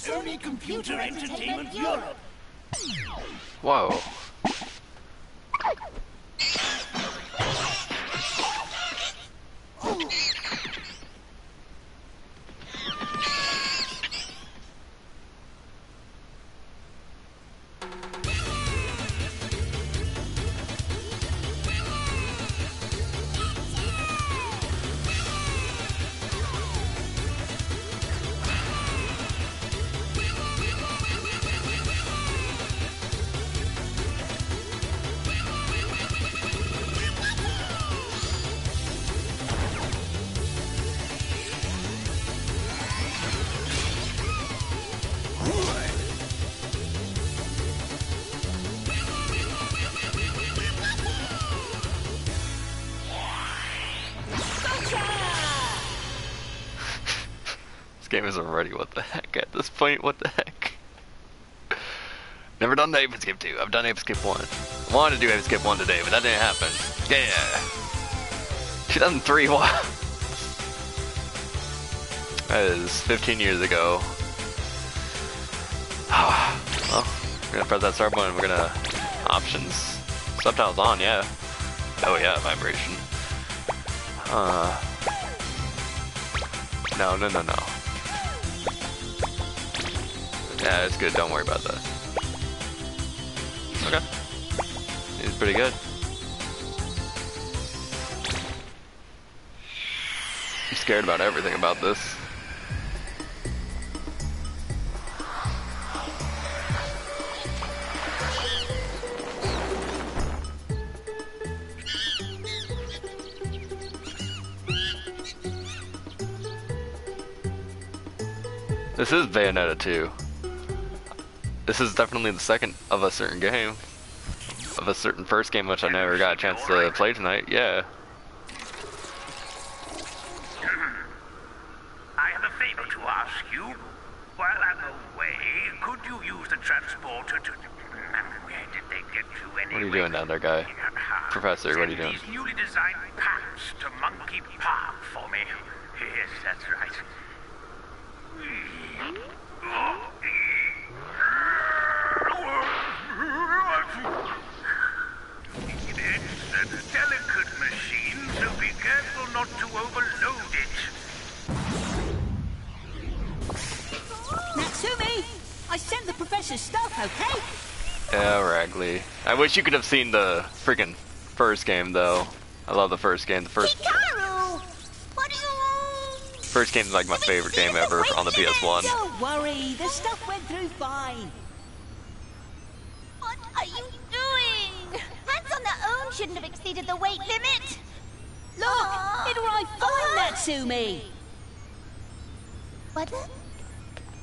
Sony Computer Entertainment Europe. Whoa. Isn't. What the heck? At this point, what the heck? Never done the Ape Escape 2. I've done Ape Escape 1. I wanted to do Ape Escape 1 today, but that didn't happen. Yeah. 2003, wow. That is 15 years ago. well, we're gonna press that start button. We're gonna options. Subtitles on, yeah. Oh yeah, vibration. Uh. No, no, no, no. Yeah, it's good. Don't worry about that. Okay. He's pretty good. I'm scared about everything about this. This is Bayonetta 2. This is definitely the second of a certain game. Of a certain first game which I never got a chance to play tonight, yeah. I have a favor to ask you. While I'm away, could you use the transporter to... Where did they get to anyway? What are you doing down there, guy? Professor, what are you doing? These newly designed paths to Monkey Park for me. Yes, that's right. It's a delicate machine, so be careful not to overload it. Natsumi, I sent the professor's stuff, okay? Yeah, Ragley. I wish you could have seen the freaking first game, though. I love the first game. The first Hikaru! What do you... first game's like my favorite game ever on the PS1. Don't worry, the stuff went through fine. What are you doing? Hands on their own shouldn't have exceeded the weight limit. Look, it arrived fine, Natsumi. What the?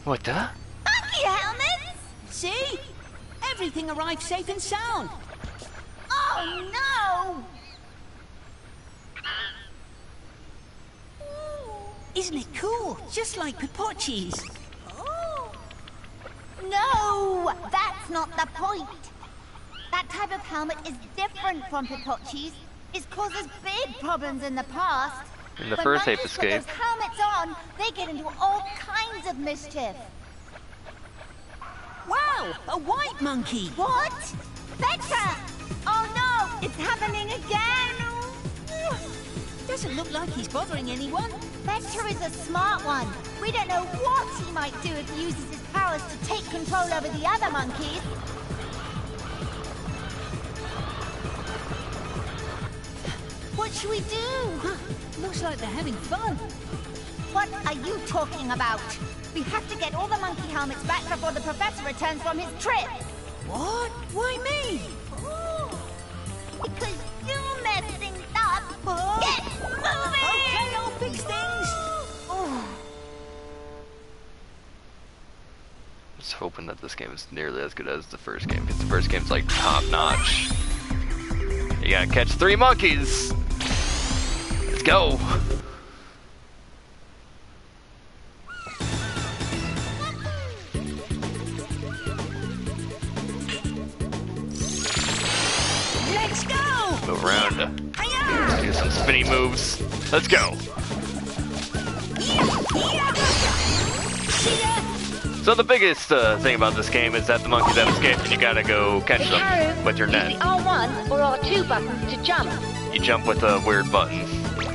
What the? Helmets? See? Everything arrived safe and sound. Oh, no! Isn't it cool? Just like Pipocchi's. Oh. No, that's not the point. That type of helmet is different from Pipocchi's. It's causes big problems in the past. In the when first Ape monkeys Escape. Put those helmets on, they get into all kinds of mischief. Wow, a white monkey. What? Petra! Oh no, it's happening again! Doesn't look like he's bothering anyone. Petra is a smart one. We don't know what he might do if he uses his powers to take control over the other monkeys. What should we do? Looks like they're having fun. What are you talking about? We have to get all the monkey helmets back before the professor returns from his trip. What? Why me? Because you messed things up. Get moving! Okay, I'll fix things. Just hoping that this game is nearly as good as the first game, because the first game's like top notch. You gotta catch three monkeys! Let's go! Move around. Do some spinny moves. Let's go! So the biggest uh, thing about this game is that the monkeys have escaped and you gotta go catch them with your net. the R1 or R2 buttons to jump. You jump with a weird button.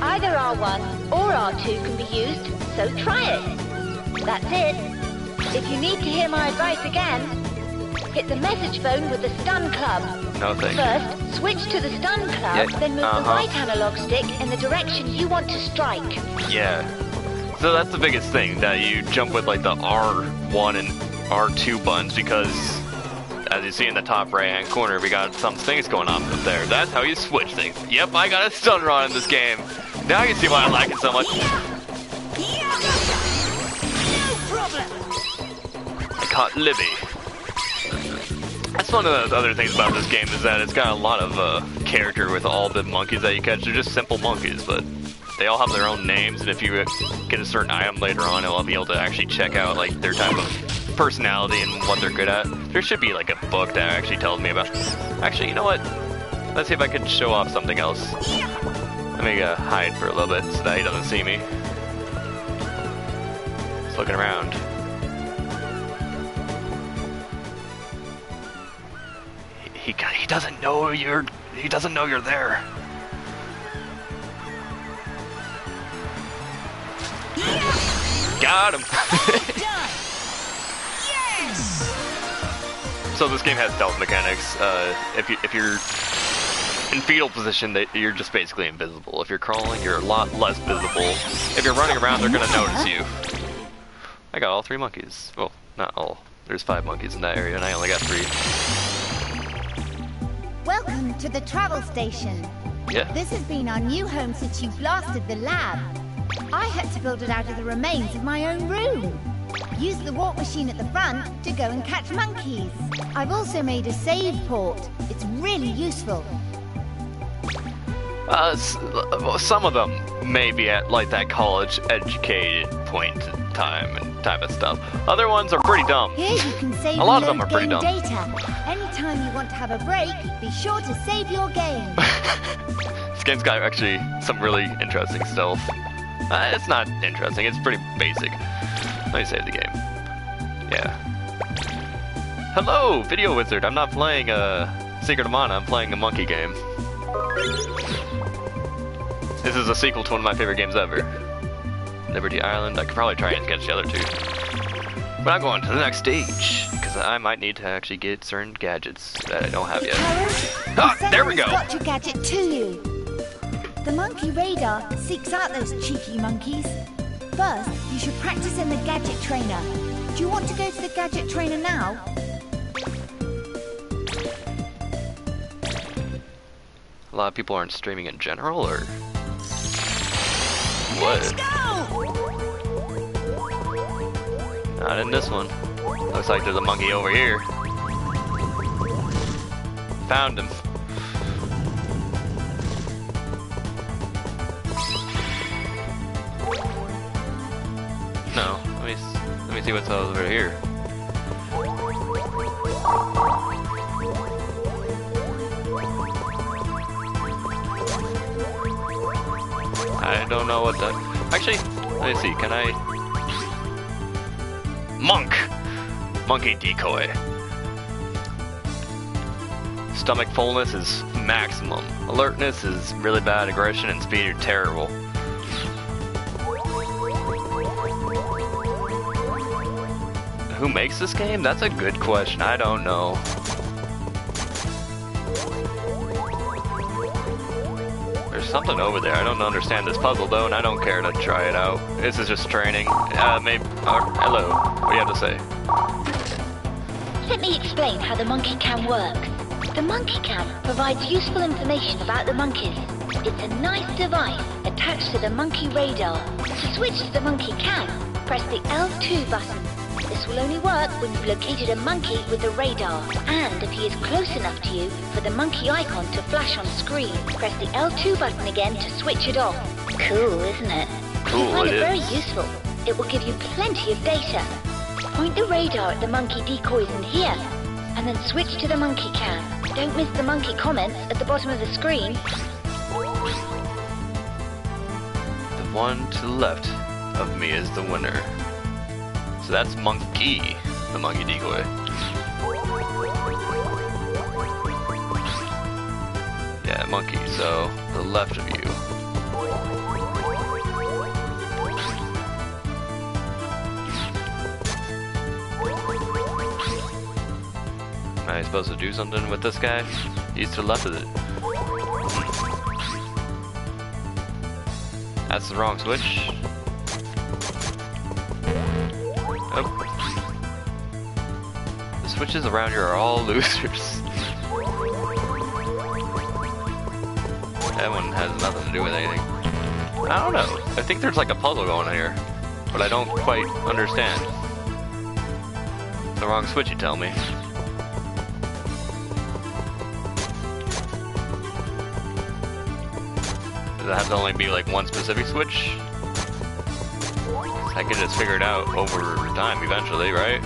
Either R1 or R2 can be used, so try it. That's it. If you need to hear my advice again, hit the message phone with the stun club. No thank. First, switch to the stun club, Yeah, then move the uh-huh. right analog stick in the direction you want to strike. Yeah. So that's the biggest thing, that you jump with like the R1 and R2 buttons because as you see in the top right hand corner, we got some things going on up there. That's how you switch things. Yep, I got a stun rod in this game. Now you see why I like it so much. No problem. I caught Libby. That's one of the other things about this game is that it's got a lot of uh, character with all the monkeys that you catch. They're just simple monkeys, but they all have their own names, and if you get a certain item later on, it'll be able to actually check out like their type of personality and what they're good at. There should be like a book that actually tells me about. Actually, you know what? Let's see if I can show off something else. Let me uh, hide for a little bit so that he doesn't see me. Just looking around. He, he he doesn't know you're he doesn't know you're there. Got him. Yes. so this game has stealth mechanics. Uh, if you if you're in fetal position, they, you're just basically invisible. If you're crawling, you're a lot less visible. If you're running around, they're gonna notice you. I got all three monkeys. Well, not all. There's five monkeys in that area, and I only got three. Welcome to the travel station. Yeah. This has been our new home since you blasted the lab. I had to build it out of the remains of my own room. Use the warp machine at the front to go and catch monkeys. I've also made a save port. It's really useful. Uh, some of them may be at like that college educated point in time and type of stuff. Other ones are pretty dumb. Here you can save A lot of them are pretty dumb. data. Anytime you want to have a break, be sure to save your game. This game's got actually some really interesting stealth. Uh, it's not interesting, it's pretty basic. Let me save the game. Yeah. Hello, Video Wizard. I'm not playing uh, Secret of Mana, I'm playing a monkey game. This is a sequel to one of my favorite games ever. Liberty Island. I could probably try and sketch the other two. But I'm going to the next stage, because I might need to actually get certain gadgets that I don't have yet. Ah, the there we go. got your gadget to you. The monkey radar seeks out those cheeky monkeys. First, you should practice in the gadget trainer. Do you want to go to the gadget trainer now? A lot of people aren't streaming in general, or Let's what? go. Not in this one. Looks like there's a monkey over here. Found him. No, let me let me see what's over here. I don't know what that. Actually, let me see. Can I? Monk! Monkey decoy. Stomach fullness is maximum. Alertness is really bad. Aggression and speed are terrible. Who makes this game? That's a good question. I don't know. Something over there. I don't understand this puzzle though, and I don't care to try it out. This is just training. Uh, maybe. Uh, hello. What do you have to say? Let me explain how the monkey cam works. The monkey cam provides useful information about the monkeys. It's a nice device attached to the monkey radar. To switch to the monkey cam, press the L2 button. This will only work when you've located a monkey with the radar, and if he is close enough to you for the monkey icon to flash on screen. Press the L2 button again to switch it off. Cool, isn't it? Cool, You'll find it it very useful. It will give you plenty of data. Point the radar at the monkey decoys in here, and then switch to the monkey cam. Don't miss the monkey comments at the bottom of the screen. The one to the left of me is the winner. So that's Monkey, the monkey decoy. Yeah, monkey, so the left of you. Am I supposed to do something with this guy? He's to the left of it. That's the wrong switch. The switches around here are all losers. that one has nothing to do with anything. I don't know. I think there's like a puzzle going on here, but I don't quite understand. The wrong switch, you tell me. Does it have to only be like one specific switch? I can just figure it out over time eventually, right?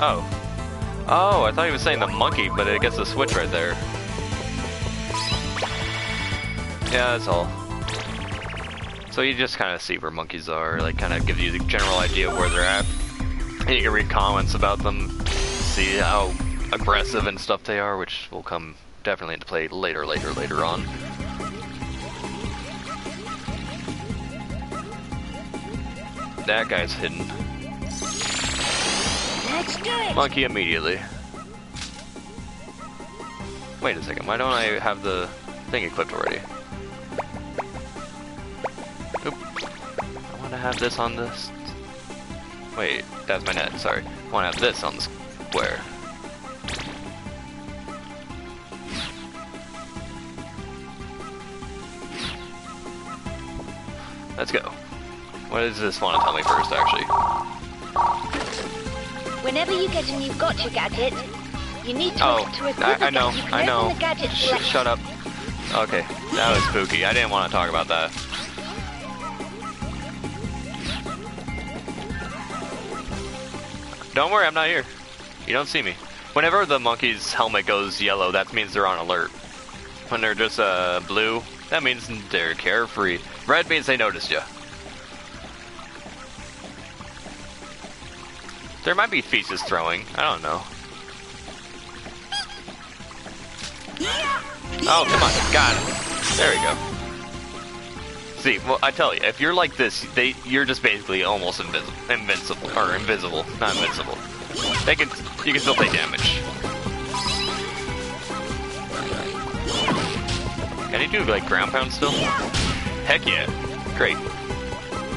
Oh. Oh, I thought he was saying the monkey, but it gets the switch right there. Yeah, that's all. So you just kind of see where monkeys are, like kind of gives you the general idea of where they're at. And you can read comments about them, see how aggressive and stuff they are, which will come definitely into play later, later, later on. That guy's hidden. Let's do it. Monkey immediately. Wait a second, why don't I have the thing equipped already? Oop. I want to have this on this. Wait, that's my net, sorry. I want to have this on the square. Let's go. What does this want to tell me first, actually? Whenever you get a new gotcha gadget, you need to, Oh, to equip I, I know, ga- you can I know. Sh- shut up. Okay, that was spooky. I didn't want to talk about that. Don't worry, I'm not here. You don't see me. Whenever the monkey's helmet goes yellow, that means they're on alert. When they're just uh, blue, that means they're carefree. Red means they noticed you. There might be feces throwing. I don't know. Oh, come on. Got it. There we go. See, well, I tell you, if you're like this, they you're just basically almost invisible, invincible, or invisible, not invincible. They can, you can still take damage. Can you do like ground pound still? Heck yeah! Great.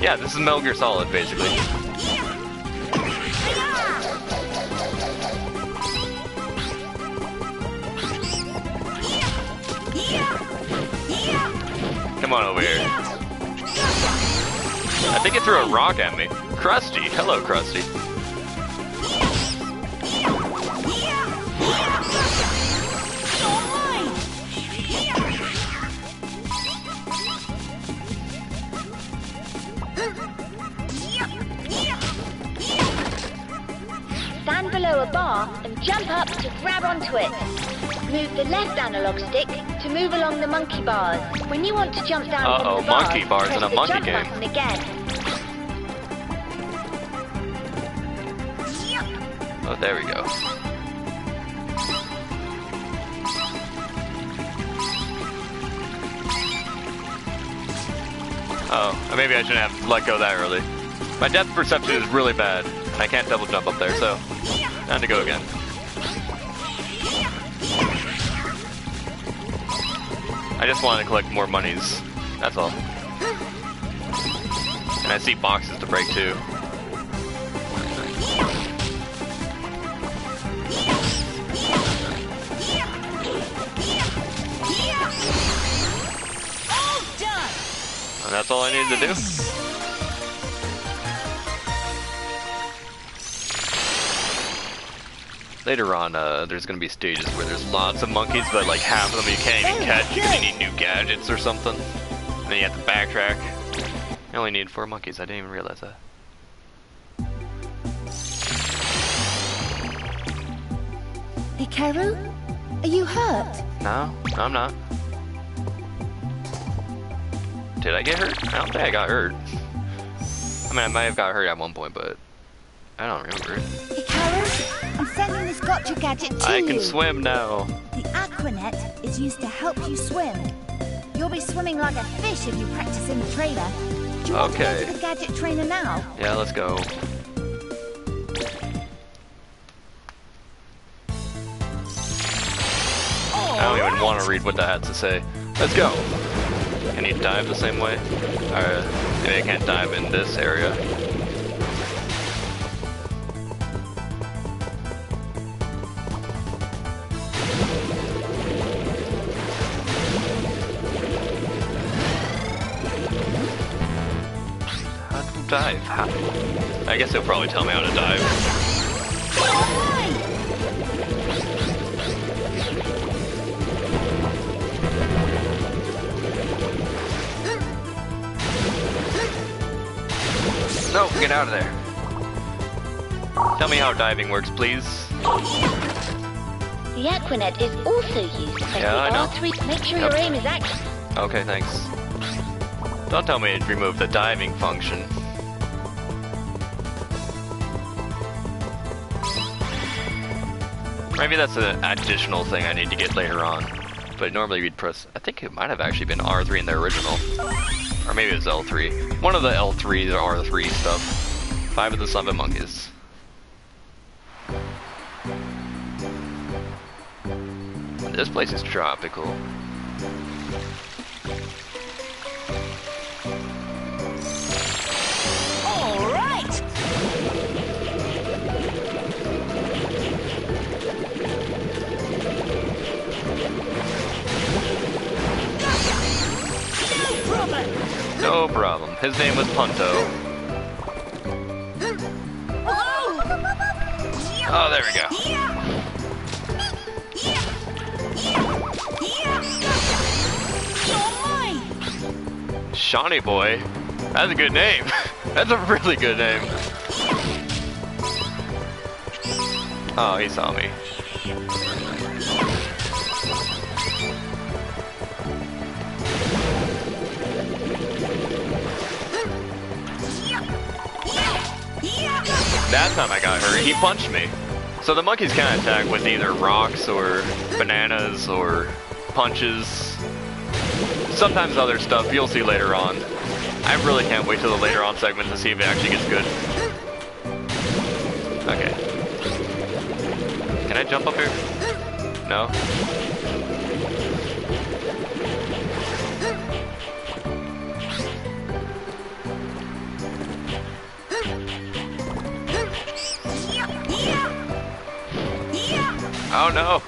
Yeah, this is Metal Gear Solid basically. Come on over here. I think it threw a rock at me. Krusty. Hello, Krusty. Below a bar and jump up to grab onto it. Move the left analog stick to move along the monkey bars. When you want to jump down Uh-oh, from the bars, monkey bars press in a the monkey jump game. button again. Oh, there we go. Oh, maybe I shouldn't have let go that early. My depth perception is really bad. I can't double jump up there, so time to go again. I just want to collect more monies. That's all. And I see boxes to break too. And that's all I needed to do. Later on, uh, there's gonna be stages where there's lots of monkeys, but like half of them you can't even catch because you need new gadgets or something. And then you have to backtrack. I only need four monkeys, I didn't even realize that. Hey, Carol? Are you hurt? No, no I'm not. Did I get hurt? I don't think I got hurt. I mean, I might have got hurt at one point, but I don't remember. Hikaru, I'm sending this gotcha gadget to I you. can swim now. The Aquanet is used to help you swim. You'll be swimming like a fish if you practice in the trailer. Do you want to Okay. go to the gadget trainer now? Yeah, let's go. I don't even want to read what that had to say. Let's go. Can you dive the same way? Uh, maybe I can't dive in this area. Dive? I guess he'll probably tell me how to dive. No, get out of there. Tell me how diving works, please. The Aquanet is also used to Yeah, I know. R3. Make sure Yep. your aim is accurate. Okay, thanks. Don't tell me to remove the diving function. Maybe that's an additional thing I need to get later on. But normally we'd press, I think it might have actually been R3 in the original. Or maybe it was L3. One of the L3s or R3 stuff. Five of the Seven Monkeys. This place is tropical. No problem. His name was Punto. Oh, there we go. Shawnee Boy. That's a good name. That's a really good name. Oh, he saw me. That time I got hurt, he punched me. So the monkeys can attack with either rocks or bananas or punches. Sometimes other stuff you'll see later on. I really can't wait till the later on segment to see if it actually gets good. Okay. Can I jump up here? No? Oh no!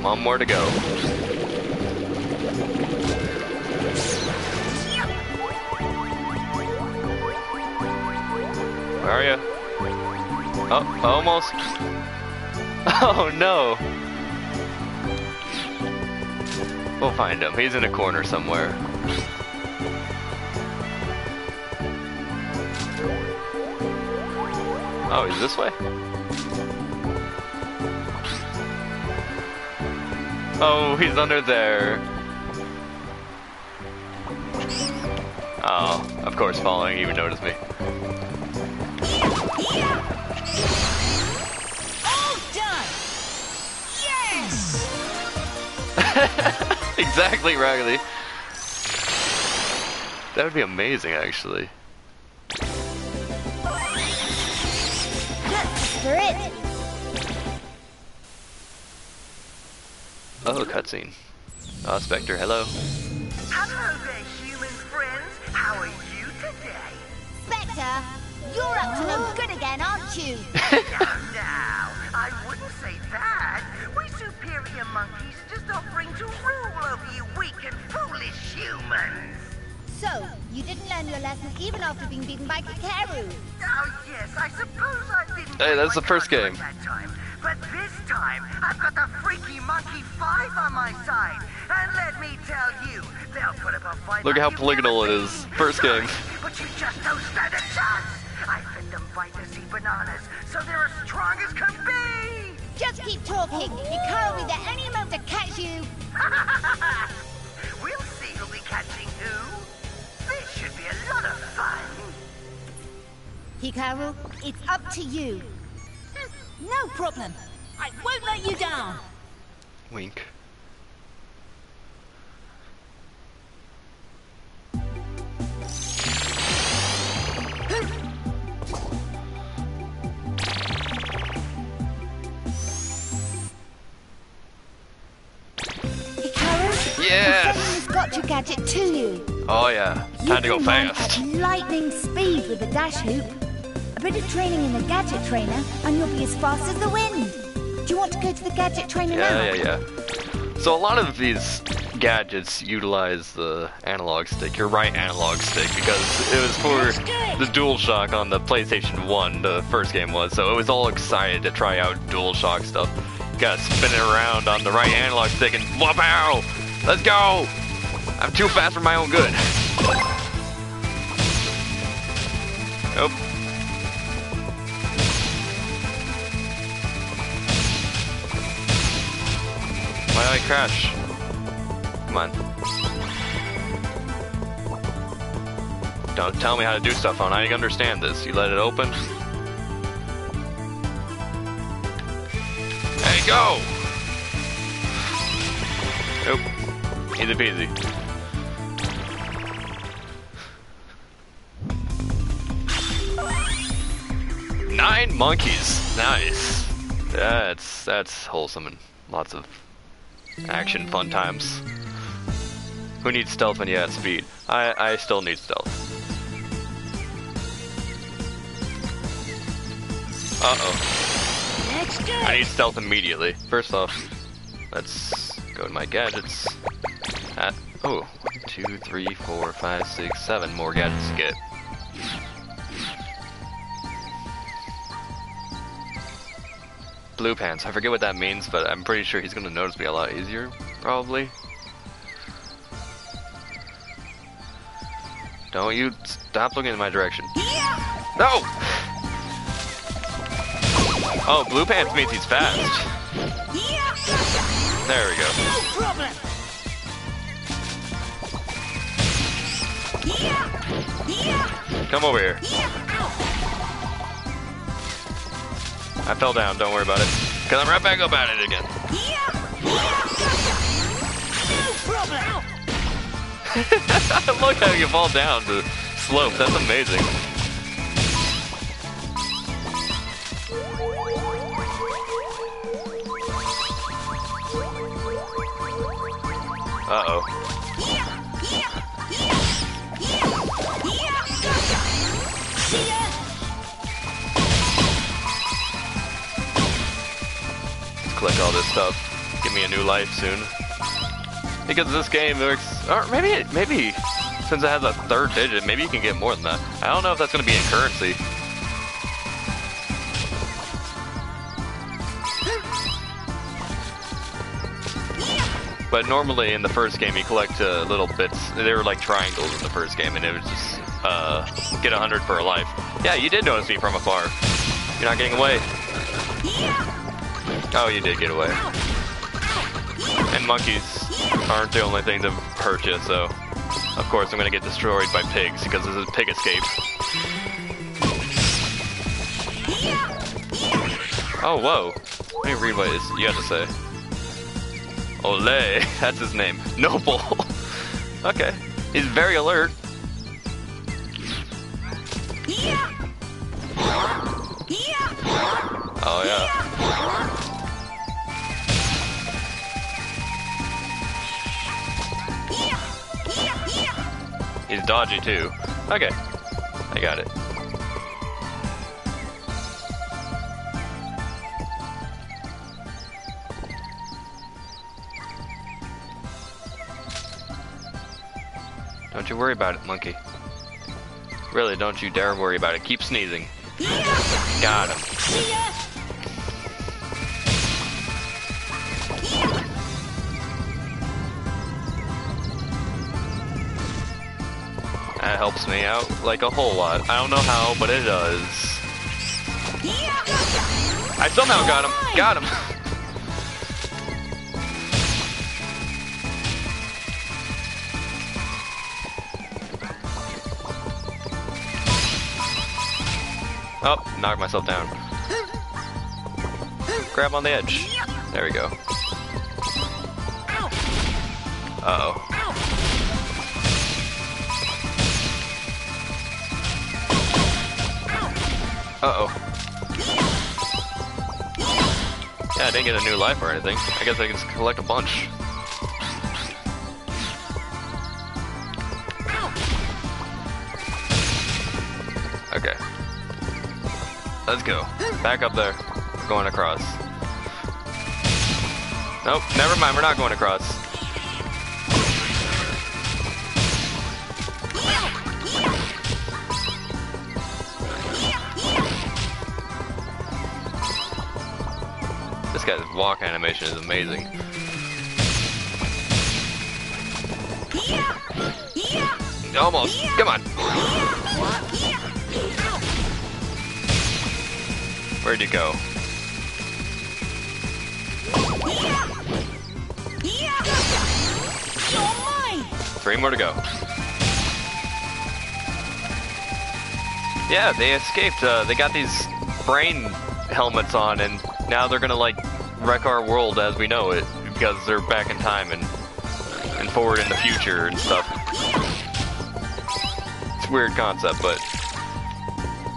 One more to go. Where are you? Oh, almost. Oh no! We'll find him. He's in a corner somewhere. Oh, he's this way? Oh, he's under there. Oh, of course, following, he would notice me. All done. Yes. exactly, Raggedy. That would be amazing, actually. For it. Oh, cutscene. Oh, Spectre, hello. Hello there, human friends. How are you today? Spectre, you're up to no good again, aren't you? Oh, now, I wouldn't say that. We superior monkeys are just offering to rule over you weak and foolish humans. So, you didn't learn your lesson even after being beaten by Hikaru. Oh, yes, I suppose I didn't. Hey, that's the first game. That time. But this time, I've got the freaky monkey five on my side. And let me tell you, they'll put up a fight. Look at like how polygonal it is. First Sorry, game. But you just don't stand a chance. I let them fight to bananas, so they're as strong as can be. Just keep talking. Hikaru will be there any moment to catch you. we'll see who'll be catching who. This should be a lot of fun. Hikaru, it's up to you. No problem. I won't let you down. Wink. Hikaru, Yes! Your gadget to you. Oh yeah. Time to go fast. At lightning speed with the dash hoop. A bit of training in the gadget trainer, and you'll be as fast as the wind. Do you want to go to the gadget trainer now? Yeah, yeah, yeah. So a lot of these gadgets utilize the analog stick, your right analog stick, because it was for the DualShock on the PlayStation 1, the first game was, so it was all excited to try out DualShock stuff. Gotta spin it around on the right analog stick and wow! Let's go! I'm too fast for my own good. Nope. Why did I crash? Come on. Don't tell me how to do stuff on. I understand this. You let it open. Hey, go! Nope. Easy peasy. Nine monkeys. Nice. That's that's wholesome and lots of action fun times. Who needs stealth when you have speed? I I still need stealth. Uh oh. Let's. I need stealth immediately. First off, let's go to my gadgets. At oh, two, three, four, five, six, seven more gadgets to get. Blue pants. I forget what that means, but I'm pretty sure he's gonna notice me a lot easier, probably. Don't you stop looking in my direction. No! Oh, blue pants means he's fast. There we go. No problem. Come over here. I fell down, don't worry about it. Cause I'm right back up at it again. Problem. Look how you fall down the slope, that's amazing. Uh-oh. Collect all this stuff. Give me a new life soon. Because this game works, or maybe, it, maybe, since it has a third digit, maybe you can get more than that. I don't know if that's going to be in currency. But normally in the first game, you collect uh, little bits. They were like triangles in the first game, and it was just uh, get a hundred for a life. Yeah, you did notice me from afar. You're not getting away. Oh, you did get away. And monkeys aren't the only thing to hurt you, so of course I'm gonna get destroyed by pigs because this is pig escape. Oh, whoa. Let me read what you have to say. Ole, that's his name. Noble. okay. He's very alert. Oh yeah. He's dodgy too. Okay. I got it. Don't you worry about it, monkey. Really, don't you dare worry about it. Keep sneezing. Got him. That helps me out like a whole lot. I don't know how, but it does. I somehow got him. Got him. Oh, knocked myself down. Grab on the edge. There we go. Uh oh. Uh oh. Yeah, I didn't get a new life or anything. I guess I can just collect a bunch. Okay. Let's go. Back up there. Going across. Nope, never mind, we're not going across. Guy's walk animation is amazing. Almost. Come on. Where'd you go? Three more to go. Yeah, they escaped. Uh, they got these brain helmets on, and now they're gonna like wreck our world as we know it because they're back in time and and forward in the future and stuff. It's a weird concept, but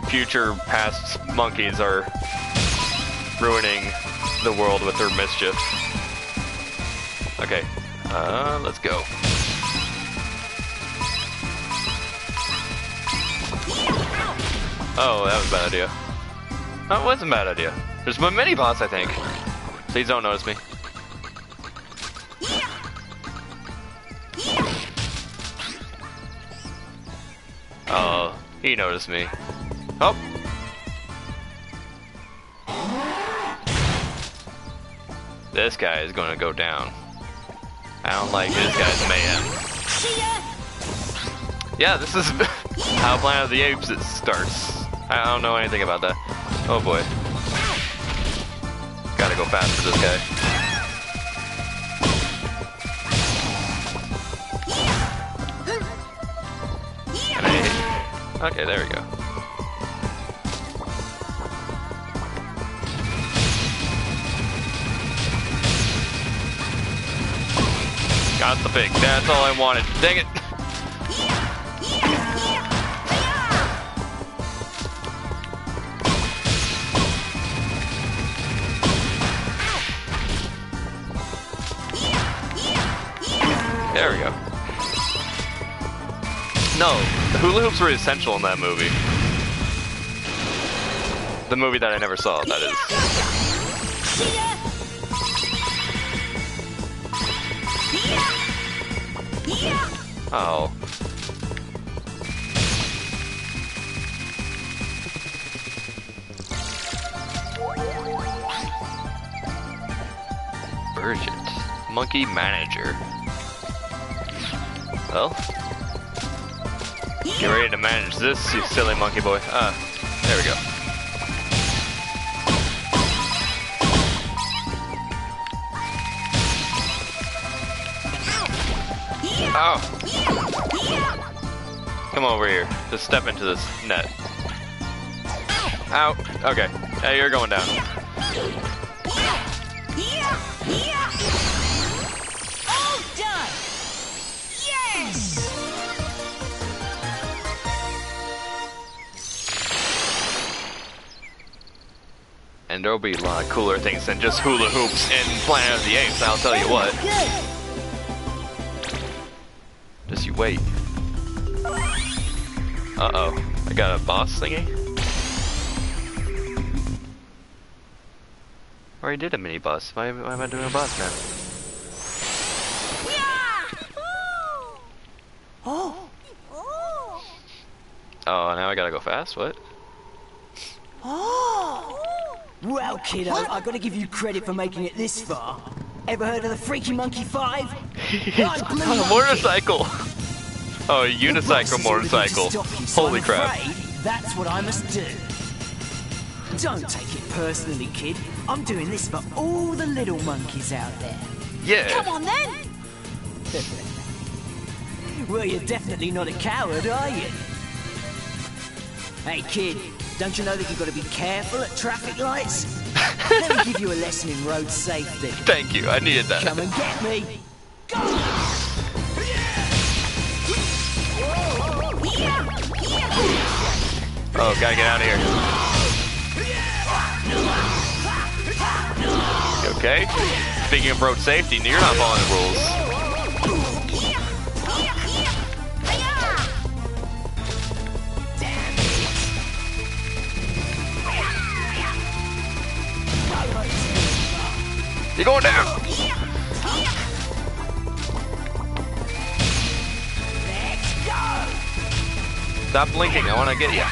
future past monkeys are ruining the world with their mischief. Okay, uh, let's go. Oh, that was a bad idea. That was a bad idea. There's my mini boss, I think. Please don't notice me. Oh, he noticed me. Oh. This guy is gonna go down. I don't like this guy's mayhem. Yeah, this is how Planet of the Apes it starts. I don't know anything about that. Oh boy. Gotta go fast for this guy. Okay, there we go. Got the pig. That's all I wanted. Dang it. Hula hoops were essential in that movie. The movie that I never saw, that is. Oh. Burgett. Monkey Manager. Well. Get ready to manage this, you silly monkey boy. Ah, there we go. Oh! Come over here. Just step into this net. Ow. Okay. Hey, you're going down. And there'll be a lot of cooler things than just hula hoops in Planet of the Apes, I'll tell you what. Just you wait. Uh-oh. I got a boss thingy? I already did a mini boss. Why, why am I doing a boss now? Oh. Oh, now I gotta go fast? What? Kiddo, I gotta give you credit for making it this far. Ever heard of the Freaky Monkey 5? I'm On a Monkey. motorcycle! Oh, a unicycle motorcycle. you, so Holy I'm crap. That's what I must do. Don't take it personally, kid. I'm doing this for all the little monkeys out there. Yeah. Come on then. Well, you're definitely not a coward, are you? Hey, kid, don't you know that you've got to be careful at traffic lights? Let me give you a lesson in road safety. Thank you. I needed that. Come and get me. Oh, gotta get out of here. You okay? Speaking of road safety, you're not following the rules. You're going down. Stop blinking. I want to get you.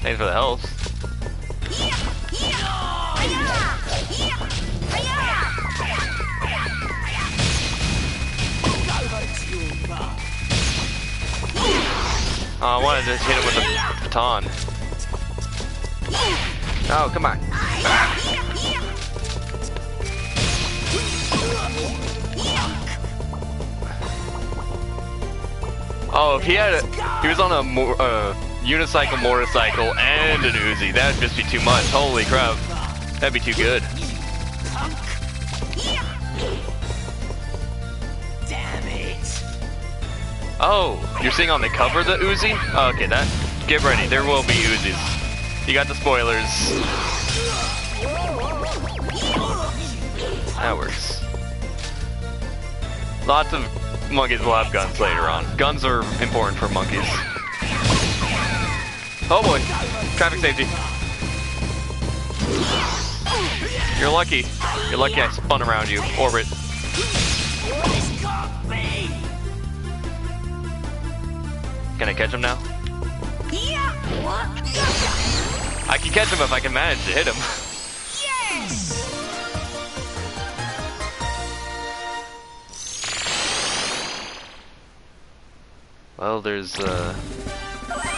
Thanks for the health. Oh, I wanted to hit him with a baton. Oh, come on. Oh, if he had a, he was on a uh, unicycle, motorcycle, and an Uzi, that'd just be too much. Holy crap, that'd be too good. Oh, you're seeing on the cover the Uzi? Oh, okay, that. Get ready, there will be Uzis. You got the spoilers. That works. Lots of monkeys will have guns later on. Guns are important for monkeys. Oh boy, traffic safety. You're lucky. You're lucky I spun around you. Orbit. Can I catch him now? I can catch him if I can manage to hit him. Yes! Well, there's uh,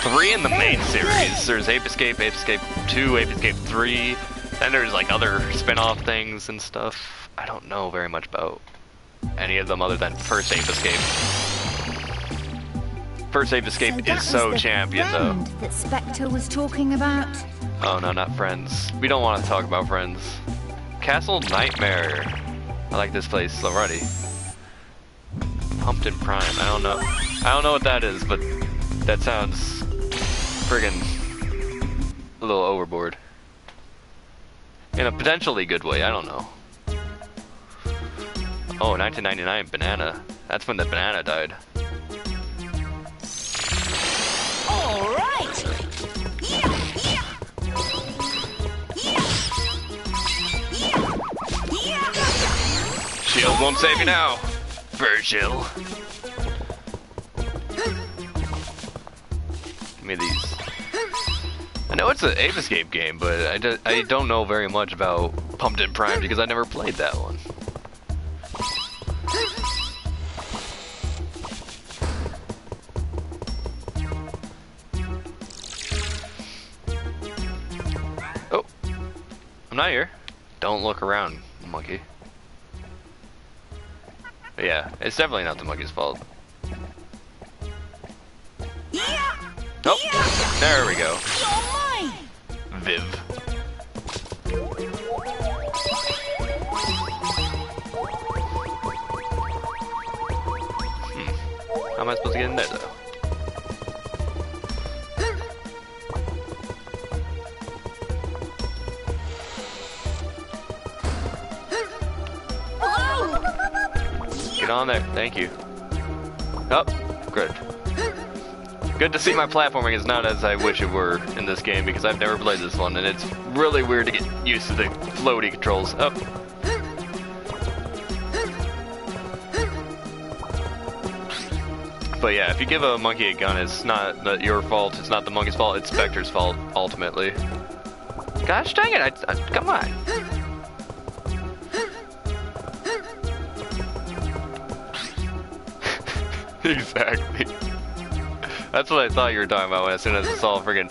three in the main series. There's Ape Escape, Ape Escape 2, Ape Escape 3. Then there's like other spin-off things and stuff. I don't know very much about any of them other than first Ape Escape. First Ape Escape that is so champion though. that Spectre was talking about. Oh no, not Friends. We don't want to talk about Friends. Castle Nightmare. I like this place already. Pumpkin Prime. I don't know. I don't know what that is, but that sounds friggin' a little overboard. In a potentially good way. I don't know. Oh, 1999 banana. That's when the banana died. All right. Shield won't save you now, Virgil. Give me these. I know it's an Ape Escape game, but I, do, I don't know very much about Pumpkin Prime because I never played that one. I'm not here. Don't look around, monkey. But yeah, it's definitely not the monkey's fault. Oh, there we go. Viv. Hmm. How am I supposed to get in there though? Get on there, thank you. Oh, good. Good to see my platforming is not as I wish it were in this game because I've never played this one and it's really weird to get used to the floaty controls. Oh. But yeah, if you give a monkey a gun, it's not your fault, it's not the monkey's fault, it's Spectre's fault, ultimately. Gosh dang it, I, I, come on. exactly. That's what I thought you were talking about as soon as I saw friggin'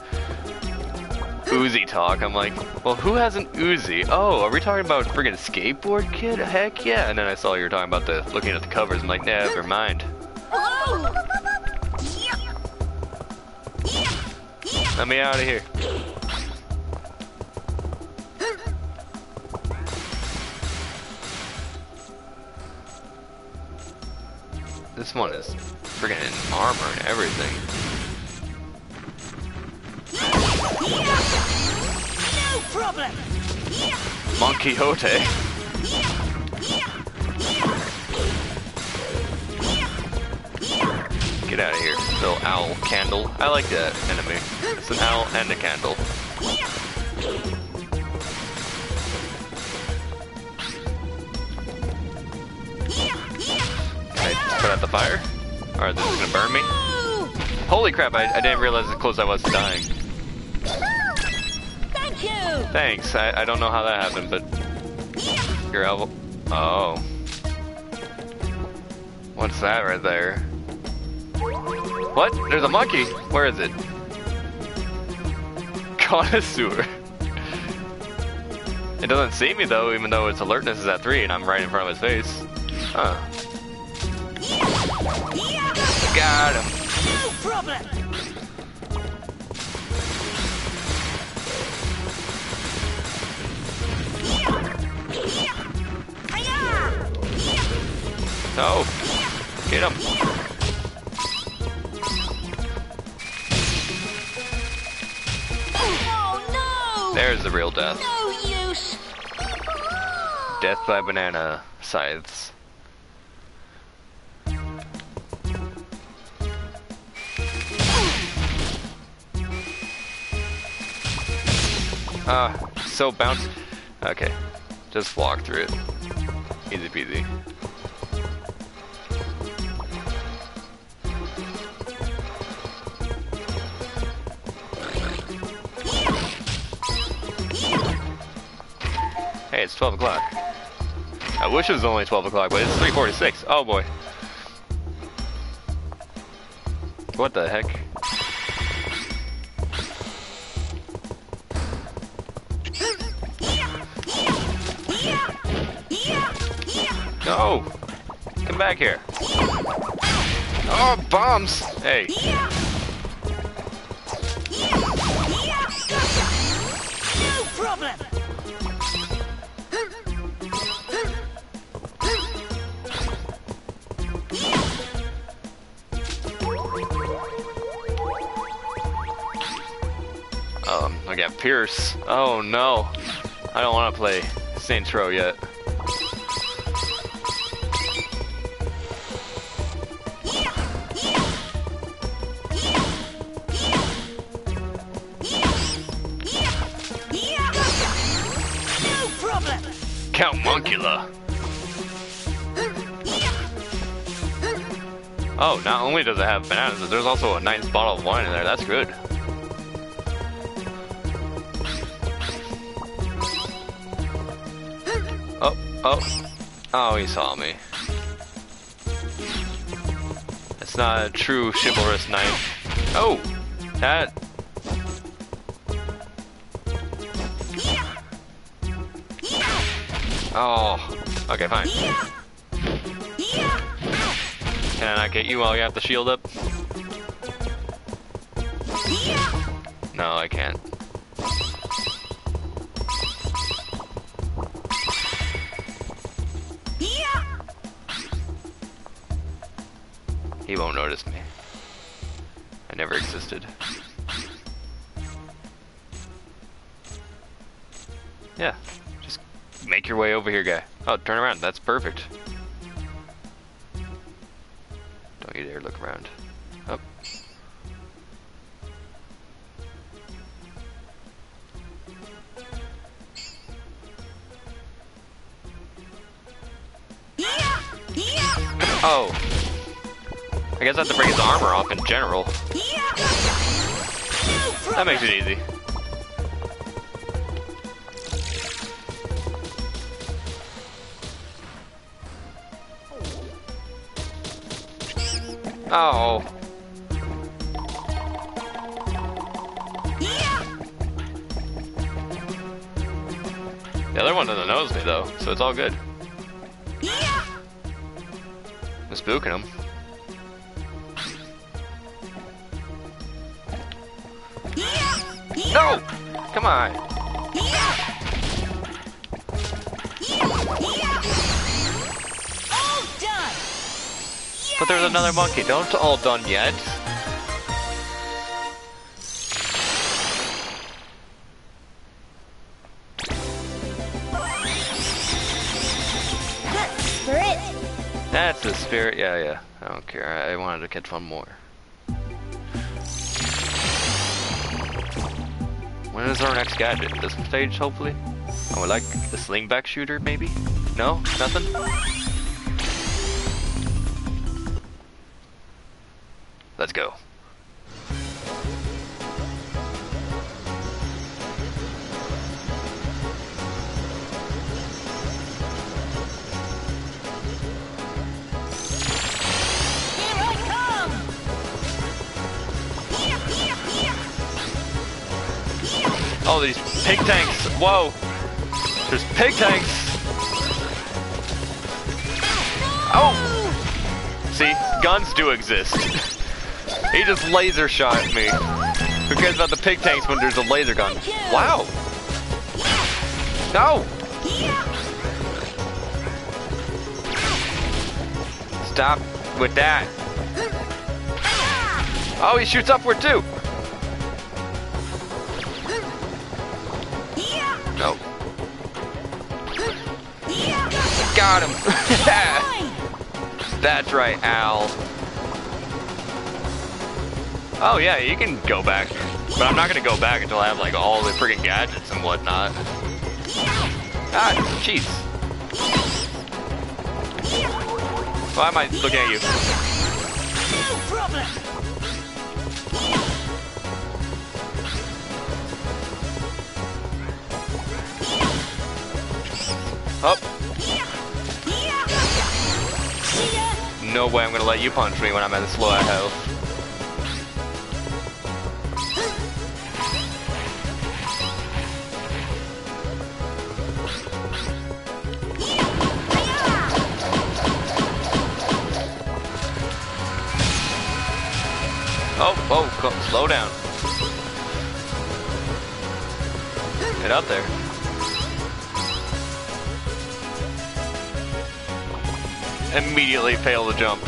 Uzi talk. I'm like, well, who has an Uzi? Oh, are we talking about friggin' skateboard kid? Heck yeah! And then I saw you were talking about the looking at the covers. I'm like, never mind. Oh! Let me out of here. This one is friggin' in armor and everything. Mon Quixote. Get out of here, little owl candle. I like that enemy. It's an owl and a candle. Can I put out the fire? Or is this gonna burn me? Holy crap, I, I didn't realize how close I was to dying. Thank you. Thanks, I, I don't know how that happened, but... Your elbow... Oh. What's that right there? What? There's a monkey! Where is it? Connoisseur. It doesn't see me though, even though its alertness is at 3 and I'm right in front of his face. Huh. Got him. No problem. No. Get him. Oh no. There's the real death. No use. Death by banana scythes. Ah, so bounce. Okay, just walk through it. Easy peasy. Hey, it's 12 o'clock. I wish it was only 12 o'clock, but it's 3.46. Oh boy. What the heck? No! Come back here. Oh, bombs! Hey. No problem. Um, I got Pierce. Oh no. I don't want to play Saints Row yet. Oh, not only does it have bananas, but there's also a nice bottle of wine in there. That's good. Oh, oh. Oh, he saw me. It's not a true chivalrous knight. Oh! That. Oh. Okay, fine. Can I get you while you have the shield up? No, I can't. He won't notice me. I never existed. Yeah, just make your way over here, guy. Oh, turn around. That's perfect. Around. Up. Oh. I guess I have to break his armor off in general. That makes it easy. Oh. Yeah. The other one doesn't know me though, so it's all good. Yeah. I'm spooking him. No! Come on. But there's another monkey. Don't all done yet. That's the spirit. Yeah, yeah. I don't care. I, I wanted to catch one more. When is our next gadget? This stage, hopefully? I would like the slingback shooter, maybe? No? Nothing? Go. Here I come. Oh, these pig tanks. Whoa. There's pig tanks. Oh. oh. See, guns do exist. He just laser shot me. Who cares about the pig tanks when there's a laser gun? Wow. No. Stop with that. Oh, he shoots upward too. No. Got him. That's right, Al. Oh yeah, you can go back. But I'm not gonna go back until I have like all the freaking gadgets and whatnot. Ah, jeez. Why am I looking at you? No. Up. No way I'm gonna let you punch me when I'm at this low health. Slow down. Get up there. Immediately fail the jump.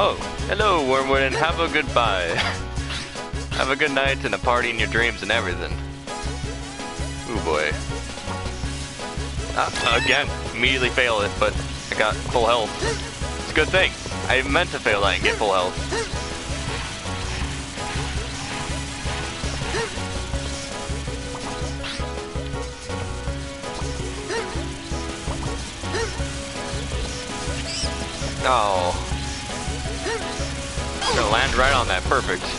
Oh, hello, Wormwood, and have a goodbye. have a good night and a party in your dreams and everything. Ooh boy. Ah, again, immediately fail it, but I got full health. It's a good thing. I meant to fail that and get full health. Oh. Gonna land right on that. Perfect.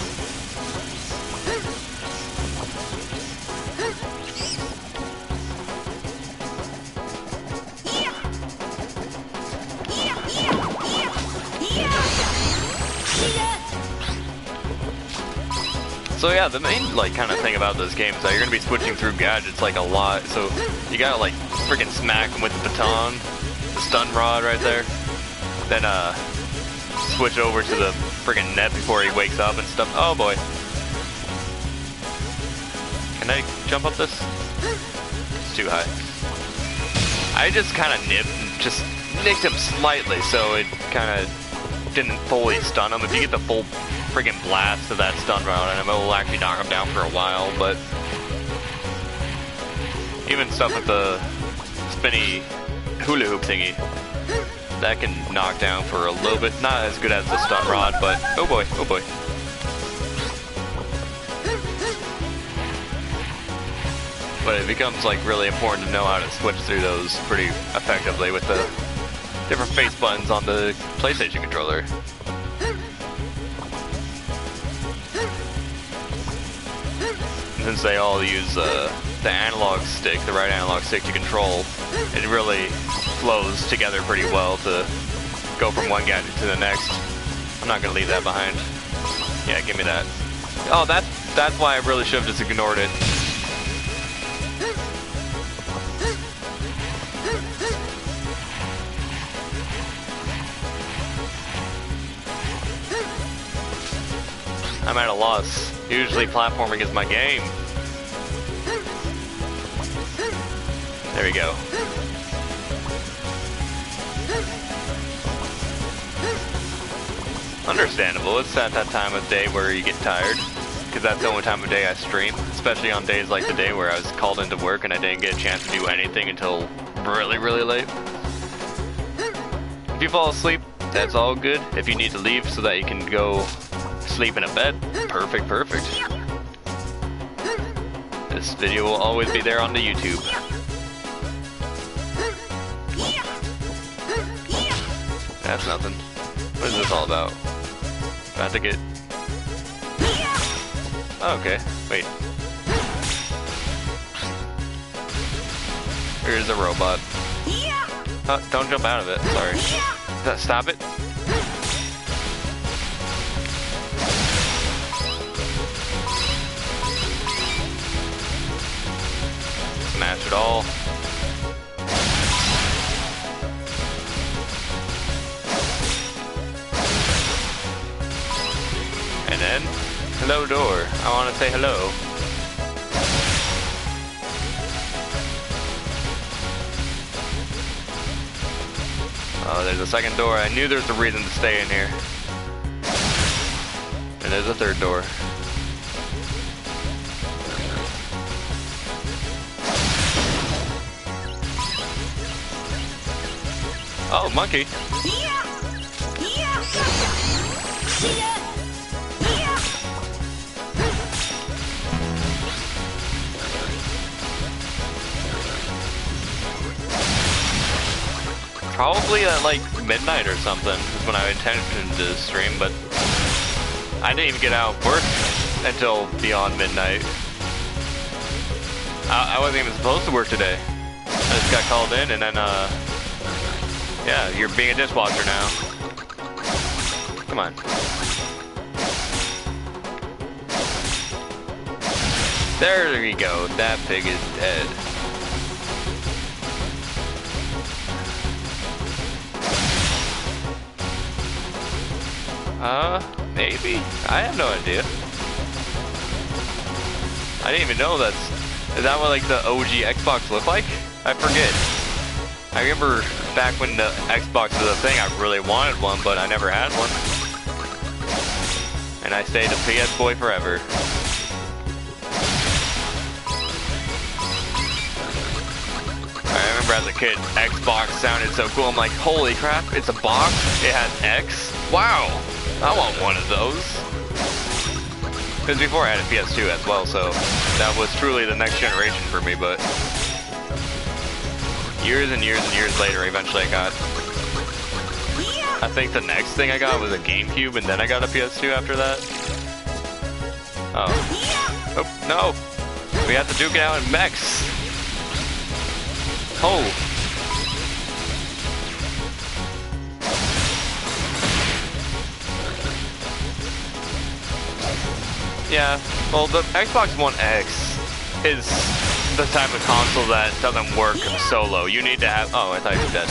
So yeah, the main like kind of thing about this game is that you're gonna be switching through gadgets like a lot. So you gotta like freaking smack him with the baton, the stun rod right there. Then uh, switch over to the freaking net before he wakes up and stuff. Oh boy. Can I jump up this? It's too high. I just kind of nipped, just nicked him slightly, so it kind of didn't fully stun him. If you get the full friggin' blast of that stun round, and it will actually knock him down for a while, but even stuff with the spinny hula hoop thingy, that can knock down for a little bit. Not as good as the stun rod, but oh boy, oh boy. But it becomes like really important to know how to switch through those pretty effectively with the different face buttons on the PlayStation controller. Since they all use, uh, the analog stick, the right analog stick to control, it really flows together pretty well to go from one gadget to the next. I'm not gonna leave that behind. Yeah, give me that. Oh, that's that's why I really should have just ignored it. I'm at a loss. Usually platforming is my game. There we go. Understandable. It's at that time of day where you get tired. Because that's the only time of day I stream. Especially on days like today where I was called into work and I didn't get a chance to do anything until really, really late. If you fall asleep, that's all good. If you need to leave so that you can go sleep in a bed, perfect, perfect. This video will always be there on the YouTube. That's nothing. What is this all about? Have to get... Oh, okay, wait. Here's a robot. Oh, don't jump out of it, sorry. St- Stop it. It all. And then, hello door. I want to say hello. Oh, there's a second door. I knew there's a reason to stay in here. And there's a third door. Oh, monkey. Probably at like midnight or something is when I intended to stream, but I didn't even get out of work until beyond midnight. I, I wasn't even supposed to work today. I just got called in and then, uh, yeah, you're being a dishwasher now. Come on. There we go. That pig is dead. Uh, maybe? I have no idea. I didn't even know that's... Is that what, like, the OG Xbox looked like? I forget. I remember back when the Xbox was a thing, I really wanted one, but I never had one. And I stayed a PS boy forever. I remember as a kid, Xbox sounded so cool. I'm like, holy crap, it's a box? It has X? Wow, I want one of those. Because before I had a PS2 as well, so that was truly the next generation for me, but years and years and years later, eventually I got, I think the next thing I got was a GameCube, and then I got a PS2 after that. Oh. Oh, no. We have to duke it out in mechs. Oh. Yeah, well, the Xbox One X is the type of console that doesn't work solo. You need to have, oh, I thought you were dead.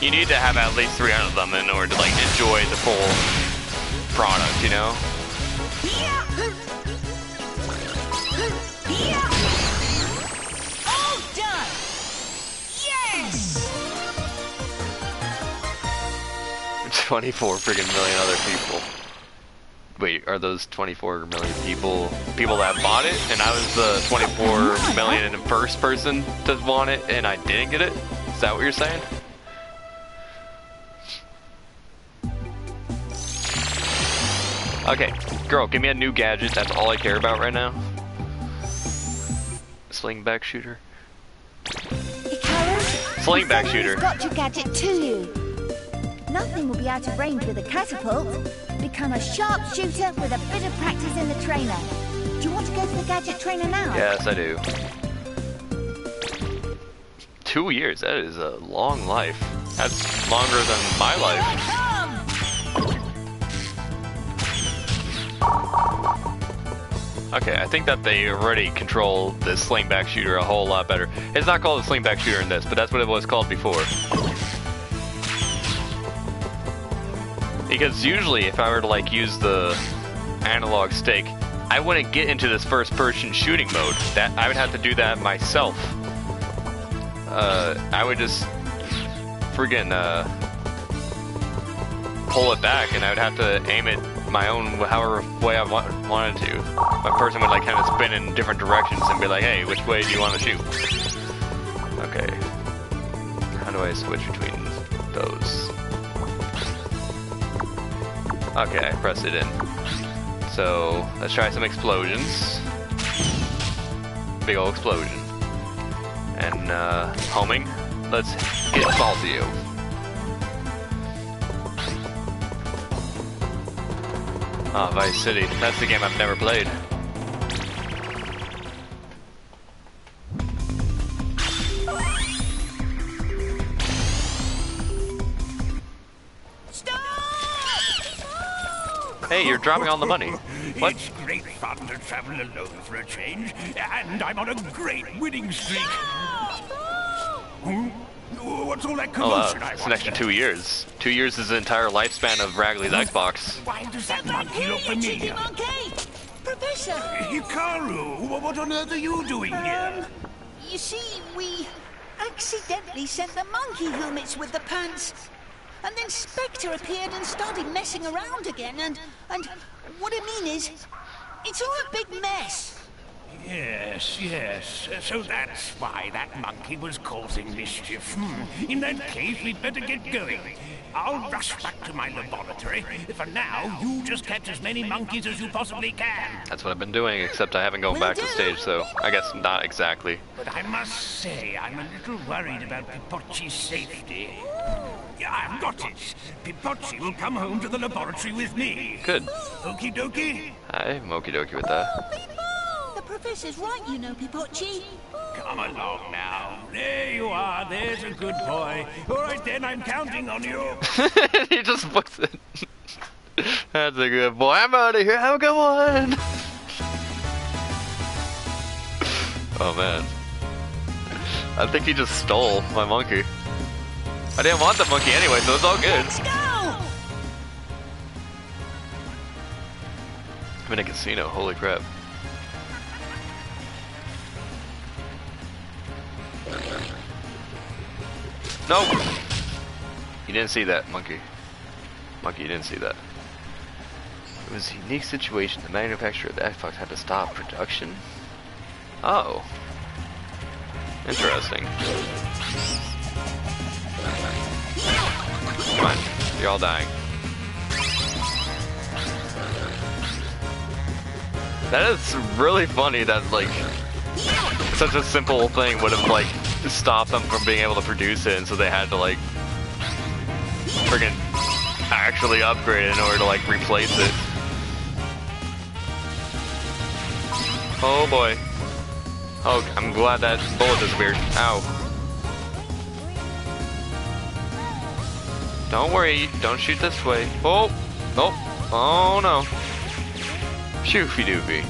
You need to have at least 300 of them in order to, like, enjoy the full product, you know? All done! Yes! 24 friggin' million other people. Wait, are those 24 million people people that bought it? And I was the 24 million and first person to want it and I didn't get it? Is that what you're saying? Okay, girl, give me a new gadget. That's all I care about right now. Slingback shooter. Slingback shooter. got your gadget to you. Nothing will be out of range with a catapult. Become a sharpshooter with a bit of practice in the trainer. Do you want to go to the gadget trainer now? Yes, I do. Two years. That is a long life. That's longer than my life. Okay, I think that they already control the slingback shooter a whole lot better. It's not called a slingback shooter in this, but that's what it was called before. Because usually, if I were to like use the analog stick, I wouldn't get into this first-person shooting mode. That I would have to do that myself. Uh, I would just friggin' uh, pull it back, and I would have to aim it my own however way I wa- wanted to. My person would like kind of spin in different directions and be like, "Hey, which way do you want to shoot?" Okay. How do I switch between those? Okay, I pressed it in. So let's try some explosions. Big old explosion. And uh, homing. Let's get you. Ah, Vice City. That's the game I've never played. Hey, you're dropping all the money. What? It's great fun to travel alone for a change, and I'm on a great winning streak. Hmm? What's all that Oh, uh, commotion it's an extra two years. Two years is the entire lifespan of Ragley's Xbox. Why does that Get back monkey look you cheeky familiar? monkey! Professor! Hikaru, what on earth are you doing here? Um, you see, we accidentally sent the monkey helmets with the pants. And then Spectre appeared and started messing around again, and, and what I mean is, it's all a big mess. Yes, yes. So that's why that monkey was causing mischief. Hmm. In that case, we'd better get going. I'll rush back to my laboratory. For now, you just catch as many monkeys as you possibly can. That's what I've been doing, except I haven't gone Will back to stage, so I guess not exactly. But I must say, I'm a little worried about Pipotchi's safety. Yeah, I've got it. Pipocci will come home to the laboratory with me. Good. Okie dokie? I'm okie dokie with that. The professor's right, you know, Pipotchi. Come along now. There you are. There's a good boy. All right then, I'm counting on you. he just books it. That's a good boy. I'm out of here. Have a good one. Oh man. I think he just stole my monkey. I didn't want the monkey anyway, so it's all good. Let's go! I'm in a casino. Holy crap. No! You didn't see that, monkey. Monkey, you didn't see that. It was a unique situation. The manufacturer of the Xbox had to stop production. Oh. Interesting. Come on, you're all dying. That is really funny that like such a simple thing would have like stopped them from being able to produce it, and so they had to like friggin' actually upgrade it in order to like replace it. Oh boy. Oh, I'm glad that bullet disappeared. Ow. Don't worry, don't shoot this way. Oh, oh, oh no. Shoofy doofy.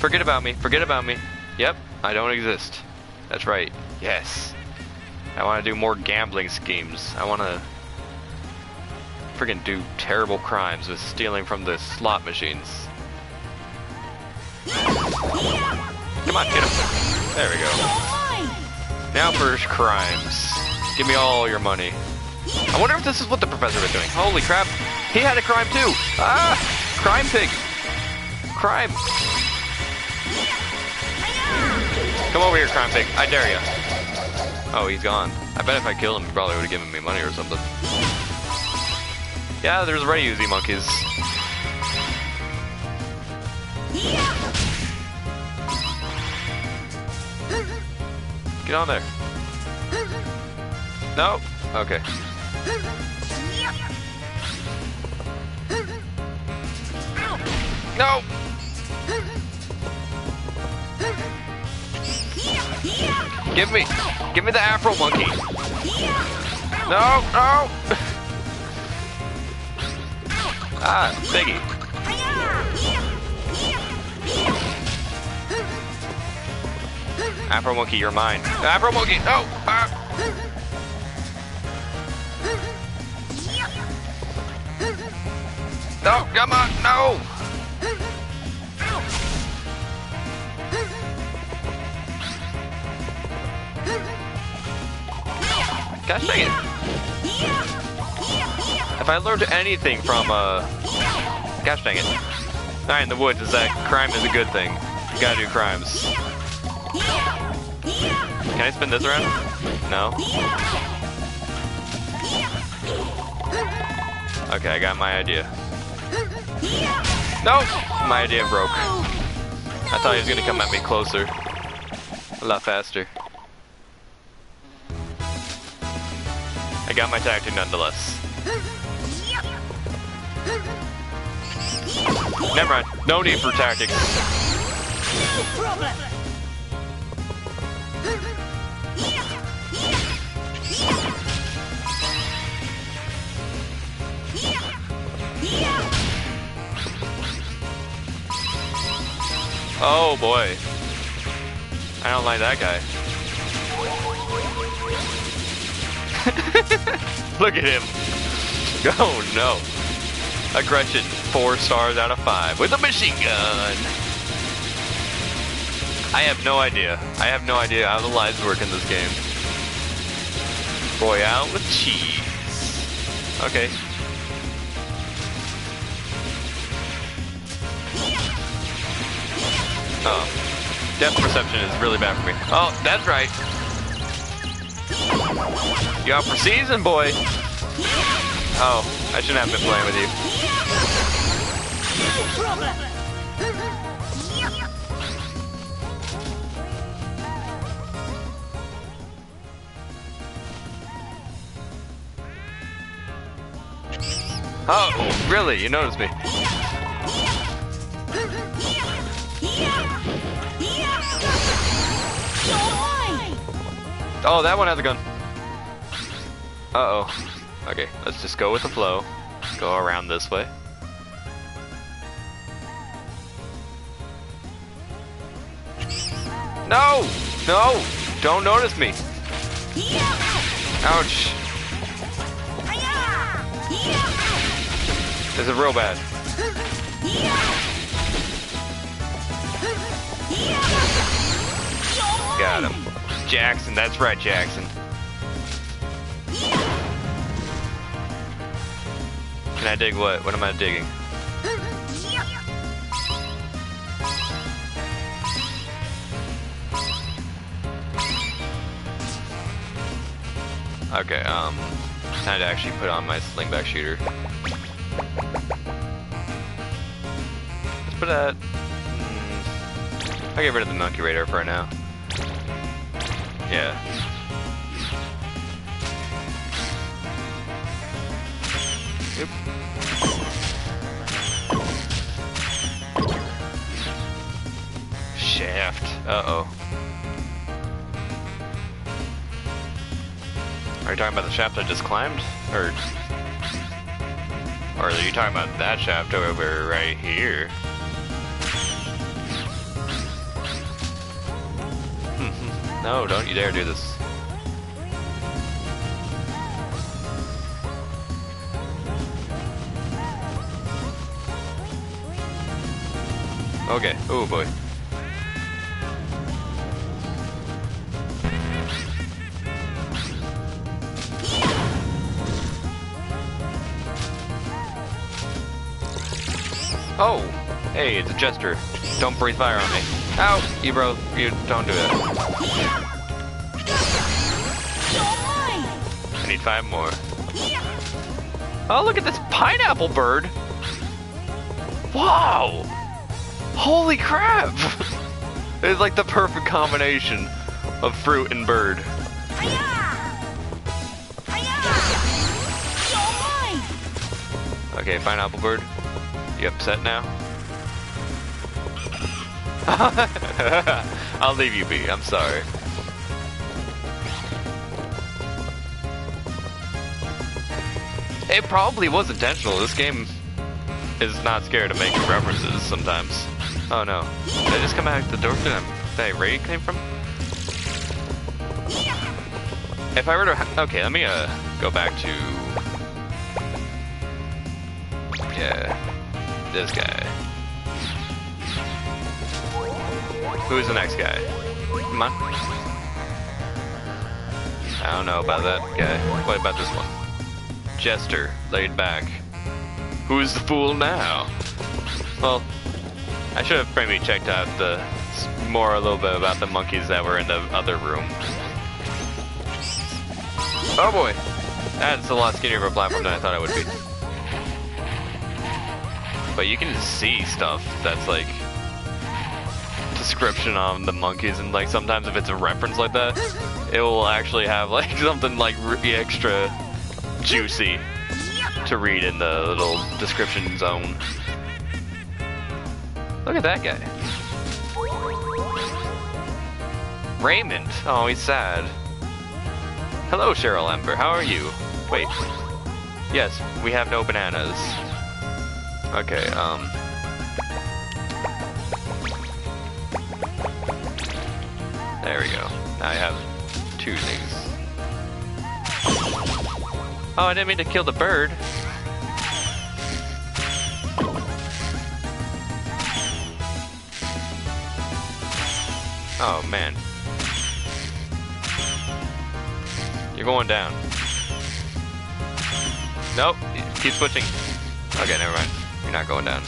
Forget about me, forget about me. Yep, I don't exist. That's right, yes. I want to do more gambling schemes. I want to friggin' do terrible crimes with stealing from the slot machines. Come on, get him. There we go. Now for crimes. Give me all your money. I wonder if this is what the professor was doing. Holy crap. He had a crime too. Ah! Crime pig. Crime. Come over here, crime pig. I dare you. Oh, he's gone. I bet if I killed him, he probably would have given me money or something. Yeah, there's already Uzi monkeys. Get on there. No? Okay. No! Give me, give me the Afro monkey. No, no. ah, Biggie. Afro monkey, you're mine. Afro monkey, no. Ah. No, come on, no. Gosh dang it. If I learned anything from, uh... Gosh dang it. Night in the Woods is that crime is a good thing. You gotta do crimes. Can I spin this around? No? Okay, I got my idea. No! My idea broke. I thought he was gonna come at me closer. A lot faster. I got my tactic nonetheless. Never mind. No need for tactics. Oh boy. I don't like that guy. Look at him. Oh no. Aggression, four stars out of five with a machine gun. I have no idea. I have no idea how the lives work in this game. Royale with cheese. Okay. Oh. Depth perception is really bad for me. Oh, that's right. You out for season, boy. Oh, I shouldn't have been playing with you. Oh, really? You noticed me. Oh, that one has a gun. Uh-oh. Okay, let's just go with the flow. Go around this way. No! No! Don't notice me! Ouch! This is real bad. Got him. Jackson, that's right, Jackson. Can I dig what? What am I digging? Okay, um, time to actually put on my slingback shooter. Let's put that. Mm, I'll get rid of the monkey radar for now. Yeah. Oop. Shaft. Uh-oh. Are you talking about the shaft I just climbed? Or... Or are you talking about that shaft over right here? No, don't you dare do this. Okay. Oh boy. Oh! Hey, it's a jester. Don't breathe fire on me. Ow! You bro, you don't do it. I need five more. Oh, look at this pineapple bird! Wow! Holy crap! it's like the perfect combination of fruit and bird. Okay, pineapple bird. You upset now? I'll leave you be, I'm sorry. It probably was intentional. This game is not scared of making references sometimes. Oh no. Did I just come out the door that, that raid came from? If I were to... Okay, let me uh, go back to... Yeah. This guy. Who's the next guy? Come on. I don't know about that guy. What about this one? Jester, laid back. Who's the fool now? Well, I should have probably checked out the more a little bit about the monkeys that were in the other room. Oh boy, that's a lot skinnier of a platform than I thought it would be. But you can see stuff that's like description on the monkeys, and like sometimes if it's a reference like that, it will actually have like something like extra juicy to read in the little description zone. Look at that guy. Raymond. Oh, he's sad. Hello, Cheryl Ember. How are you? Wait. Yes, we have no bananas. Okay, um... There we go. Now I have two things. Oh, I didn't mean to kill the bird. Oh, man. You're going down. Nope, keep switching. Okay, never mind. You're not going down.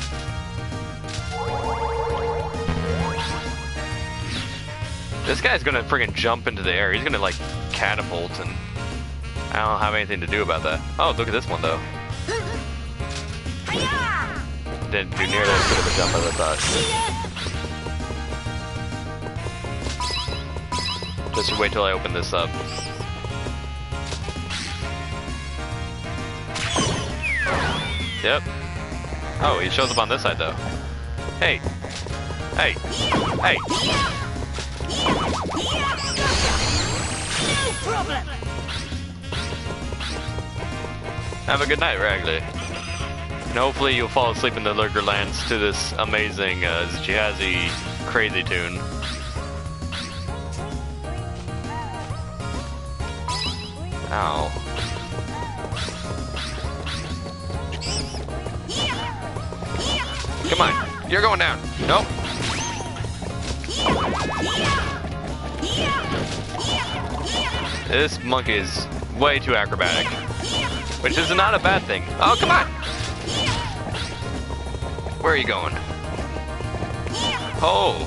This guy's gonna friggin' jump into the air. He's gonna, like, catapult, and I don't have anything to do about that. Oh, look at this one, though. Didn't do nearly as good of a jump as I thought. Just wait till I open this up. Yep. Oh, he shows up on this side though. Hey. Hey. Hey. Have a good night, Ragley. And hopefully you'll fall asleep in the Lurker Lands to this amazing, uh, jazzy, crazy tune. Ow. Come on, you're going down. Nope. This monkey is way too acrobatic. Which is not a bad thing. Oh, come on! Where are you going? Oh!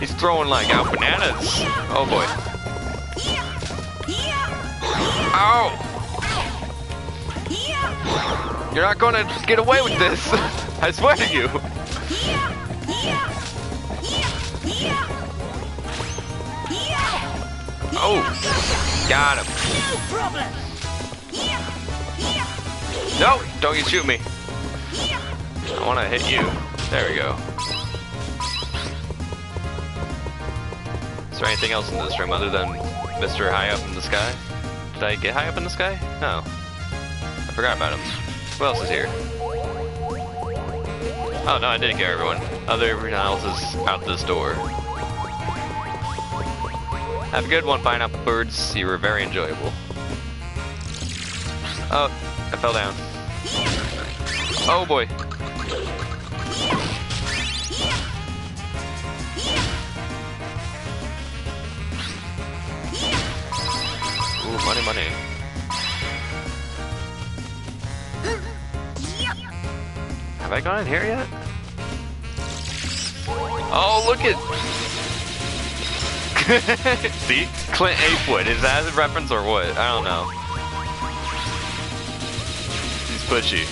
He's throwing like out bananas. Oh boy. Ow! You're not gonna get away with this! I swear to you! Oh! Got him. No Don't you shoot me! I wanna hit you. There we go. Is there anything else in this room other than Mr. High Up in the Sky? Did I get high up in the sky? No. I forgot about him. Who else is here? Oh no, I did get everyone. Other everyone else is out this door. Have a good one, pineapple birds. You were very enjoyable. Oh, I fell down. Oh boy. Ooh, money, money. Have I gone in here yet? Oh, look at... See? Clint Eastwood. Is that a reference or what? I don't know. He's pushy.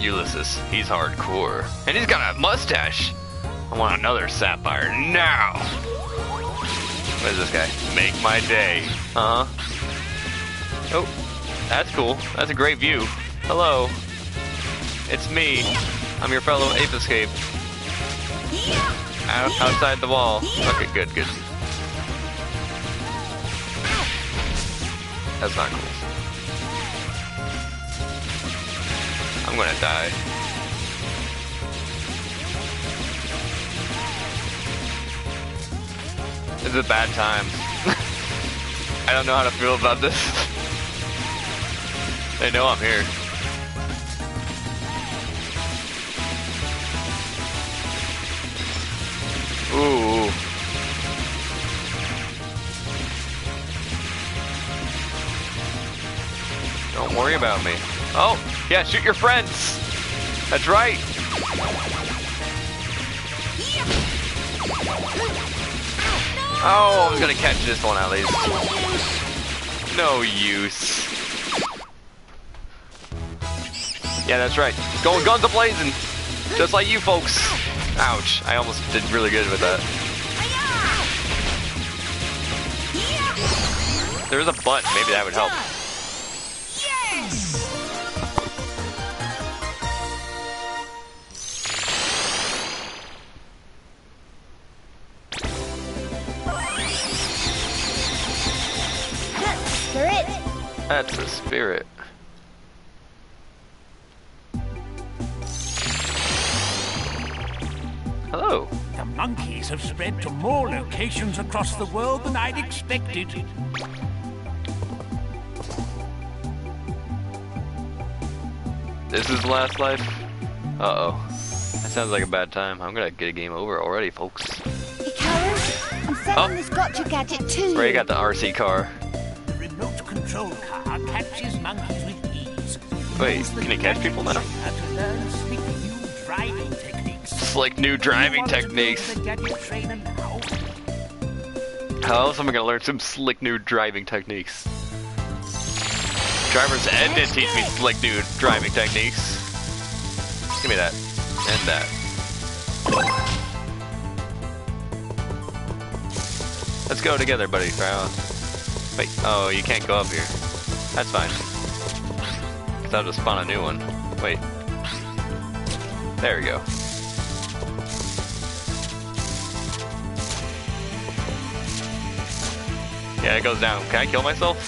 Ulysses. He's hardcore. And he's got a mustache. I want another sapphire now. What is this guy? Make my day. Uh huh. Oh, that's cool. That's a great view. Hello. It's me. I'm your fellow ape escape. Out, outside the wall. Okay, good, good. That's not cool. I'm gonna die. This is a bad time. I don't know how to feel about this. they know I'm here. Worry about me. Oh, yeah, shoot your friends. That's right. Oh, I'm gonna catch this one at least. No use. Yeah, that's right. Going guns a-blazing. Just like you folks. Ouch. I almost did really good with that. There's a button. Maybe that would help. That's the spirit. Hello. The monkeys have spread to more locations across the world than I'd expected. This is the last life? Uh-oh. That sounds like a bad time. I'm gonna get a game over already, folks. Hikaru, I'm sending Oh. this gotcha gadget to you. Ray got the RC car. Control car catches monkeys with ease. Wait, can it catch people now? gadget trainer To learn slick new driving techniques. Slick new driving Want to go techniques. to the gadget trainer now? How else am I gonna learn some slick new driving techniques? Driver's ed did teach me slick new driving techniques. Give me that. And that. Let's go together, buddy. On. Wait, oh, you can't go up here. That's fine. Cause I'll just spawn a new one. Wait. There we go. Yeah, it goes down. Can I kill myself?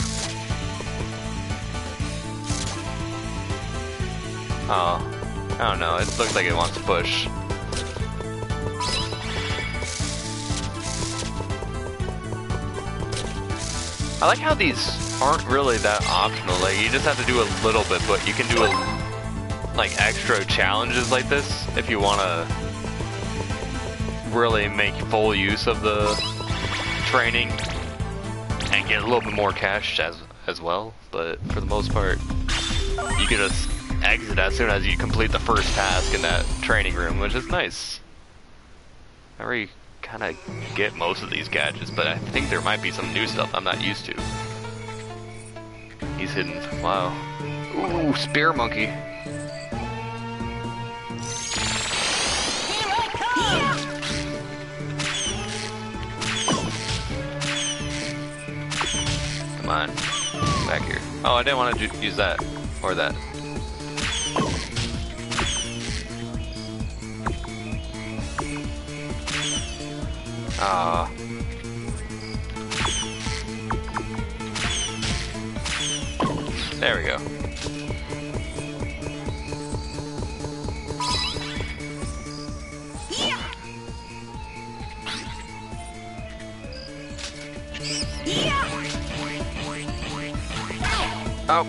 Oh, I don't know. It looks like it wants to push. I like how these aren't really that optional. Like you just have to do a little bit, but you can do a like extra challenges like this if you want to really make full use of the training and get a little bit more cash as as well. But for the most part, you can just exit as soon as you complete the first task in that training room, which is nice. Already kind of get most of these gadgets, but I think there might be some new stuff I'm not used to. He's hidden. Wow. Ooh, spear monkey. Come on. Back here. Oh, I didn't want to use that. Or that. Ah. There we go. Oh.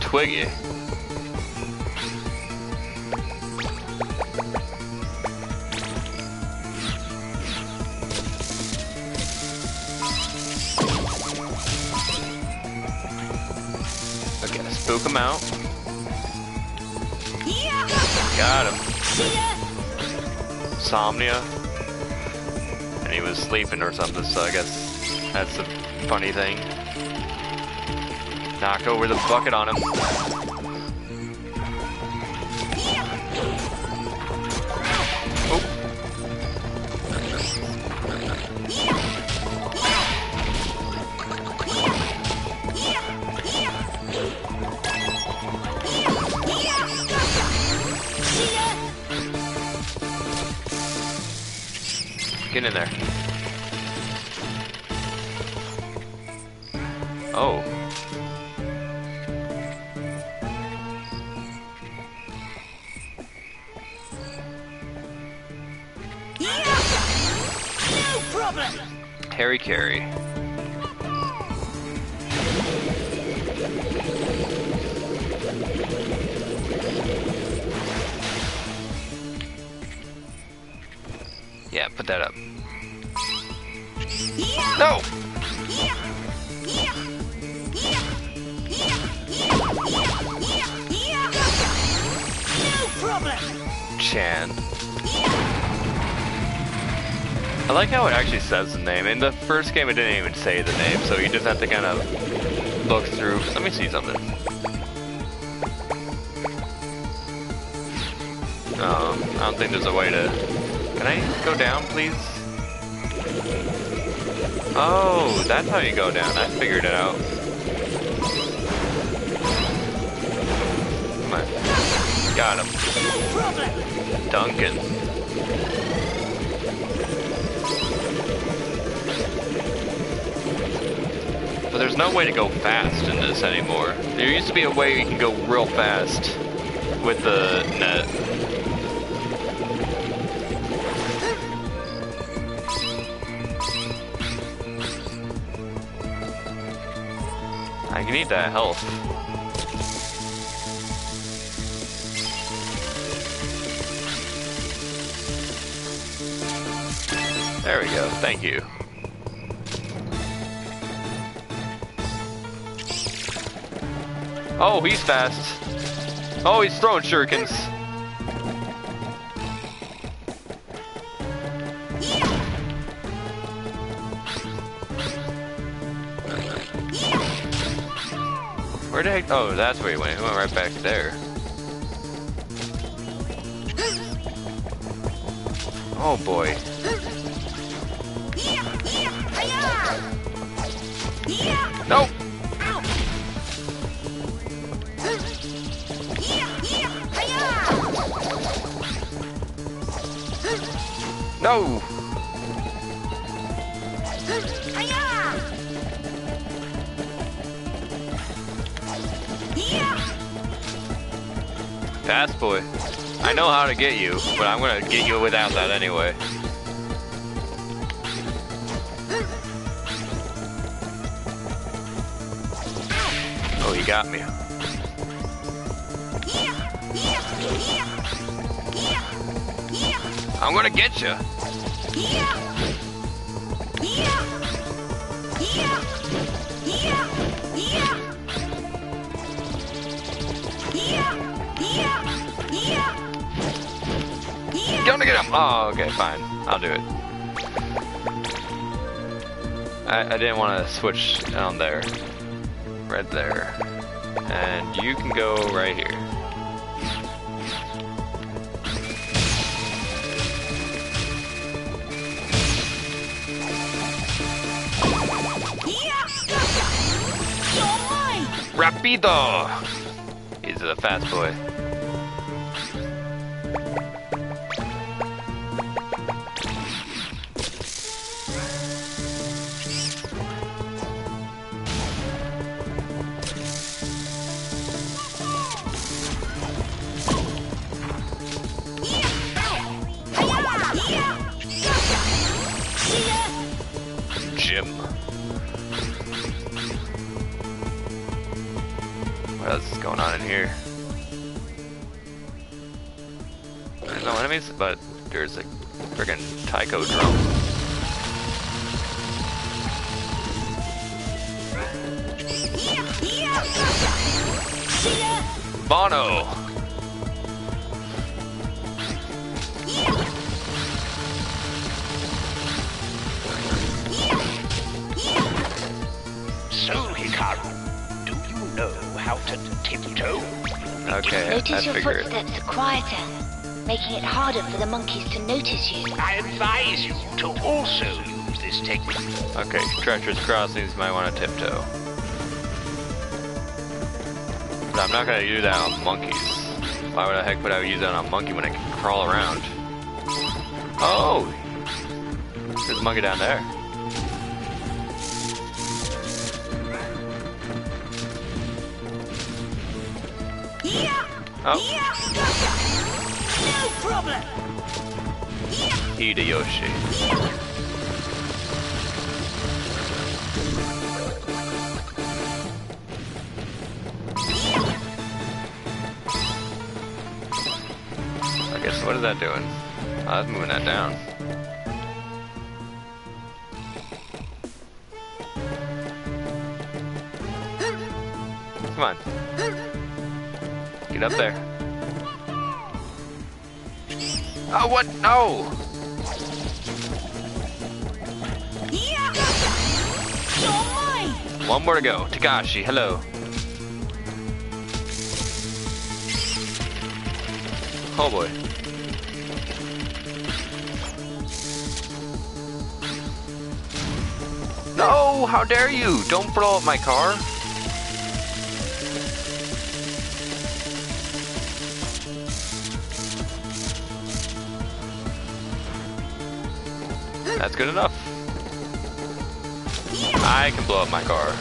Twiggy. Okay, spook him out. Got him. Somnia. And he was sleeping or something, so I guess that's the funny thing. Knock over the bucket on him. Get in there. Oh. Yeah! No problem! Harry Carey. Like how it actually says the name. In the first game, it didn't even say the name, so you just have to kind of look through. Let me see something. Um, I don't think there's a way to. Can I go down, please? Oh, that's how you go down. I figured it out. Come on. Got him. Duncan. But there's no way to go fast in this anymore. There used to be a way you can go real fast with the net. I need that health. There we go, thank you. Oh, he's fast. Oh, he's throwing shurikens. Where the heck? Oh, that's where he went. He went right back there. Oh boy. No. Fast boy. I know how to get you, but I'm gonna get you without that anyway. Oh, he got me. I'm gonna get you. Gonna get him. Oh, okay, fine. I'll do it. I, I didn't want to switch down there. Right there. And you can go right here. Rapido! He's a fast boy. the monkeys to notice you. I advise you to also use this technique. Okay, treacherous crossings might want to tiptoe. No, I'm not gonna use that on monkeys. Why would the heck would I use that on a monkey when I can crawl around? Oh! There's a monkey down there. Oh. Yeah, gotcha. No problem. Hideyoshi. I guess what is that doing? Oh, I was moving that down. Come on. Get up there. Oh, what? No! Yeah, gotcha. You're. One more to go. Takashi, hello. Oh boy. No! How dare you! Don't blow up my car! Good enough. I can blow up my car.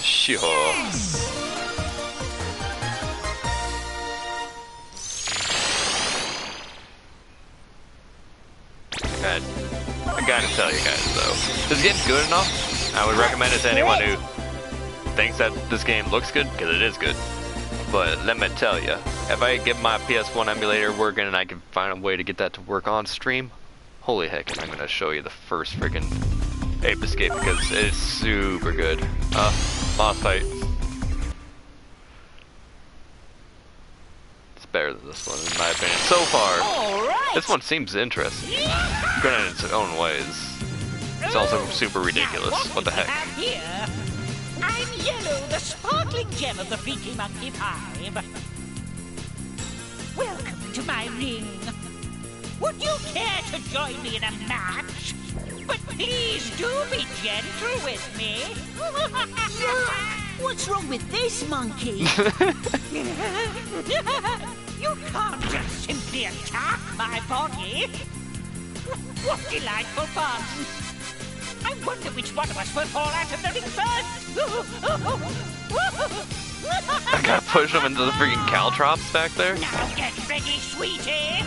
Sure. God. I gotta tell you guys though, this game's good enough. I would recommend it to anyone who thinks that this game looks good, because it is good. But let me tell you, if I get my PS1 emulator working and I can find a way to get that to work on stream, holy heck, and I'm gonna show you the first freaking Ape Escape because it's super good. Uh, boss fight. It's better than this one in my opinion. So far, right. this one seems interesting. Good in its own ways. It's also super ridiculous. What the heck? I'm Yellow, the sparkling gem of the Freaky Monkey Five. Welcome to my ring. Would you care to join me in a match? But please do be gentle with me. What's wrong with this monkey? you can't just simply attack my body. What delightful fun. I wonder which one of us will fall out of the ring first. I gotta push him into the freaking caltrops back there. Now get ready, sweetie, and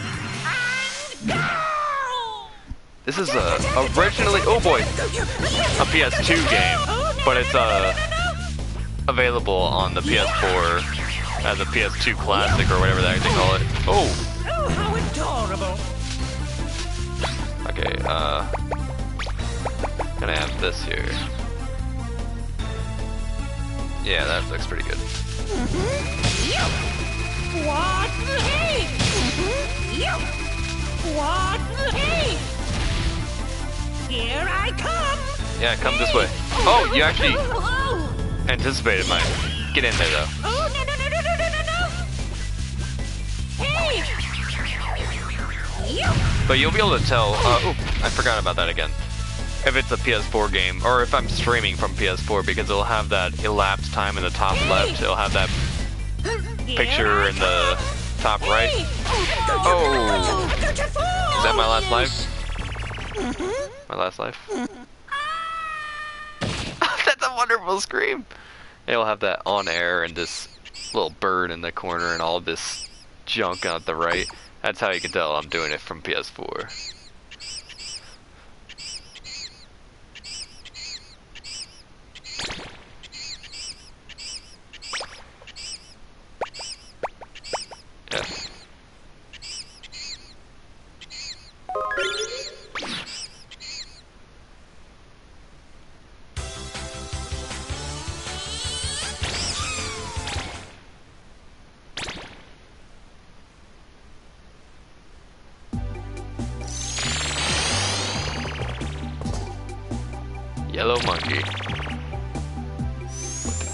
go! This is a originally oh boy a PS2 game, but it's uh available on the PS4 as a PS2 classic or whatever the heck they call it. Oh, Oh, how adorable! okay. Uh, Gonna have this here? Yeah, that looks pretty good. Mm-hmm. What the heck? Mm-hmm. What the heck? Here I come! Yeah, come this way. Oh, you actually anticipated mine. Get in there, though. But you'll be able to tell. Uh, oh, I forgot about that again. If it's a PS4 game, or if I'm streaming from PS4, because it'll have that elapsed time in the top left. It'll have that picture in the top right. Oh, oh! is that my last life? My last life. Oh, that's a wonderful scream. It'll have that on air and this little bird in the corner and all this junk on the right. That's how you can tell I'm doing it from PS4.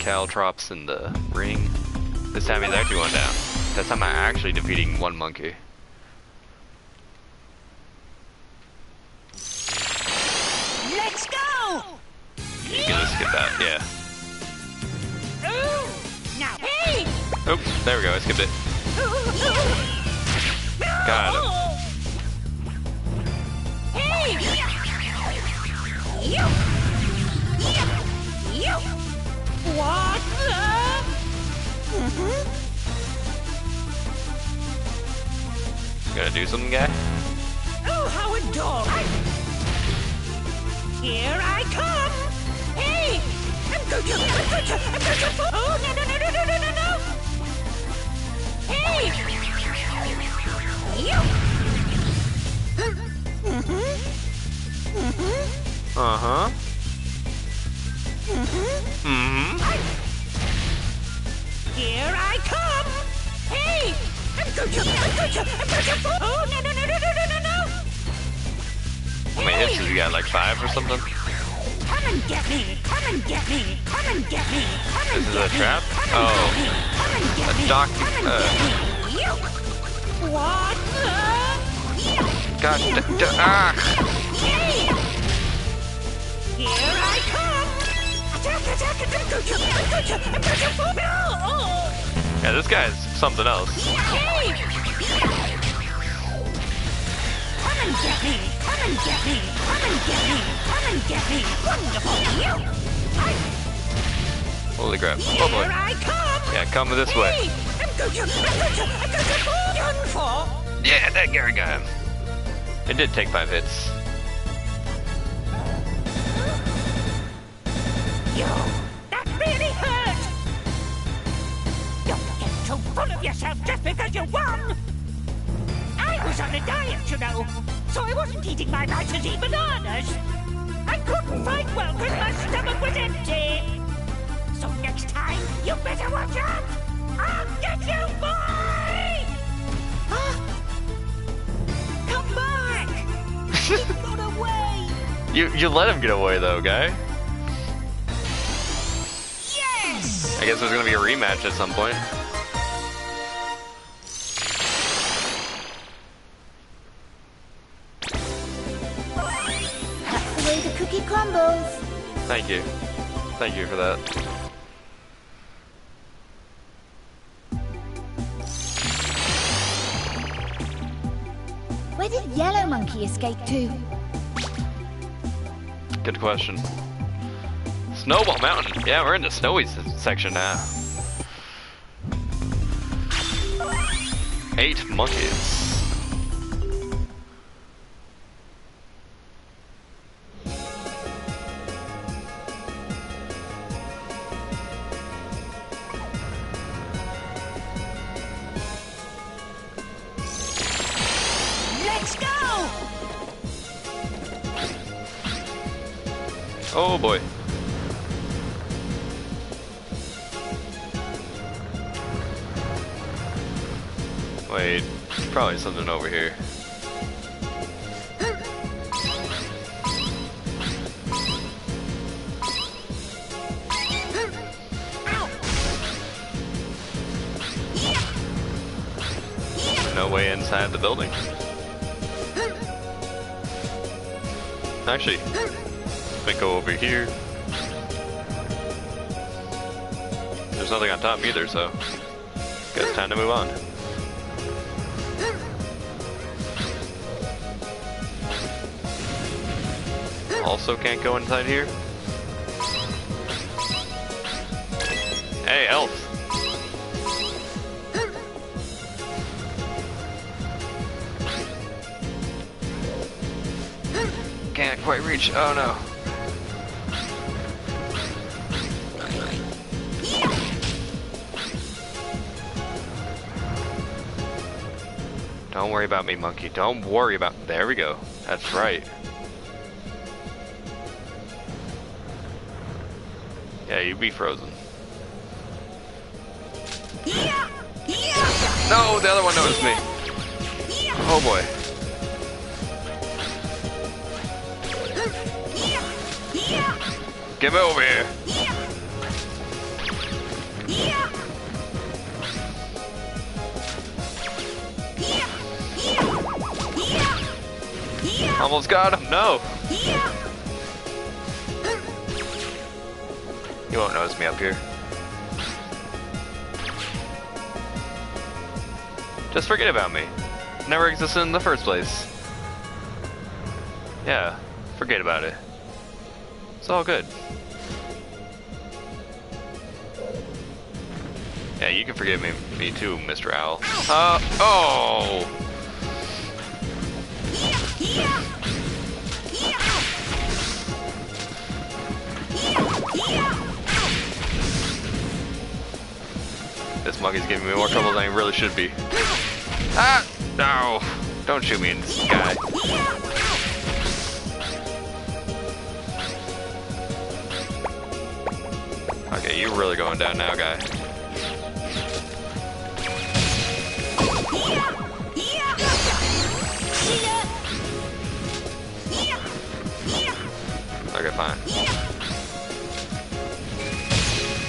Caltrops in the ring. This time he's actually going down. That time I'm actually defeating one monkey. Let's go! You can just skip that, yeah. Oh! Now, hey! Oh, there we go, I skipped it. Got him. You gonna do something, guy? Oh, how adorable! Here I come! Hey! I'm going to... I'm going to... I'm going to... Oh, no, no, no, no, no, no, no, no! Hey! You! Mm-hmm. Mm-hmm. Uh-huh. Mm-hmm. Mm-hmm. mm-hmm. Here I come! Hey! I'm going to, I'm going to, I'm going to, oh, no, no, no, no, no, no, no, no! How many hits has he got? Like five or something? Come and get me! Come and get me! Come and get me! Come and This is get a me! trap? Come and Oh. get me! Come and get A me! doc- Come and uh. get me! What the? God, d- d- ah! Yeah, this guy's something else. Come and get me! Come and get me! Come and get me! Come and get me! Wonderful! Holy crap. Oh boy. Come! Yeah, come this way. Yeah, that Gary got. It did take five hits. You! That really hurt! Don't get too full of yourself just because you won! I was on a diet, you know, so I wasn't eating my vices and bananas. I couldn't fight well because my stomach was empty. So next time, you better watch out! I'll get you, boy! Come back! He got away! You you let him get away though, guy. I guess there's gonna be a rematch at some point. That's the way the cookie crumbles. Thank you. Thank you for that. Where did Yellow Monkey escape to? Good question. Snowball Mountain. Yeah, we're in the snowy section now. Eight monkeys. Let's go! Oh boy. Probably something over here. No way inside the building. Actually, might go over here. There's nothing on top either, so guess time to move on. Also can't go inside here. Hey, elf. Can't quite reach. Oh no. Don't worry about me, monkey. Don't worry about. There we go. That's right. Yeah, you be frozen. No, the other one noticed me. Oh boy. Get me over here. Almost got him. No. Won't notice me up here. Just forget about me. Never existed in the first place. Yeah, forget about it. It's all good. Yeah, you can forgive me, me too, Mr. Owl. Uh, oh! This monkey's giving me more trouble than he really should be. Ah! No! Don't shoot me in the sky. Okay, you're really going down now, guy. Okay, fine.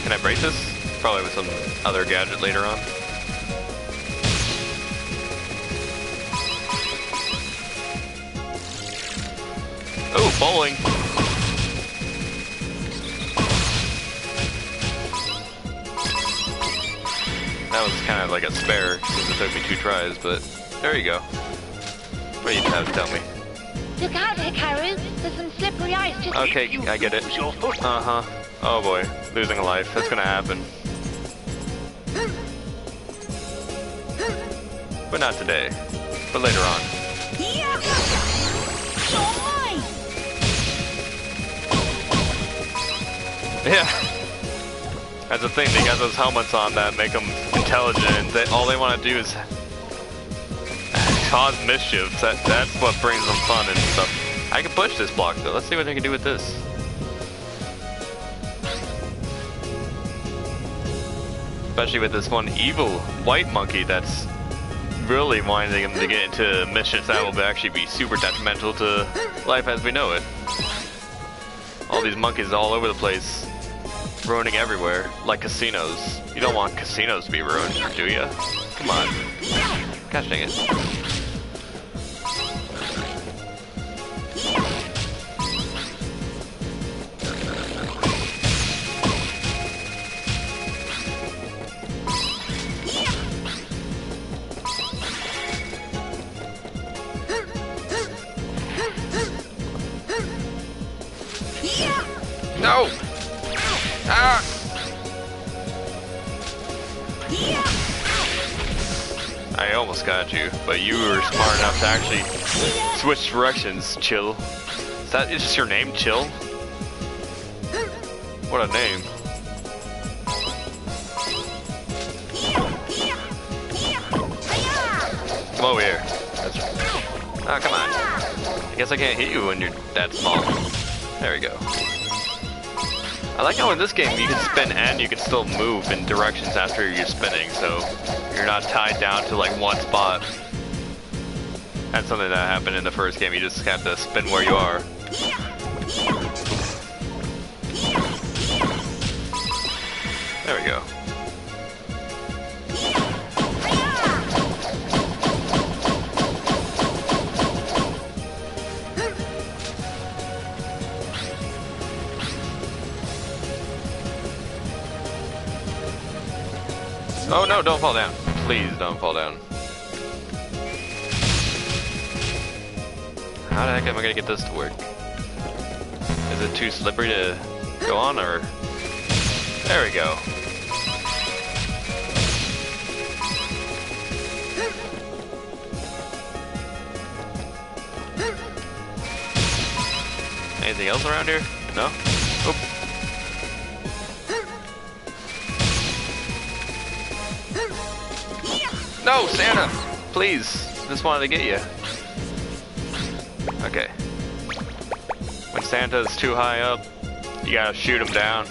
Can I break this? Probably with some other gadget later on. Oh, bowling! That was kind of like a spare, since it took me two tries, but there you go. What do you have to tell me? Look out, Hikaru. There's some slippery ice just... Okay, I get it. Uh-huh. Oh boy, losing a life. That's gonna happen. But not today. But later on. Yeah. That's the thing, they got those helmets on that make them intelligent. They, all they want to do is cause mischief. That, that's what brings them fun and stuff. I can push this block though. Let's see what I can do with this. Especially with this one evil white monkey that's really wanting them to get into missions that will actually be super detrimental to life as we know it. All these monkeys all over the place, ruining everywhere, like casinos. You don't want casinos to be ruined, do you? Come on. Gosh dang it. But you were smart enough to actually switch directions, Chill. Is that is just your name, Chill? What a name. Come over here. That's Oh, come on. I guess I can't hit you when you're that small. There we go. I like how in this game you can spin and you can still move in directions after you're spinning, so you're not tied down to like one spot. That's something that happened in the first game, you just have to spin where you are. There we go. Oh no, don't fall down. Please don't fall down. How the heck am I gonna get this to work? Is it too slippery to go on or? There we go. Anything else around here? No? Oop. No, Santa! Please, just wanted to get you. Okay. When Santa's too high up, you gotta shoot him down.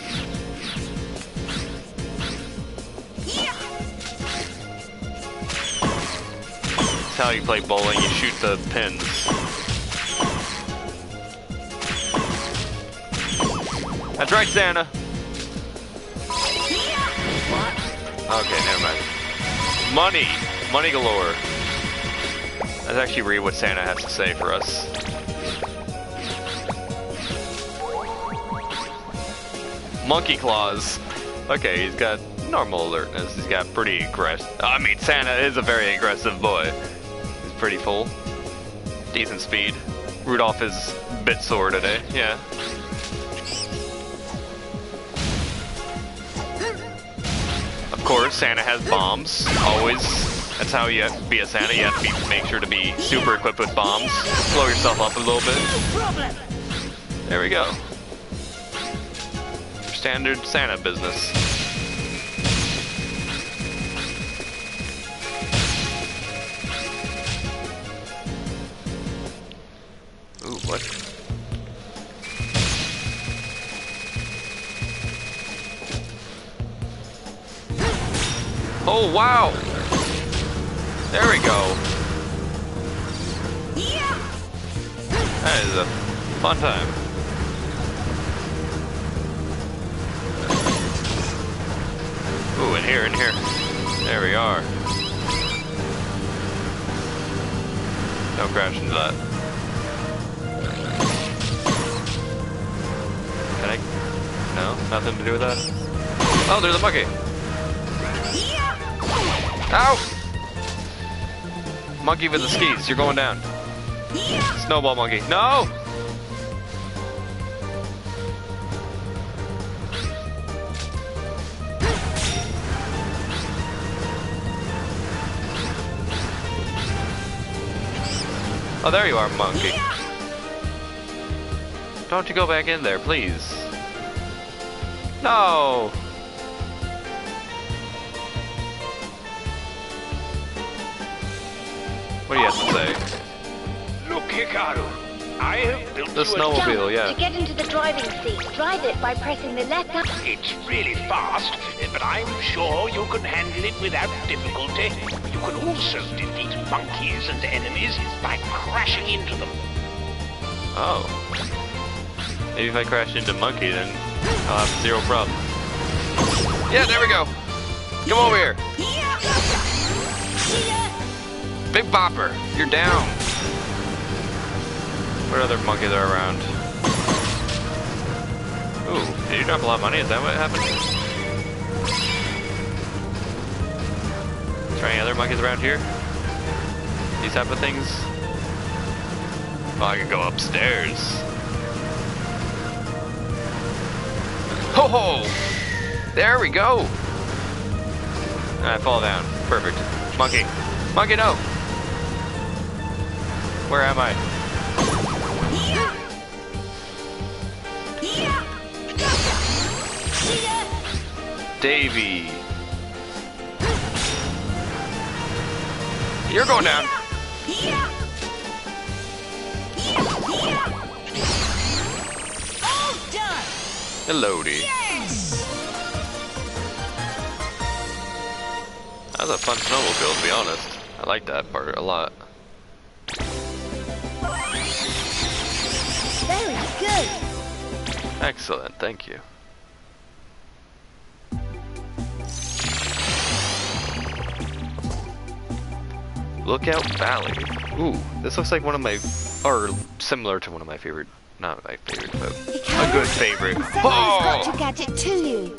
That's how you play bowling, you shoot the pins. That's right, Santa! Okay, never mind. Money! Money galore. Let's actually read what Santa has to say for us. Monkey claws. Okay, he's got normal alertness. He's got pretty aggressive. I mean, Santa is a very aggressive boy. He's pretty full. Decent speed. Rudolph is bit sore today. Yeah. Of course, Santa has bombs. Always That's how you have to be a Santa. You have to be, make sure to be super equipped with bombs. Blow yourself up a little bit. There we go. Standard Santa business. Ooh, what? Oh, wow! There we go. That is a fun time. Ooh, in here, in here. There we are. Don't crash into that. Can I? No? Nothing to do with that? Oh, there's a monkey! Ow! Monkey with the skis, you're going down. Snowball monkey. No! Oh, there you are, monkey. Don't you go back in there, please. No! What do you have to say? Look, Hikaru. I have built The you a snowmobile, Jump yeah. to get into the driving seat. Drive it by pressing the left up. It's really fast, but I'm sure you can handle it without difficulty. You can also defeat monkeys and enemies is by crashing into them. Oh. Maybe if I crash into monkey, then I'll have zero problem. Yeah, there we go. Come over here. Big Bopper, you're down. What other monkeys are around? Ooh, did you drop a lot of money? Is that what happened? Is there any other monkeys around here? These type of things? I can go upstairs. Ho ho! There we go! I fall down. Perfect. Monkey. Monkey, no! Where am I? Davy. You're going down. Yes! That was a fun snowmobile, to be honest. I like that part a lot. Very good. Excellent, thank you. Lookout Valley. Ooh, this looks like one of my, or similar to one of my favorite, not my favorite, but a good favorite. Someone's got Oh! to gadget to you.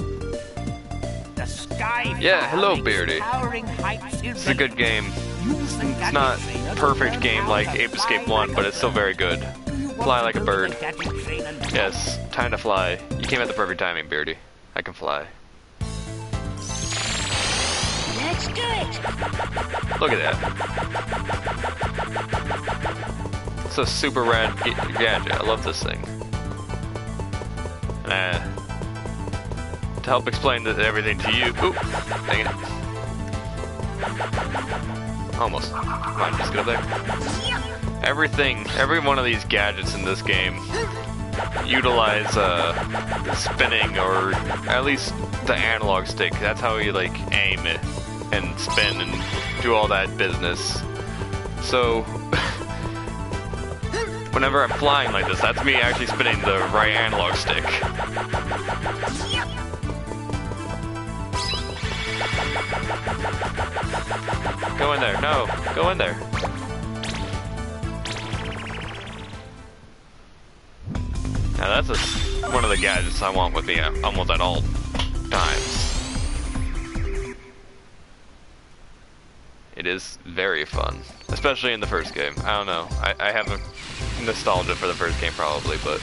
The sky. Yeah, hello, Beardy. It's a good game. It's not perfect game like Ape Escape 1, but it's still very good. Fly like a bird. Yes, time to fly. You came at the perfect timing, Beardy. I can fly. Let's do it. Look at that. A super rad gadget. I love this thing. Uh, to help explain this, everything to you. Oop, dang it. Almost. Come just there. Everything, every one of these gadgets in this game utilize uh, spinning or at least the analog stick. That's how you like aim it and spin and do all that business. So whenever I'm flying like this, that's me actually spinning the right analog stick. Go in there. No, go in there. Now that's a, one of the gadgets I want with me uh, almost at all times. It is very fun, especially in the first game. I don't know. I, I have a nostalgia for the first game probably, but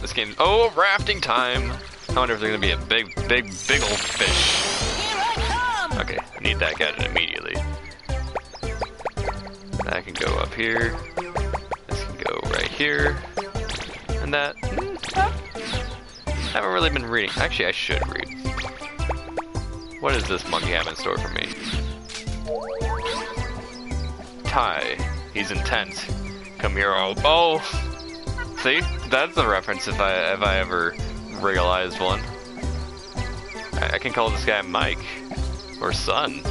this game. Oh, rafting time! I wonder if there's gonna be a big, big, big old fish. Here I! Okay, Need that gadget immediately. That can go up here. This can go right here. And that. mm, ah, haven't really been reading. Actually, I should read. What does this monkey have in store for me? Ty. He's intense. Come here, oh. Oh! See? That's a reference if I if I ever realized one. I, I can call this guy Mike. Or Son.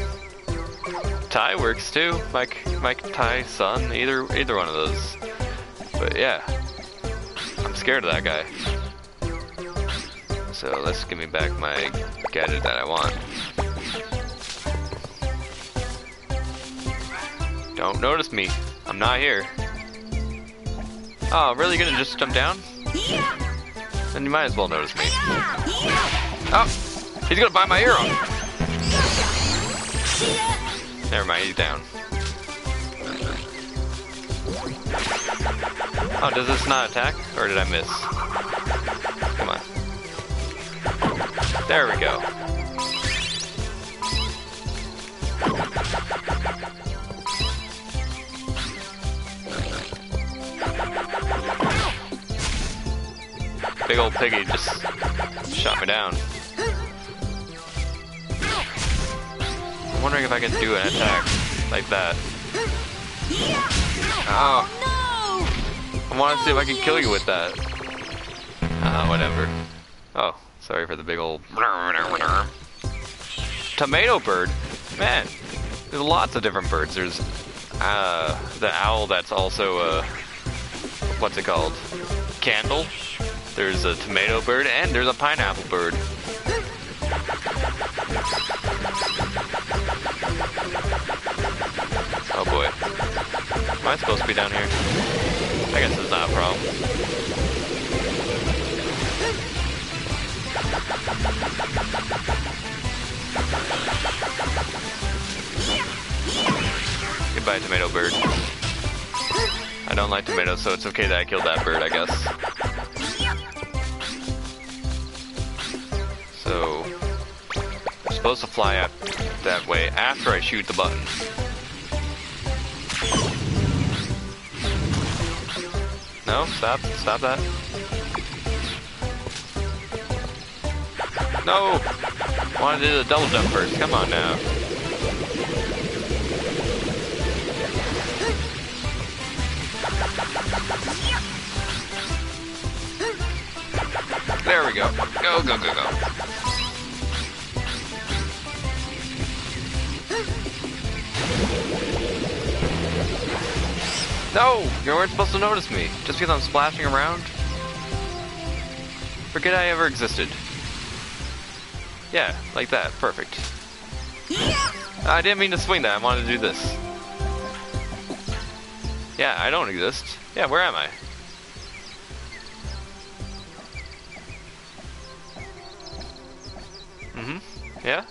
Ty works too. Mike Mike Ty Son. Either either one of those. But yeah. I'm scared of that guy. So let's give me back my gadget that I want. Don't notice me. I'm not here. Oh, really gonna just jump down? Then you might as well notice me. Oh! He's gonna bite my ear off! Never mind, he's down. Oh, does this not attack? Or did I miss? Come on. There we go. Big old piggy just shot me down. I'm wondering if I can do an attack like that. Oh. I want to see if I can kill you with that. Ah, whatever. Oh, sorry for the big old tomato bird. Man, there's lots of different birds. There's uh, the owl that's also uh, what's it called? Candle. There's a tomato bird and there's a pineapple bird. Oh boy. Am I supposed to be down here? I guess it's not a problem. Goodbye, tomato bird. I don't like tomatoes, so it's okay that I killed that bird, I guess. Supposed to fly up that way after I shoot the button. No, stop, stop that. No! I want to do the double jump first, come on now. There we go. Go, go, go, go. No! You weren't supposed to notice me. Just because I'm splashing around? Forget I ever existed. Yeah, like that. Perfect. I didn't mean to swing that. I wanted to do this. Yeah, I don't exist. Yeah, where am I? Mm-hmm. Yeah?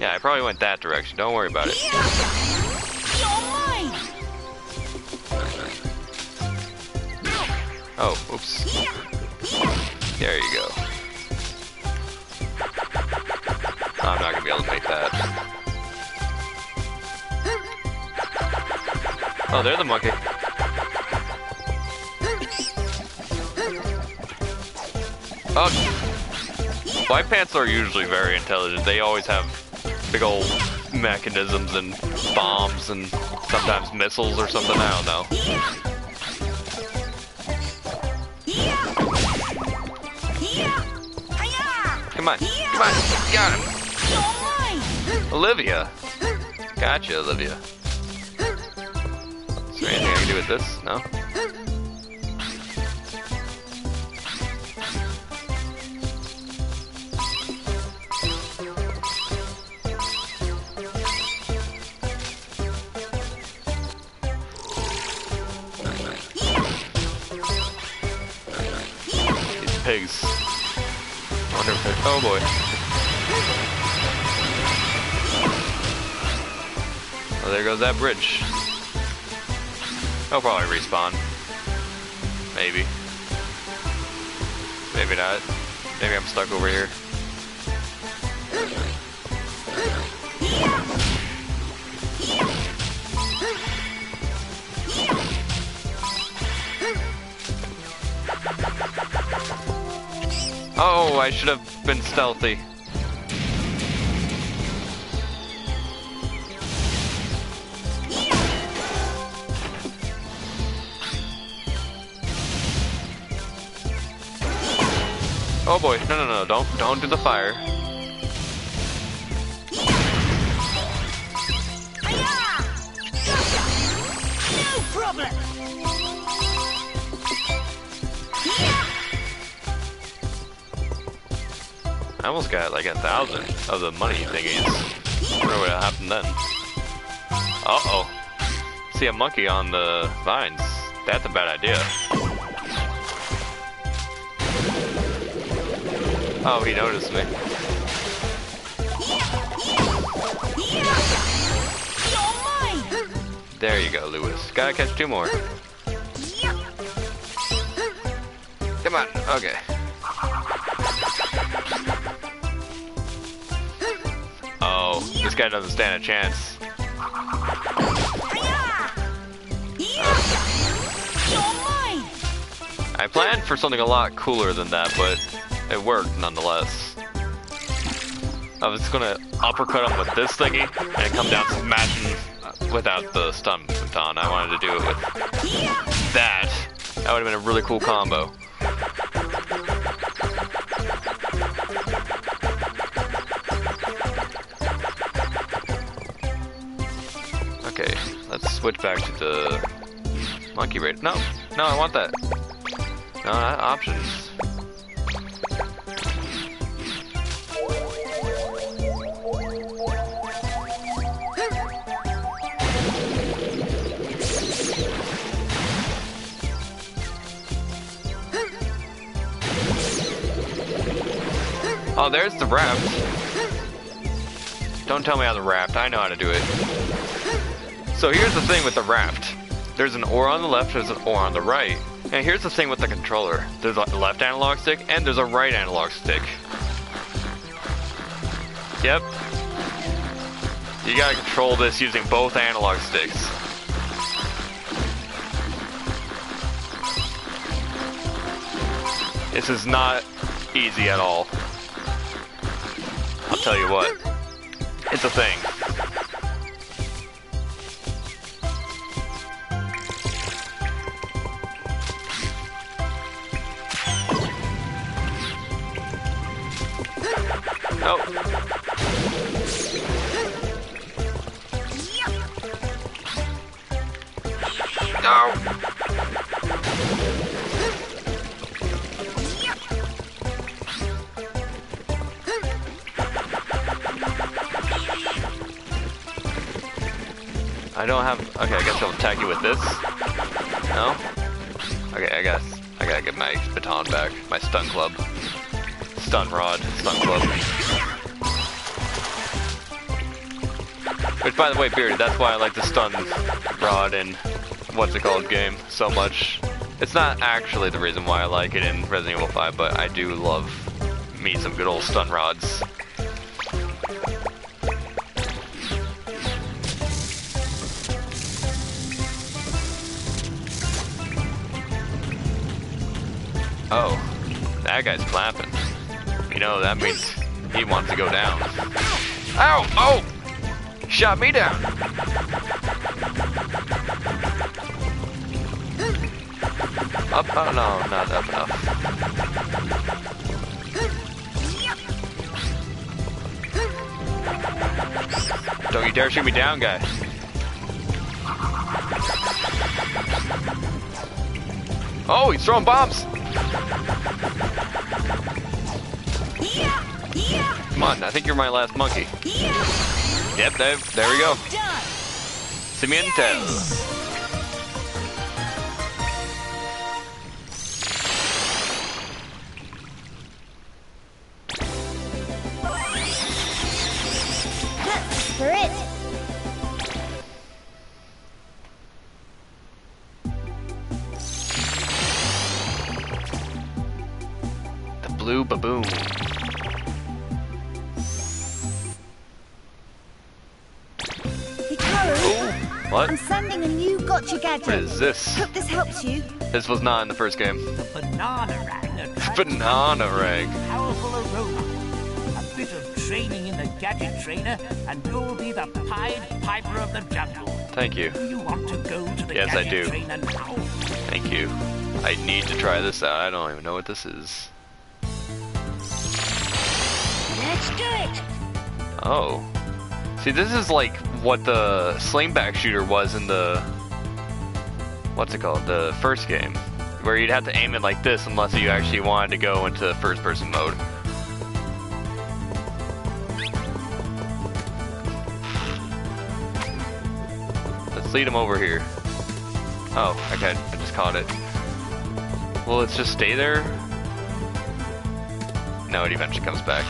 Yeah, I probably went that direction. Don't worry about it. Oh, oops. There you go. I'm not gonna be able to make that. Oh, they're the monkey. Oh, white pants are usually very intelligent. They always have big old mechanisms and bombs and sometimes missiles or something. I don't know. Come on, come on, got him. Olivia. Gotcha, Olivia. Is there anything I can do with this? No? Pigs. Oh boy. Oh, there goes that bridge. They'll probably respawn. Maybe. Maybe not. Maybe I'm stuck over here. Oh, I should have been stealthy. Oh boy, no no no, don't don't do the fire. I almost got like a thousand of the money thingies. I wonder what happened then. Uh oh. See a monkey on the vines. That's a bad idea. Oh, he noticed me. There you go, Lewis. Gotta catch two more. Come on. Okay. This guy doesn't stand a chance. I planned for something a lot cooler than that, but it worked nonetheless. I was gonna uppercut him with this thingy and come down smashing without the stun baton. I wanted to do it with that. That would have been a really cool combo. Switch back to the monkey raid. No, no, I want that. No, options. Oh, there's the raft. Don't tell me how to raft. I know how to do it. So here's the thing with the raft. There's an oar on the left, there's an oar on the right. And here's the thing with the controller. There's a left analog stick and there's a right analog stick. Yep. You gotta control this using both analog sticks. This is not easy at all. I'll tell you what. It's a thing. Attack you with this. No. Okay, I guess I gotta get my baton back. My stun club, stun rod, stun club. Which, by the way, Bearded, that's why I like the stun rod in what's it called game so much. It's not actually the reason why I like it in Resident Evil 5, but I do love me some good old stun rods. Guy's clapping. You know, that means he wants to go down. Ow! Oh! Shot me down! Up? Oh, no, not up enough. Don't you dare shoot me down, guys. Oh, he's throwing bombs! On, I think you're my last monkey. Yep, there, there we go. Done. Simientel. What is this? Hope this helps you. This was not in the first game. The banana rang attracts Banana a rang. Powerful aroma. A bit of training in the gadget trainer, and you'll be the Pied Piper of the Jungle. Thank you. Do you want to go to the Yes, I do. trainer now? Thank you. I need to try this out. I don't even know what this is. Let's do it! Oh. See, this is like what the slingback shooter was in the. What's it called? The first game. Where you'd have to aim it like this unless you actually wanted to go into first person mode. Let's lead him over here. Oh, okay, I just caught it. Well, let's just stay there. No, it eventually comes back.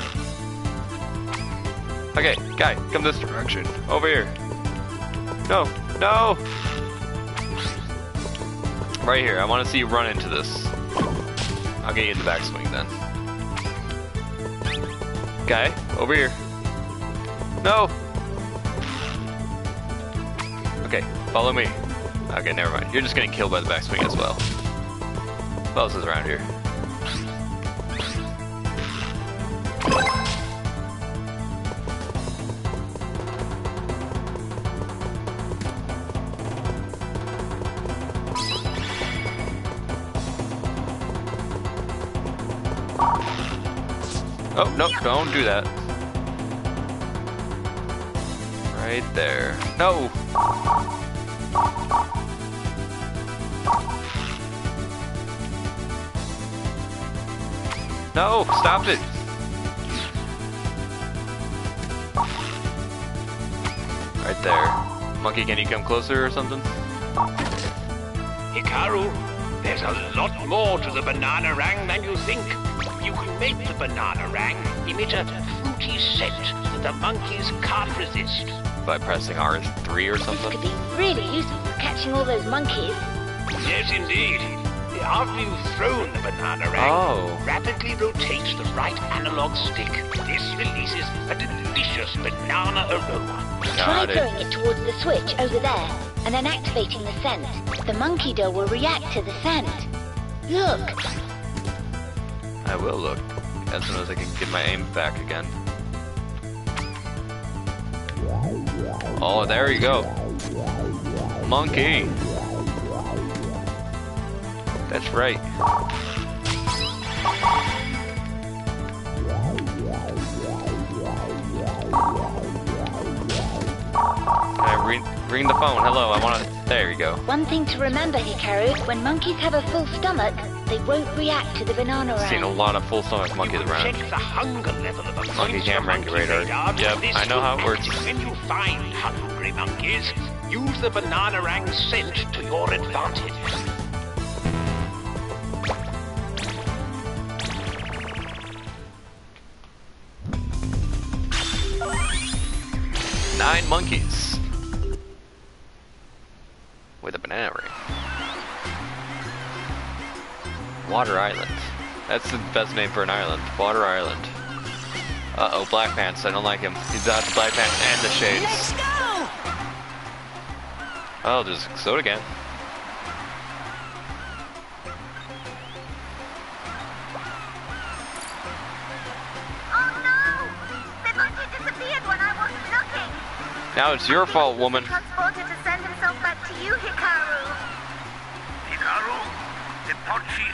Okay, guy, come this direction. Over here. No, no! Right here, I want to see you run into this. I'll get you in the backswing then. Guy, over here. No! Okay, follow me. Okay, never mind. You're just getting killed by the backswing as well. What else is around here? Oh, no, don't do that. Right there. No! No, stop it! Right there. Monkey, can you come closer or something? Hikaru, there's a lot more to the banana rang than you think. You can make the banana rang emit a fruity scent that the monkeys can't resist. By pressing R3 or something? This could be really useful for catching all those monkeys. Yes, indeed. After you've thrown the banana rang, Oh. rapidly rotate the right analog stick. This releases a delicious banana aroma. Try it. throwing it towards the switch over there, and then activating the scent. The monkey doll will react to the scent. Look, I will look. As soon as I can get my aim back again. Oh, there you go. Monkey. That's right. I ring, ring the phone? Hello, I want to. There you go. one thing to remember, Hikaru, when monkeys have a full stomach, they won't react to the banana Seen a lot of full stomach monkeys around. check the hunger level of a Monkey monster cam monkey radar. to Yep, this I know how it works. When you find hungry monkeys, use the banana rang scent to your advantage. Nine monkeys. Water Island. That's the best name for an island. Water Island. Uh oh, Black Pants. I don't like him. He's got the Black Pants and the shades. Let's go! Oh, there's soda again. Oh no! The monkey disappeared when I wasn't looking. Now it's your fault, woman. Transported to send himself back to you, Hikaru. Hikaru, the Pochi is lost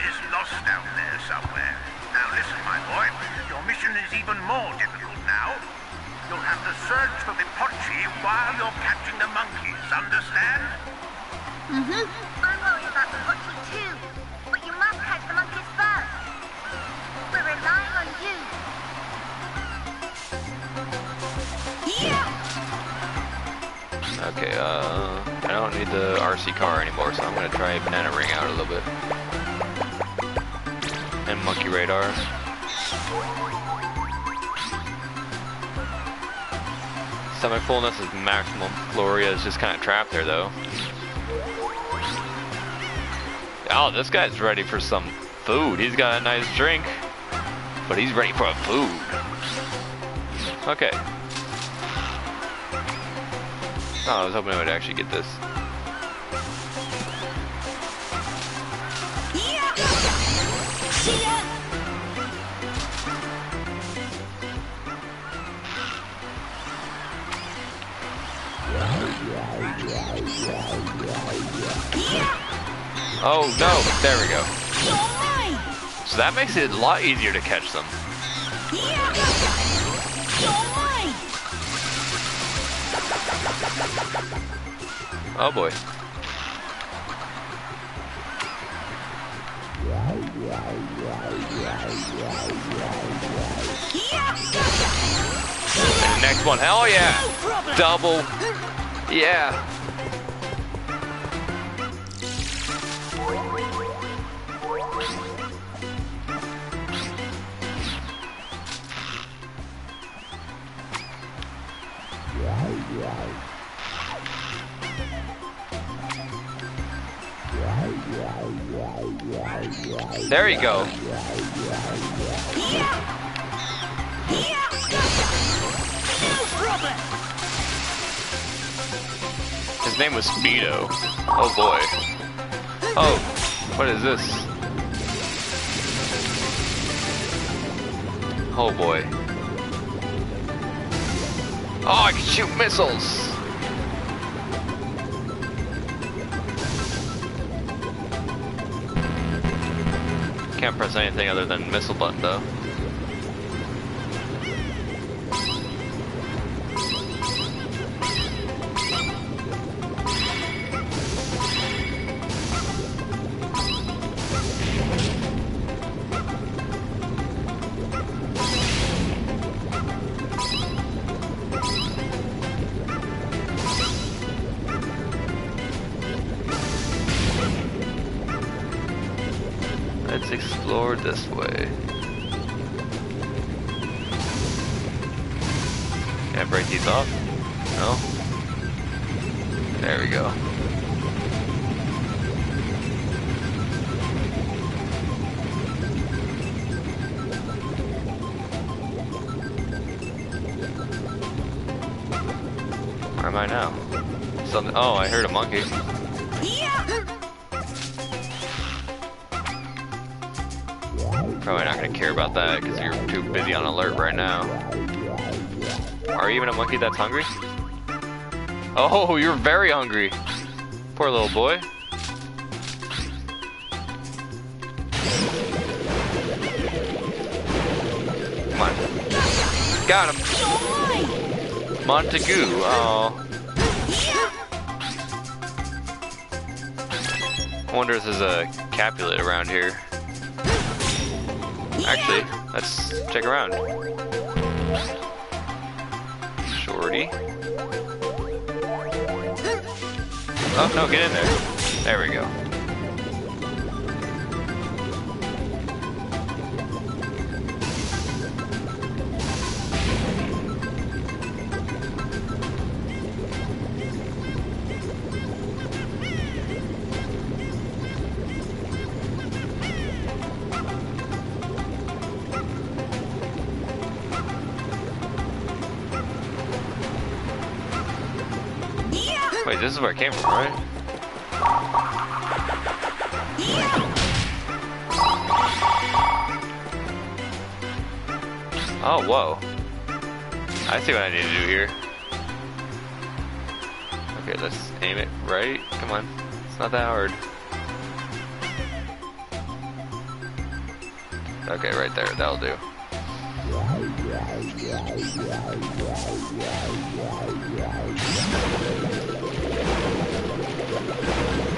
down there somewhere. Now listen, my boy. Your mission is even more difficult now. You'll have to search for the Pochi while you're catching the monkeys, understand? Mm-hmm. I'm worried about the monkey too. But you must catch the monkeys first. We're relying on you. Yeah! Okay, uh, I don't need the RC car anymore, so I'm gonna try Banana Ring out a little bit. And Monkey Radar. Stomach fullness is maximum. Gloria is just kind of trapped there, though. Oh, this guy's ready for some food. He's got a nice drink, but he's ready for food. Okay. Oh, I was hoping I would actually get this. Oh no, there we go. So that makes it a lot easier to catch them. Yeah! You're mine! Oh boy. And next one, hell yeah! Double. Yeah. There you go. His name was Speedo. Oh boy. Oh, what is this? Oh boy. Oh, I can shoot missiles! I can't press anything other than missile button though. Explore this way. Can I break these off? No? There we go. Where am I now? Something. Oh, I heard a monkey. That's hungry? Oh, you're very hungry. Poor little boy. Come on. Got him. Montague. Oh. I wonder if there's a Capulet around here. Actually, let's check around. Shorty. Oh, no, get in there. There we go. This is where I came from, right? Oh, whoa. I see what I need to do here. Okay, let's aim it right. Come on. It's not that hard. Okay, right there. That'll do.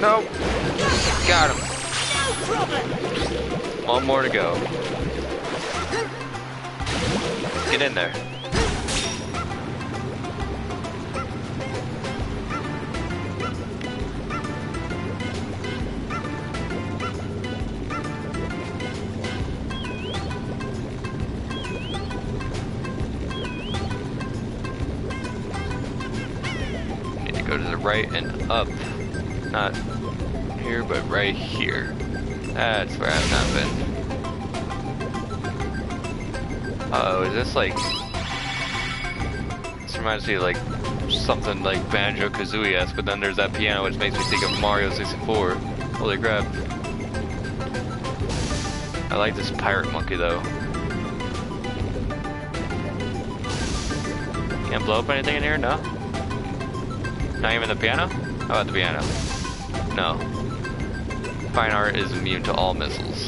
Nope. Got him. One more to go. Get in there. Right here. That's where I've not been. Uh oh, is this like... This reminds me of like something like Banjo Kazooie esque, but then there's that piano which makes me think of Mario 64. Holy crap. I like this pirate monkey though. Can't blow up anything in here? No? Not even the piano? How about the piano? No. Fine art is immune to all missiles.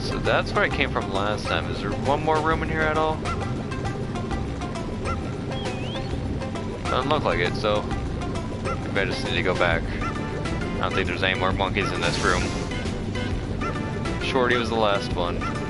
So that's where I came from last time. Is there one more room in here at all? Doesn't look like it, so maybe I just need to go back. I don't think there's any more monkeys in this room. Shorty was the last one.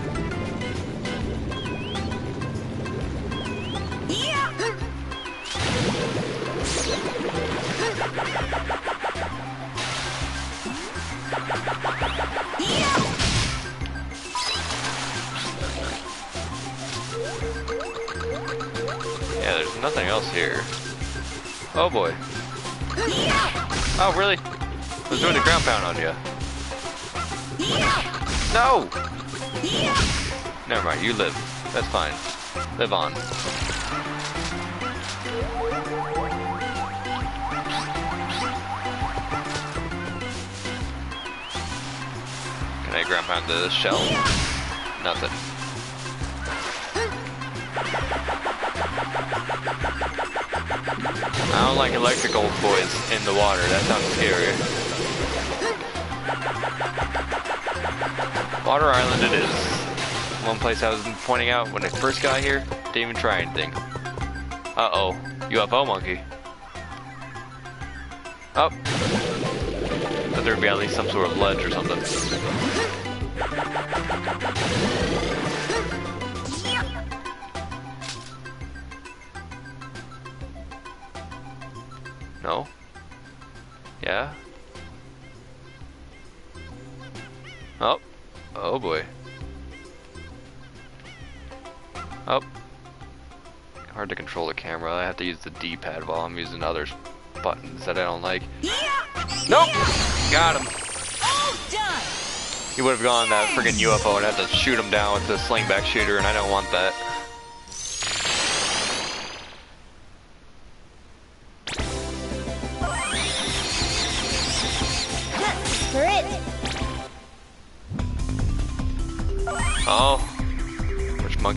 Oh boy. Oh, really? I was doing the ground pound on you. No! Never mind, you live. That's fine. Live on. Can I ground pound the shell? Nothing. Don't like electrical boys in the water. That sounds scary. Water Island it is. One place I was pointing out when I first got here, didn't even try anything. Uh-oh. UFO monkey. Oh. Thought there'd be at least some sort of ledge or something. Yeah? Oh. Oh boy. Oh. Hard to control the camera. I have to use the D-pad while I'm using other buttons that I don't like. Nope! Got him. He would have gone that friggin' UFO and had to shoot him down with the slingback shooter, and I don't want that.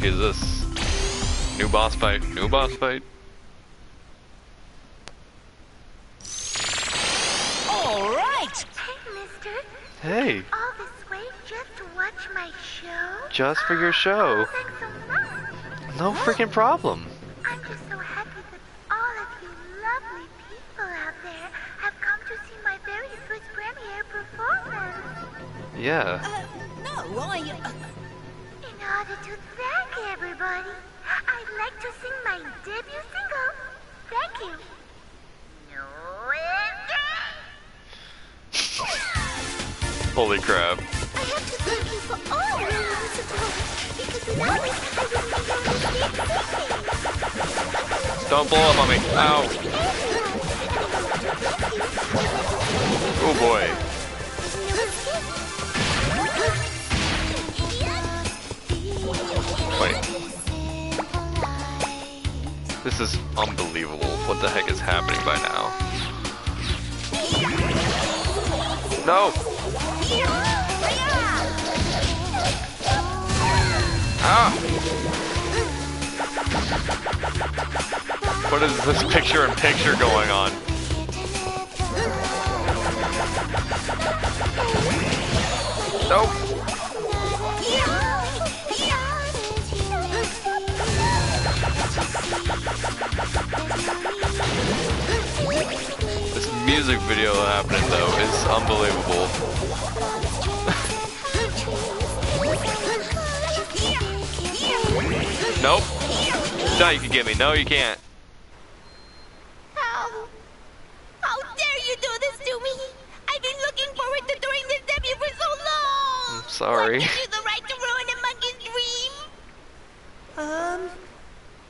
Is this? New boss fight. New boss fight. All right. Hey, mister. Hey, All this way just to watch my show? just for your show. Thanks so. No freaking problem. I'm just so happy that all of you lovely people out there have come to see my very first premiere performance. Yeah. Uh, everybody, I'd like to sing my debut single. Thank you. Holy crap. I have to thank you for all your support, because without it, I wouldn't be able to existing. Don't blow up on me. Ow. Uh, oh boy. Wait. This is unbelievable. What the heck is happening by now? No! Ah! What is this picture in picture going on? Nope. Music video happening though is unbelievable. Nope. No, you can get me. No, you can't. How? How dare you do this to me? I've been looking forward to doing this debut for so long. I'm sorry. What gives you the right to ruin a monkey's dream? Um,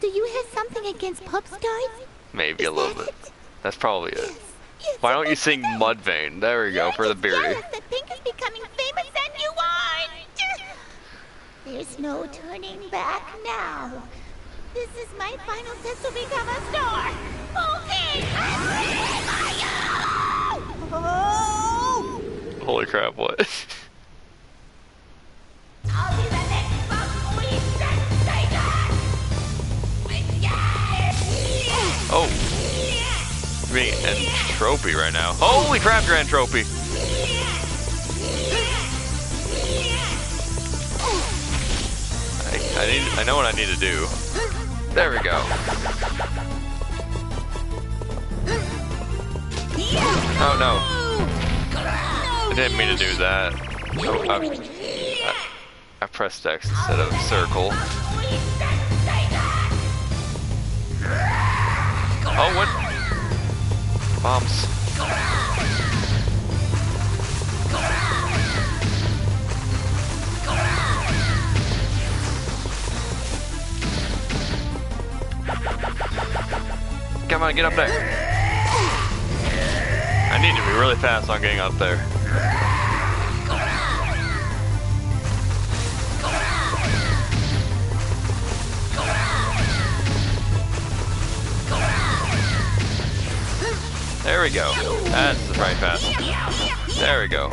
do you have something against pop stars? Maybe a little bit. it? That's probably it. Why don't you sing Mudvayne? There we go, for the beardy. Jealous that Pink is becoming famous and you aren't. There's no turning back now. This is my final test to become a star. Okay, I'm ready for you. Oh! Holy crap, what? I'll be the next buckwheat sensator. Yes! Oh. Me and Tropy right now. Holy crap, Grand Tropy! I, I need. I know what I need to do. There we go. Oh no! I didn't mean to do that. Oh, I, I, I pressed X instead of circle. Oh, what? Bombs. Come on, get up there. I need to be really fast on getting up there. There we go. That's the right path. There we go.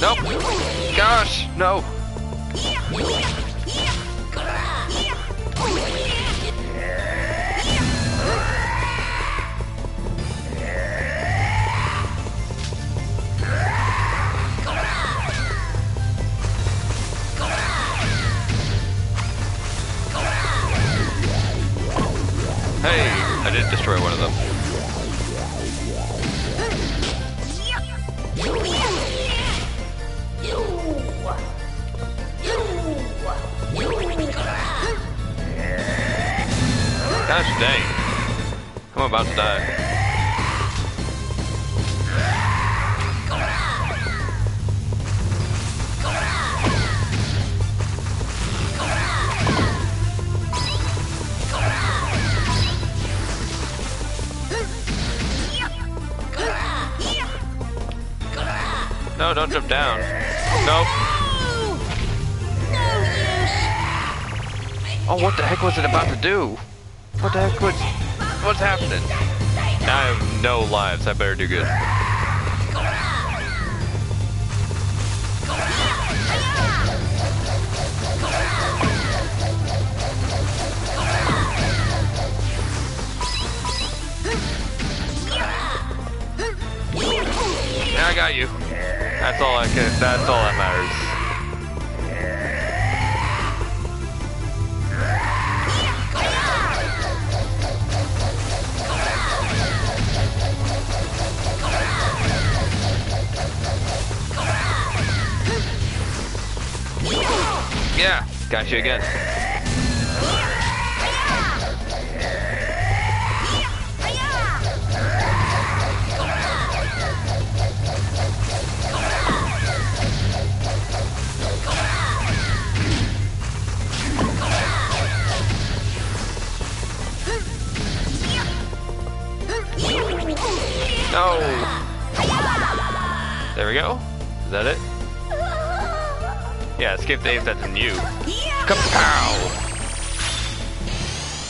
Nope. Gosh, no. I did destroy one of them. Gosh dang. I'm about to die. Don't jump down. Nope. Oh, what the heck was it about to do? What the heck was... What's happening? I have no lives. I better do good. That's all I can. That's all that matters. Yeah, got you again. Yeah, ape that's in you. Kapow!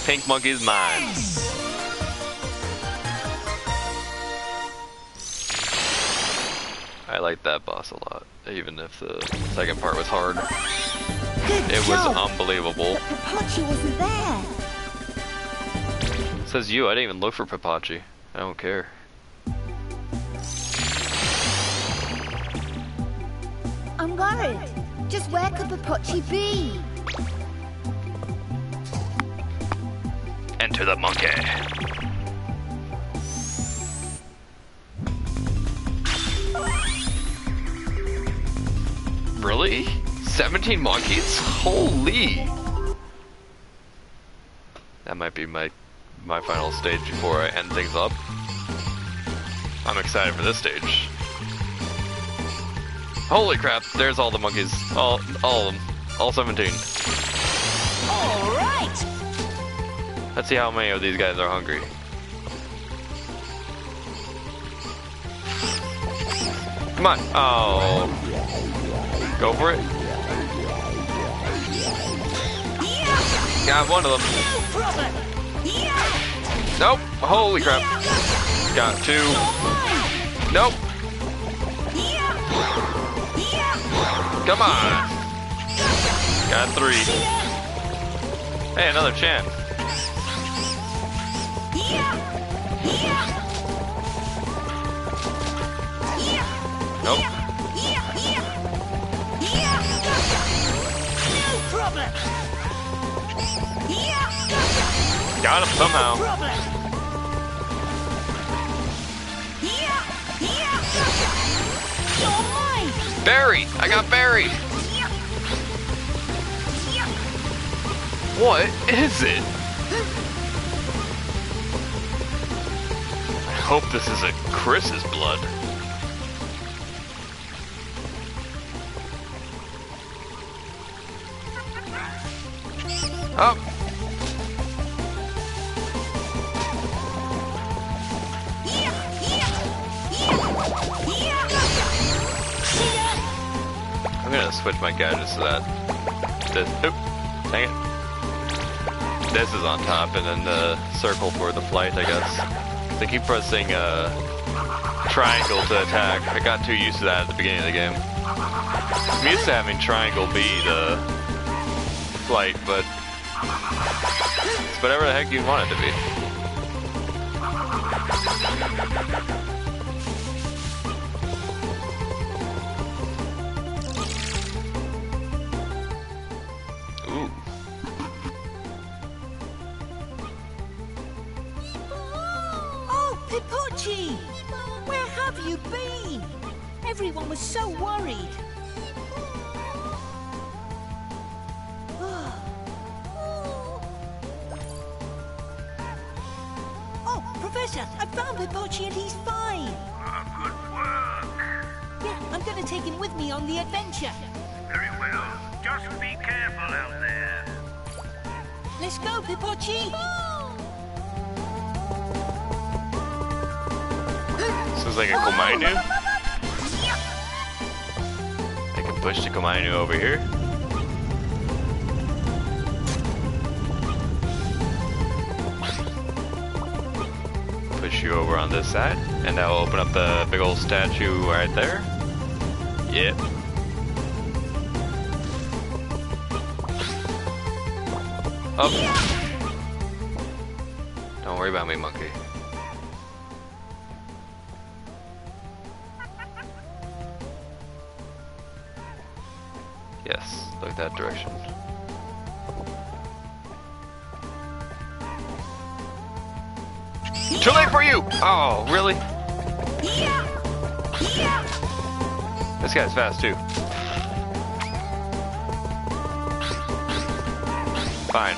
Pink monkey's mine. I like that boss a lot, even if the second part was hard. Good It was job. unbelievable. But Pipotchi wasn't there. says you, I didn't even look for Pipotchi. I don't care. I'm worried. Just where could Pipotchi be? Enter the monkey. Really? 17 monkeys? Holy! That might be my my final stage before I end things up. I'm excited for this stage. Holy crap, there's all the monkeys. All all of them. All 17. All right. Let's see how many of these guys are hungry. Come on. Oh. Go for it. Got one of them. No problem. Yeah. Nope. Holy crap. Got two. Nope. Come on. Got three. Hey, another chance. Nope. Got him somehow. Problem. Barry! I got Barry! What is it? I hope this isn't Chris's blood. Up! I'm gonna switch my gadgets to that. This, oop, dang it. This is on top, and then the circle for the flight, I guess. I keep pressing uh, triangle to attack. I got too used to that at the beginning of the game. I'm used to having triangle be the flight, but it's whatever the heck you want it to be. Everyone was so worried. Oh, Professor, I found Pipotchi and he's fine. Ah, good work. Yeah, I'm gonna take him with me on the adventure. Very well. Just be careful out there. Let's go, Pipotchi. This is like a Komainu. Push the Komainu over here. Push you over on this side, and that will open up the big old statue right there. Yep. Up. Don't worry about me, monkey. That direction. Too late for you! Oh, really? This guy's fast too. Fine.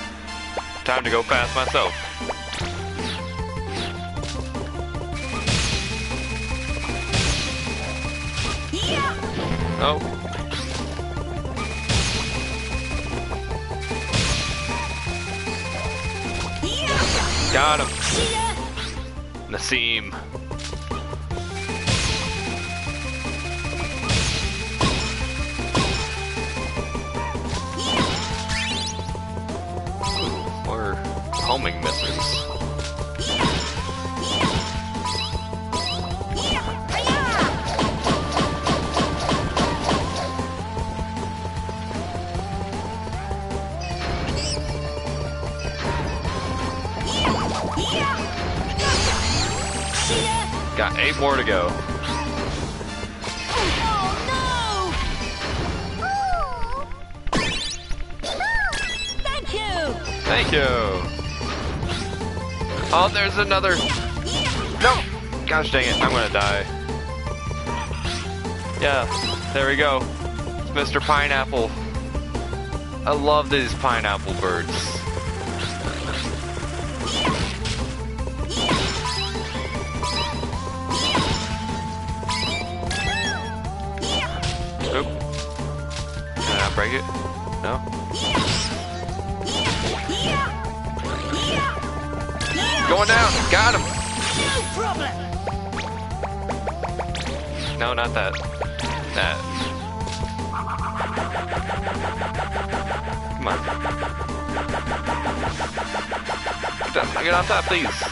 Time to go fast myself. Oh. Got him. Nassim. Eight more to go. Thank you! Thank you. Oh, there's another. No! Gosh dang it, I'm gonna die. Yeah, there we go. It's Mr. Pineapple. I love these pineapple birds. Please.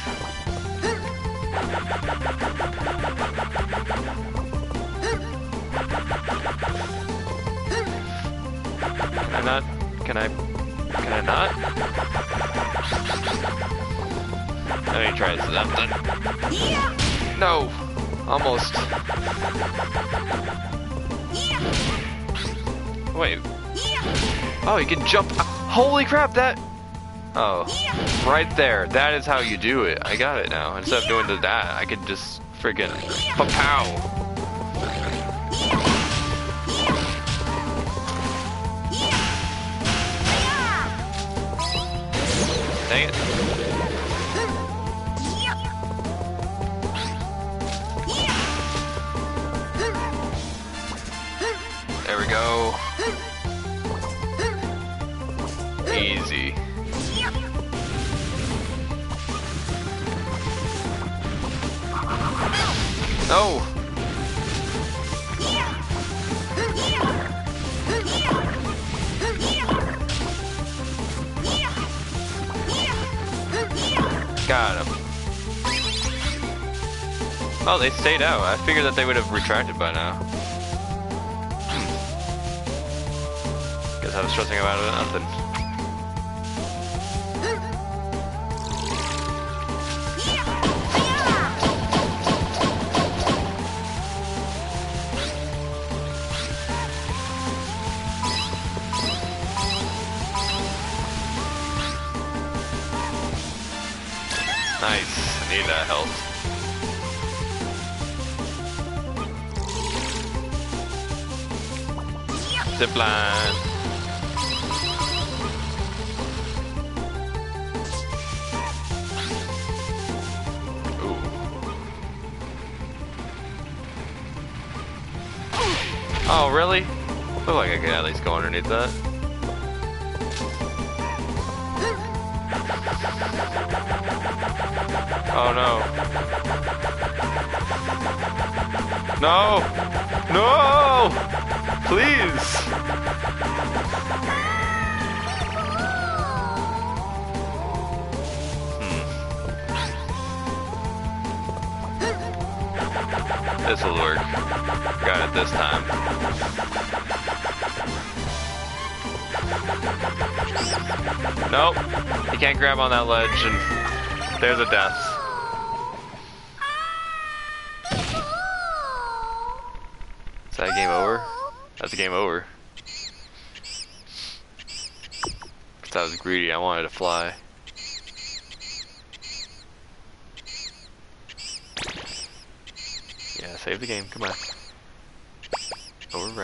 Can I not? Can I? Can I not? Let me try something. No! Almost. Wait. Oh, you can jump. Holy crap, that. Oh. Right there. That is how you do it. I got it now. Instead of doing the that, I could just freaking. Pow! They stayed out. I figured that they would have retracted by now. Guess I was stressing about it nothing. Underneath that. Oh no. No! No! Please! Hmm. This'll work. Got it this time. Nope. You can't grab on that ledge and there's a death. Is that game over? That's a game over. I was greedy, I wanted to fly. Yeah, save the game, come on. Over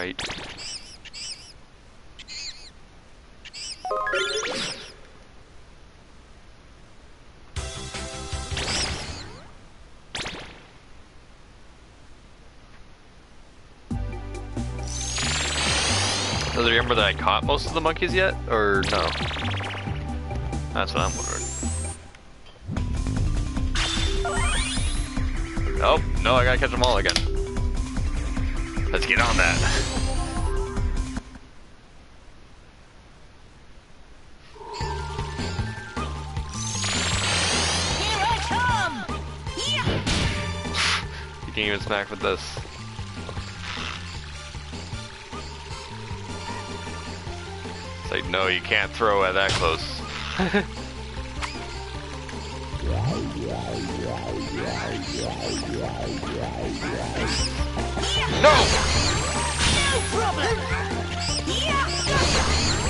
remember that I caught most of the monkeys yet, or no? That's what I'm wondering. Oh, no, I gotta catch them all again. Let's get on that. Here I come. You can even smack with this. No, you can't throw at that close. no! No problem.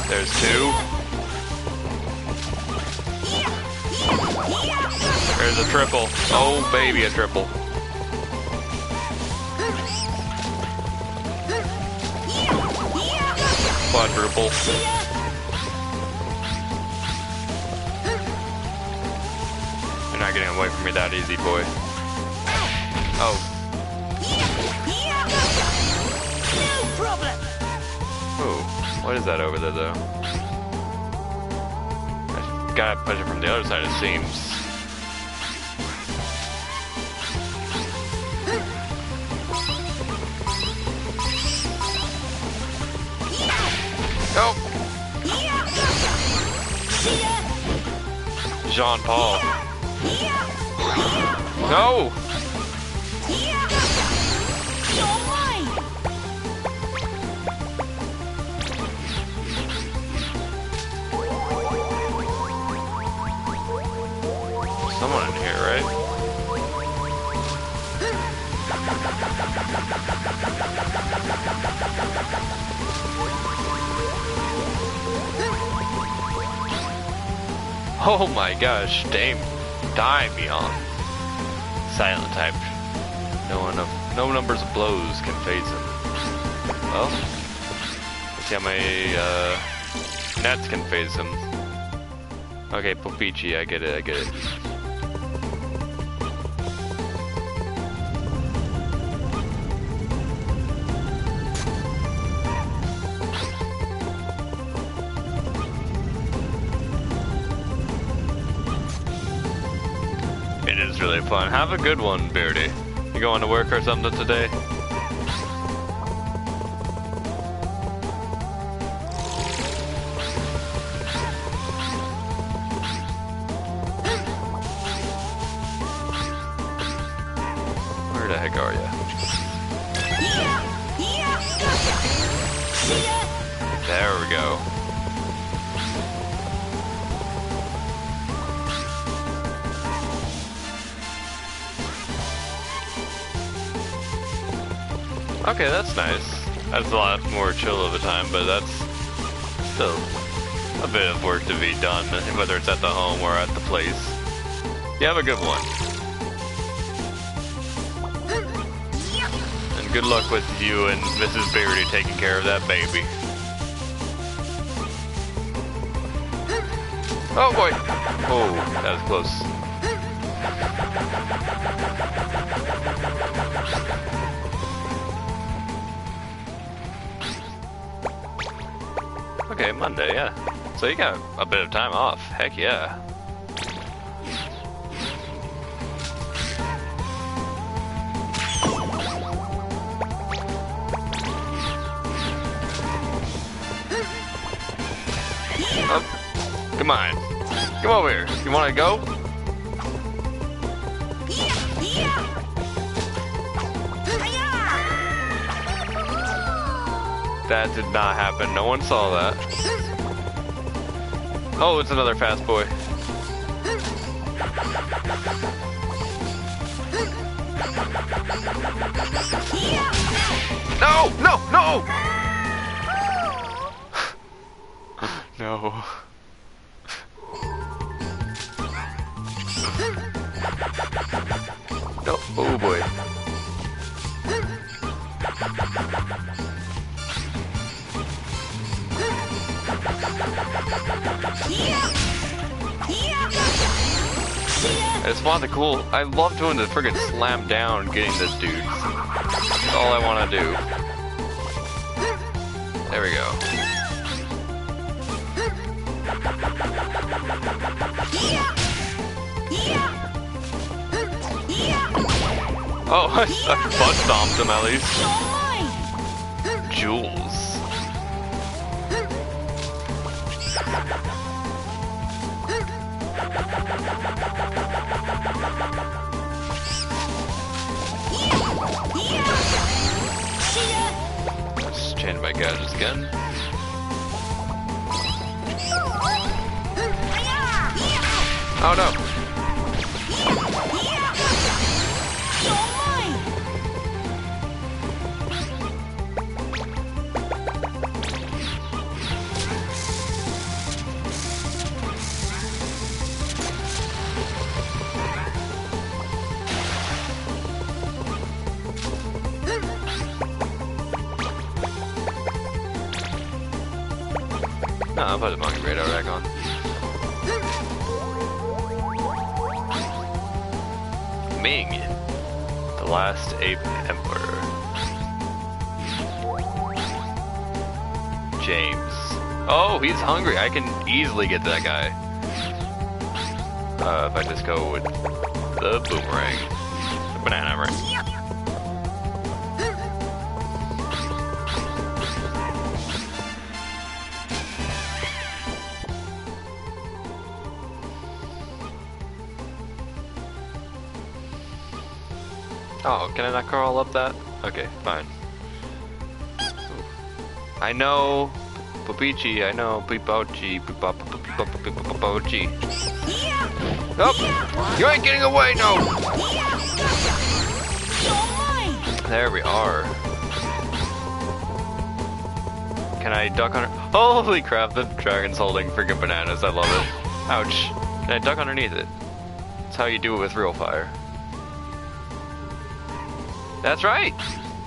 There's two. There's a triple. Oh, baby, a triple. Quadruple. Away from me that easy, boy. Oh. Oh, what is that over there though? I gotta push it from the other side, it seems. Oh! Jean Paul. No! Someone in here, right? Oh my gosh, Dame Daimion. Silent type. No one of no numbers of blows can phase him. Well, let's see how many uh, nets can phase him. Okay, Pipotchi, I get it, I get it. It Have a good one, Beardy. You going to work or something today? Time, but that's still a bit of work to be done, whether it's at the home or at the place. You have a good one. And good luck with you and Mrs. Beardy taking care of that baby. Oh boy! Oh, that was close. Yeah. So you got a bit of time off. Heck yeah. Oh, come on. Come over here. You want to go? That did not happen. No one saw that. Oh, it's another fast boy. It's one of the cool. I love doing the friggin' slam down, getting this dude. That's all I want to do. There we go. Oh, I, I butt stomped him at least. Jules. Again. Oh no! Ape emperor. James. Oh, he's hungry. I can easily get that guy. Uh, if I just go with the boomerang. Can I not crawl up that? Okay, fine. I know, Pipotchi, I know, Pipotchi, Pipotchi. Oh, you ain't getting away, no! There we are. Can I duck under? Holy crap, the dragon's holding freaking bananas, I love it. Ouch. Can I duck underneath it? That's how you do it with real fire. That's right.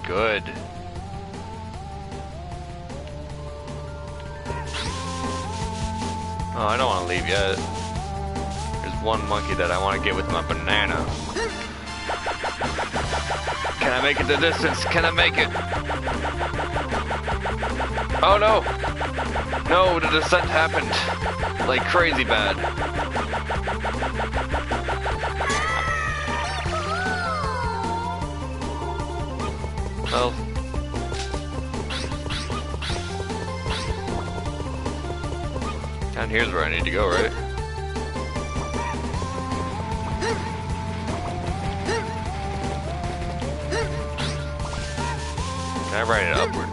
Good. Oh, I don't want to leave yet. There's one monkey that I want to get with my banana. Can I make it the distance? Can I make it? Oh no! No, the descent happened. Like crazy bad. Here's where I need to go, right? Can I ride it upward?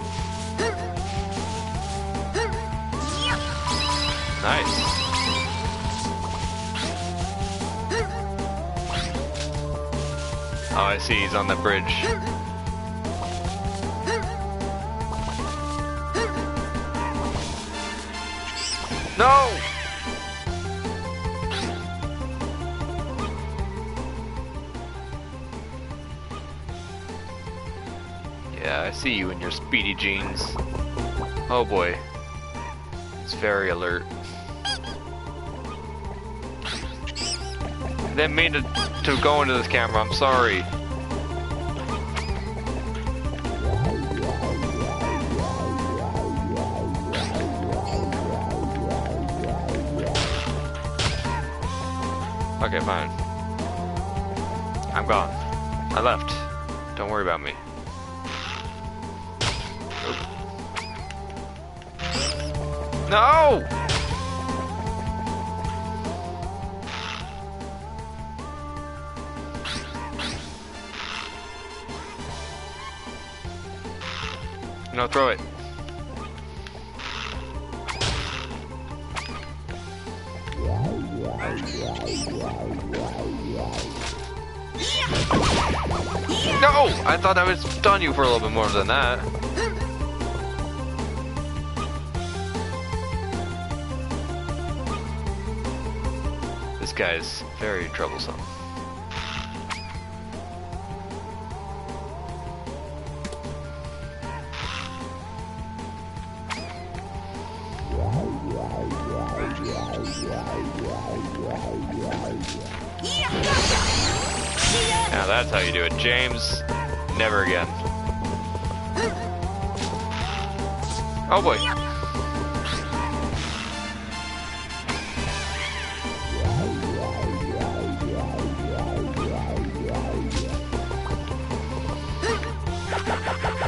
Nice. Oh, I see. He's on the bridge. See you in your speedy jeans. Oh boy. It's very alert. Didn't mean to, to go into this camera, I'm sorry. Stun you for a little bit more than that. This guy is very troublesome. Oh boy.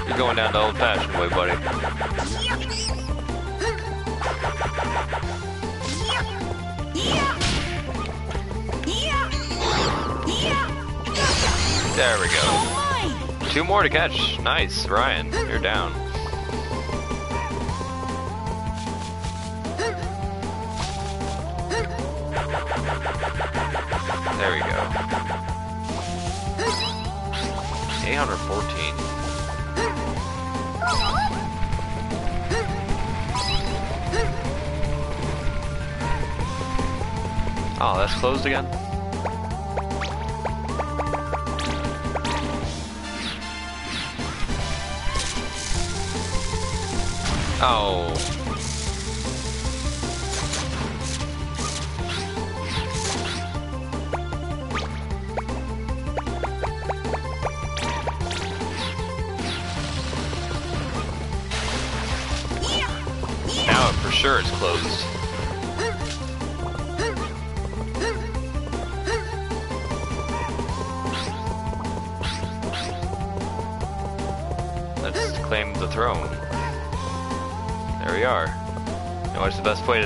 You're going down the old fashioned way, buddy. There we go. Oh, Two more to catch. Nice, Ryan. You're down. That's closed again? Oh.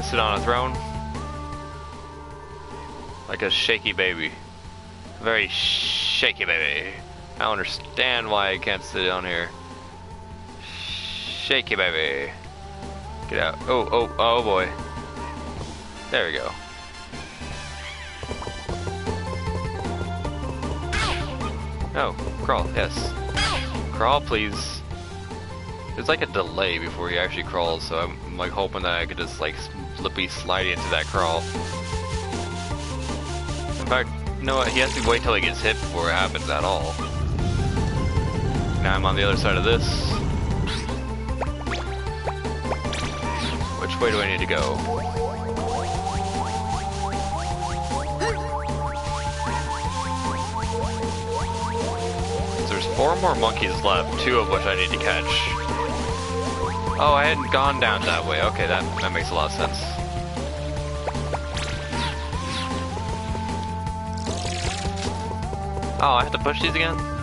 Sit on a throne? Like a shaky baby. Very shaky baby. I don't understand why I can't sit on here. Shaky baby. Get out. Oh, oh, oh boy. There we go. No, crawl, yes. Crawl, please. There's like a delay before he actually crawls, so I'm like hoping that I could just like slippy slide into that crawl. In fact, you know what? He has to wait till he gets hit before it happens at all. Now I'm on the other side of this. Which way do I need to go? There's four more monkeys left, two of which I need to catch. Oh, I hadn't gone down that way. Okay, that, that makes a lot of sense. Oh, I have to push these again?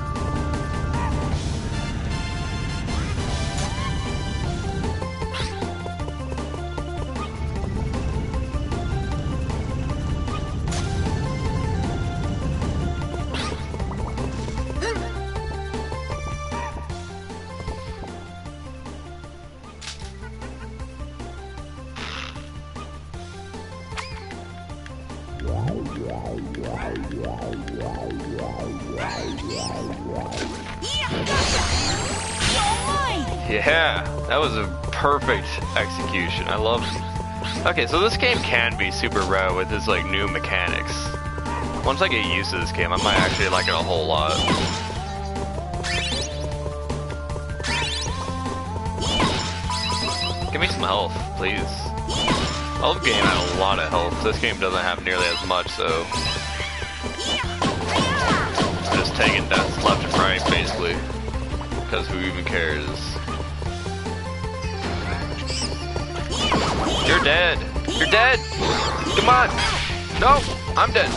Execution. I love. Okay, so this game can be super rad with its like new mechanics. Once I get used to this game, I might actually like it a whole lot. Give me some health, please. I'll gain a lot of health. This game doesn't have nearly as much, so just taking deaths left and right, basically. Because who even cares? You're dead. You're dead. Come on. No, I'm dead.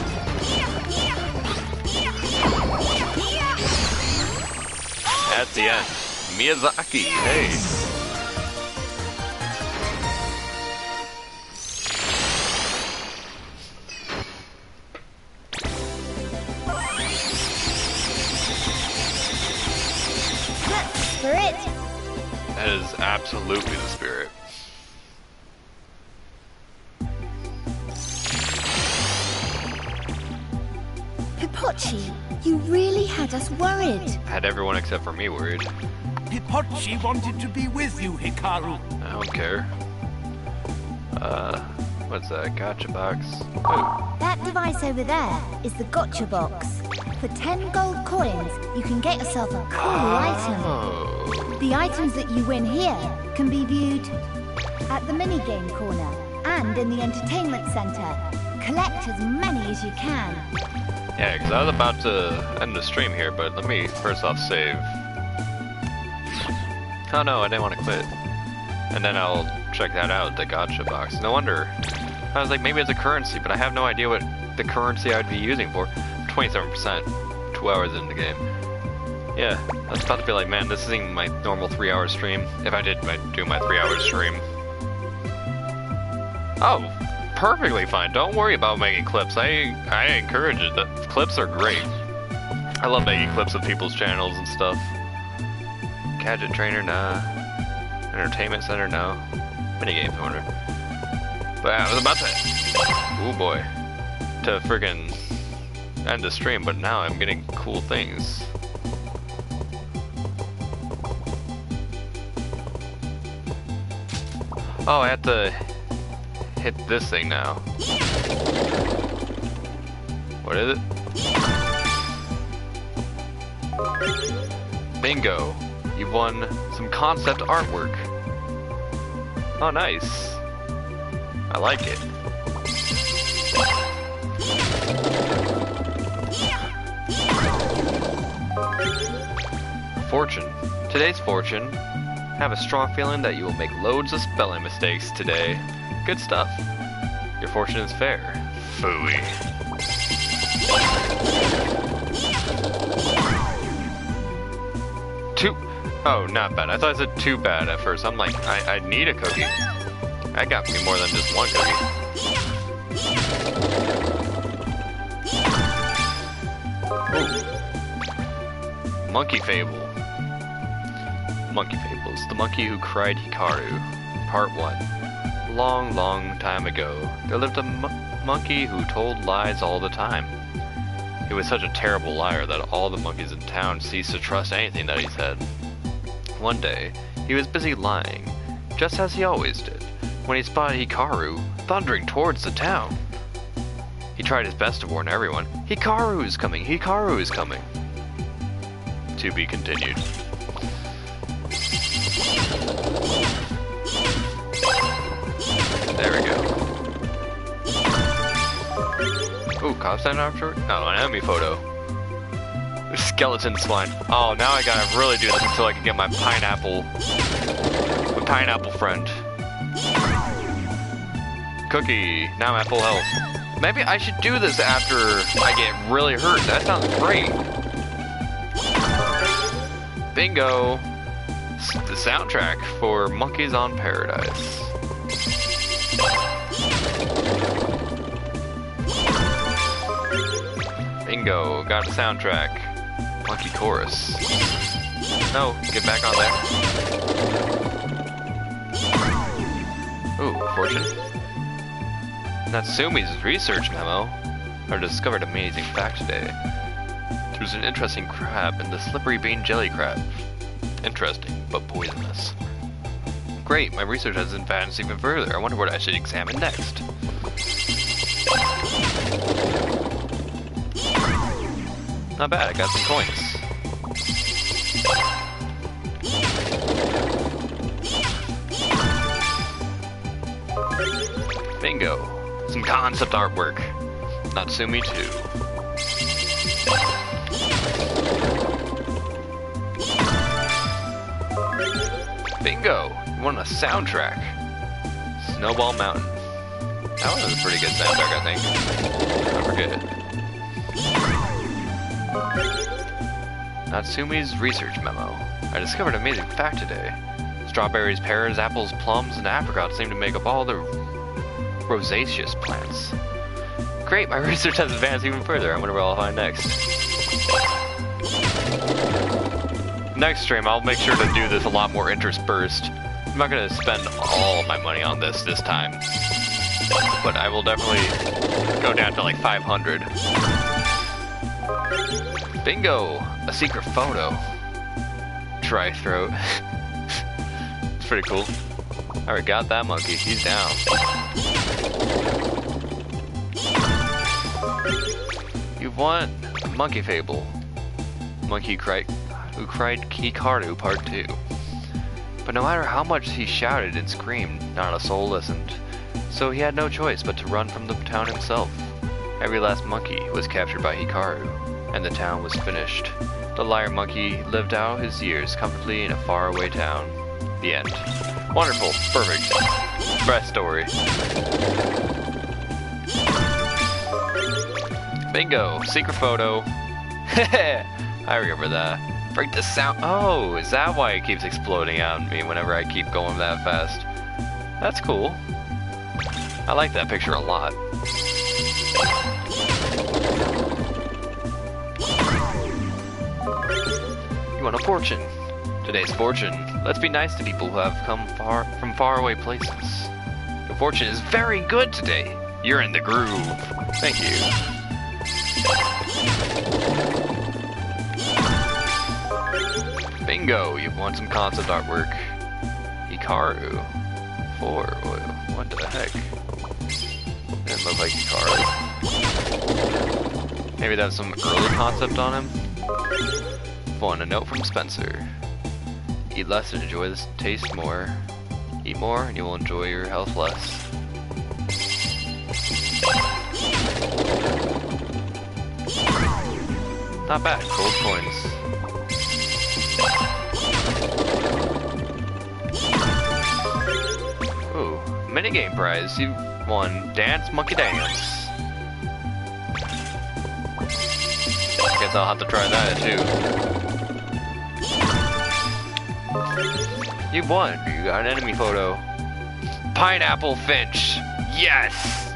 At the end, Miyazaki. Hey. Pipotchi wanted to be with you, Hikaru. I don't care. Uh, what's that? Gotcha box. Oh, That device over there is the gotcha box. For 10 gold coins, you can get yourself a cool item. oh. The items that you win here can be viewed at the minigame corner and in the entertainment center. Collect as many as you can. Yeah, because I was about to end the stream here, but let me first off save. Oh no, I didn't want to quit. And then I'll check that out, the gotcha box. No wonder. I was like, maybe it's a currency, but I have no idea what the currency I'd be using for. 27%, two hours in the game. Yeah, I was about to be like, man, this isn't my normal three hour stream. If I did my, do my three hour stream. Oh, perfectly fine. Don't worry about making clips. I I encourage it. The clips are great. I love making clips of people's channels and stuff. Gadget trainer, nah. Entertainment center, no. Minigame corner. But I was about to. Oh boy. To friggin' end the stream, but now I'm getting cool things. Oh, I have to hit this thing now. What is it? Bingo! You've won some concept artwork. Oh, nice. I like it. Fortune. Today's fortune have a strong feeling that you will make loads of spelling mistakes today. Good stuff. Your fortune is fair. Fooey. Oh, not bad. I thought I said too bad at first. I'm like, I, I need a cookie. That got me more than just one cookie. Monkey Fable. Monkey Fables. The Monkey Who Cried Hikaru. Part 1. Long, long time ago, there lived a mon- monkey who told lies all the time. He was such a terrible liar that all the monkeys in town ceased to trust anything that he said. One day, he was busy lying, just as he always did, when he spotted Hikaru thundering towards the town. He tried his best to warn everyone, Hikaru is coming, Hikaru is coming. To be continued. There we go. Ooh, concept after? Oh, an enemy photo. Skeleton swine. Oh, now I gotta really do this until I can get my pineapple. My pineapple friend. Cookie. Now I'm at full health. Maybe I should do this after I get really hurt. That sounds great. Bingo. The soundtrack for Monkeys on Paradise. Bingo, got a soundtrack. Monkey chorus. No, get back on there. Ooh, fortune. Natsumi's research memo. I discovered an amazing fact today. There's an interesting crab in the slippery bean jelly crab. Interesting, but poisonous. Great, my research has advanced even further. I wonder what I should examine next. Not bad, I got some coins. Bingo. Some concept artwork. Natsumi 2. Bingo! You won a soundtrack. Snowball Mountain. That was a pretty good soundtrack, I think. Don't forget. Natsumi's research memo. I discovered an amazing fact today. Strawberries, pears, apples, plums, and apricots seem to make up all the rosaceous plants. Great, my research has advanced even further. I wonder what I'll find next. Next stream, I'll make sure to do this a lot more interspersed. I'm not gonna spend all my money on this this time. But I will definitely go down to like 500. Bingo! A secret photo. Dry throat. it's pretty cool. Alright, got that monkey. He's down. You've won Monkey Fable. Monkey cried, who cried Hikaru Part 2. But no matter how much he shouted and screamed, not a soul listened. So he had no choice but to run from the town himself. Every last monkey was captured by Hikaru, and the town was finished. The liar monkey lived out his years comfortably in a faraway town. The end. Wonderful. Perfect. Best story. Bingo. Secret photo. I remember that. Break the sound. Oh, is that why it keeps exploding out on me whenever I keep going that fast? That's cool. I like that picture a lot. A fortune? Today's fortune. Let's be nice to people who have come far from faraway places. Your fortune is very good today. You're in the groove. Thank you. Bingo! You've won some concept artwork. Hikaru. Four. What the heck? Didn't look like Hikaru. Maybe that's some early concept on him? One, a note from Spencer. Eat less and enjoy this taste more. Eat more and you will enjoy your health less. Not bad, gold coins. minigame prize. You won Dance Monkey Dance. Guess I'll have to try that too. You won. You got an enemy photo. Pineapple Finch. Yes.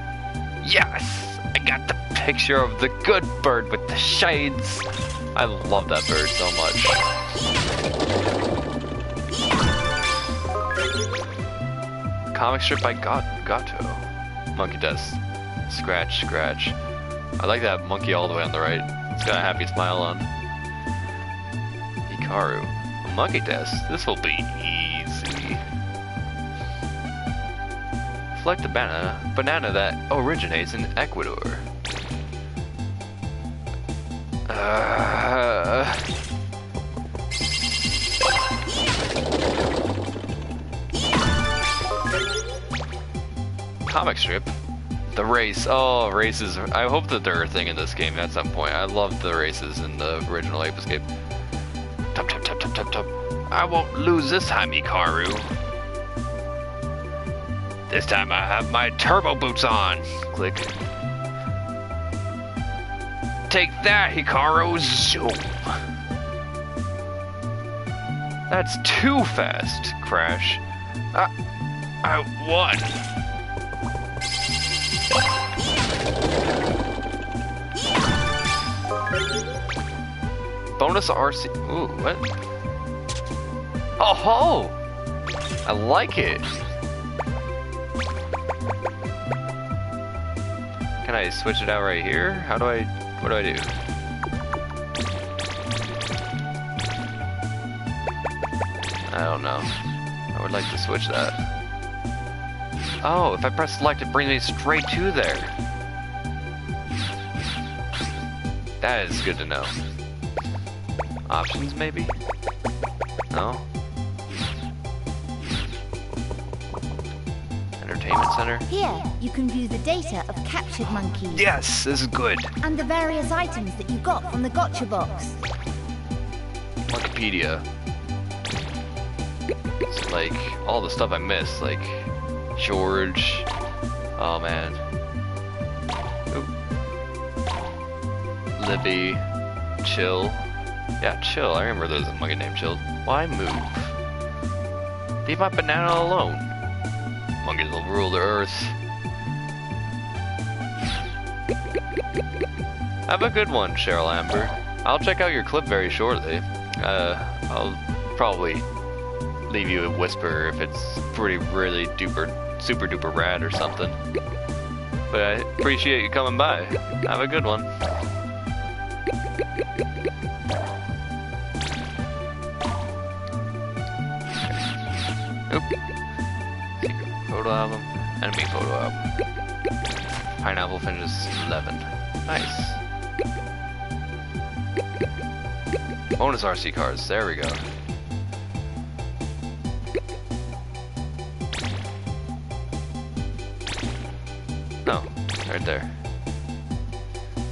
Yes. I got the picture of the good bird with the shades. I love that bird so much. Comic strip by Got Gato. Monkey does. Scratch, scratch. I like that monkey all the way on the right. It's got a happy smile on. Hikaru. Monkey test. This will be easy. Select a banana, banana that originates in Ecuador. Uh, comic strip. The race. Oh, races. I hope that they're a thing in this game at some point. I love the races in the original Ape Escape. I won't lose this time, Hikaru. This time I have my turbo boots on. Click. Take that, Hikaru. Zoom. That's too fast, Crash. I, I won. Bonus RC. Ooh, what? Oh ho! I like it. Can I switch it out right here? How do I? What do I do? I don't know. I would like to switch that. Oh, if I press select, it brings me straight to there. That is good to know. Options, maybe? No? Center? Here, you can view the data of captured monkeys. Yes, this is good. And the various items that you got from the gotcha box. Wikipedia. It's like all the stuff I missed, like George. Oh man. Oop. Libby. Chill. Yeah, Chill. I remember there's a monkey named Chill. Why move? Leave my banana alone. Monkeys will rule the earth. Have a good one, Cheryl Amber. I'll check out your clip very shortly. Uh, I'll probably leave you a whisper if it's pretty really duper super duper rad or something. But I appreciate you coming by. Have a good one. Album. Enemy photo album. Pineapple finishes 11. Nice. Bonus RC cards. There we go. No, right there.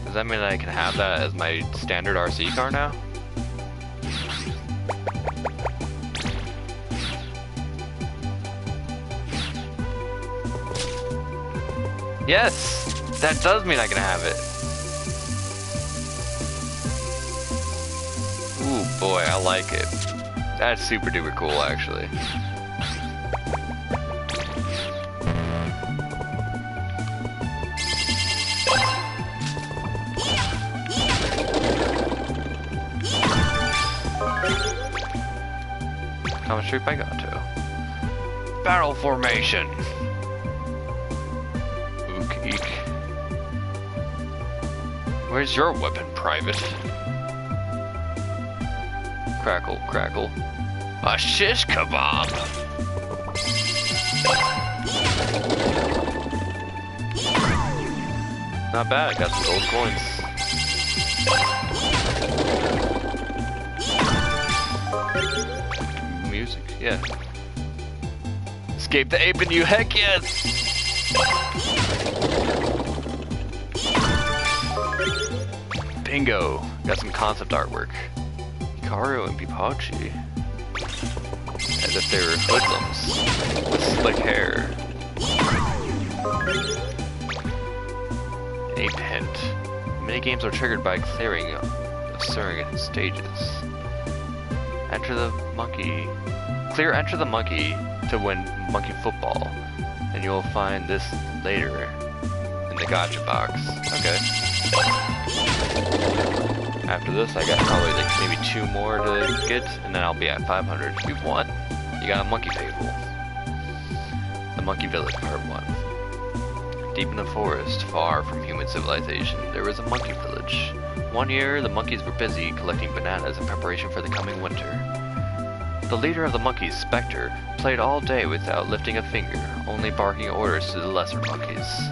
Does that mean that I can have that as my standard RC car now? Yes! That does mean I can have it. Ooh, boy, I like it. That's super duper cool, actually. Common Street by Gato. Barrel formation. Where's your weapon, Private? Crackle, crackle. A shish kebab! Not bad, I got some gold coins. Music, yeah. Escape the ape and you, heck yes! Bingo! Got some concept artwork. Hikaru and Pipotchi. As if they were hoodlums. With slick hair. A hint. Many games are triggered by clearing of surrogate stages. Enter the monkey. Clear enter the monkey to win monkey football. And you will find this later in the gotcha box. Okay. After this, I got probably like maybe two more to get, and then I'll be at 500. We've won. You got a monkey fable. The Monkey Village Part 1. Deep in the forest, far from human civilization, there was a monkey village. One year, the monkeys were busy collecting bananas in preparation for the coming winter. The leader of the monkeys, Specter, played all day without lifting a finger, only barking orders to the lesser monkeys.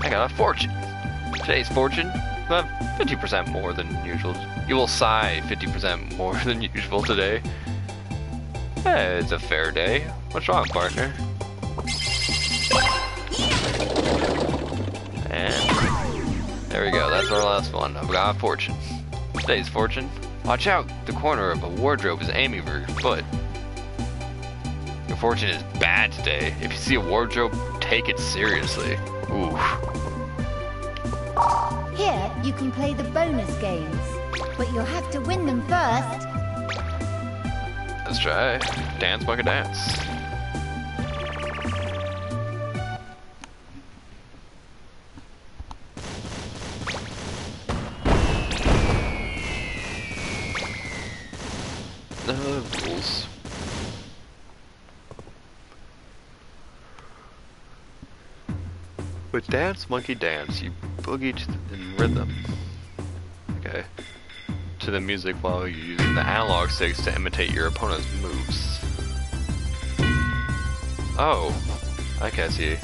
I got a fortune. Today's fortune, uh, 50% more than usual. You will sigh 50% more than usual today. Eh, it's a fair day. What's wrong, partner? And there we go. That's our last one. I've got a fortune. Today's fortune. Watch out! The corner of a wardrobe is aiming for your foot. Your fortune is bad today. If you see a wardrobe, take it seriously. Ooh. Here, you can play the bonus games. But you'll have to win them first. Let's try. Dance Bucket Dance. Dance Monkey Dance, you boogie to the, in rhythm. Okay to the music while you're using the analog sticks to imitate your opponent's moves. Oh, I can see.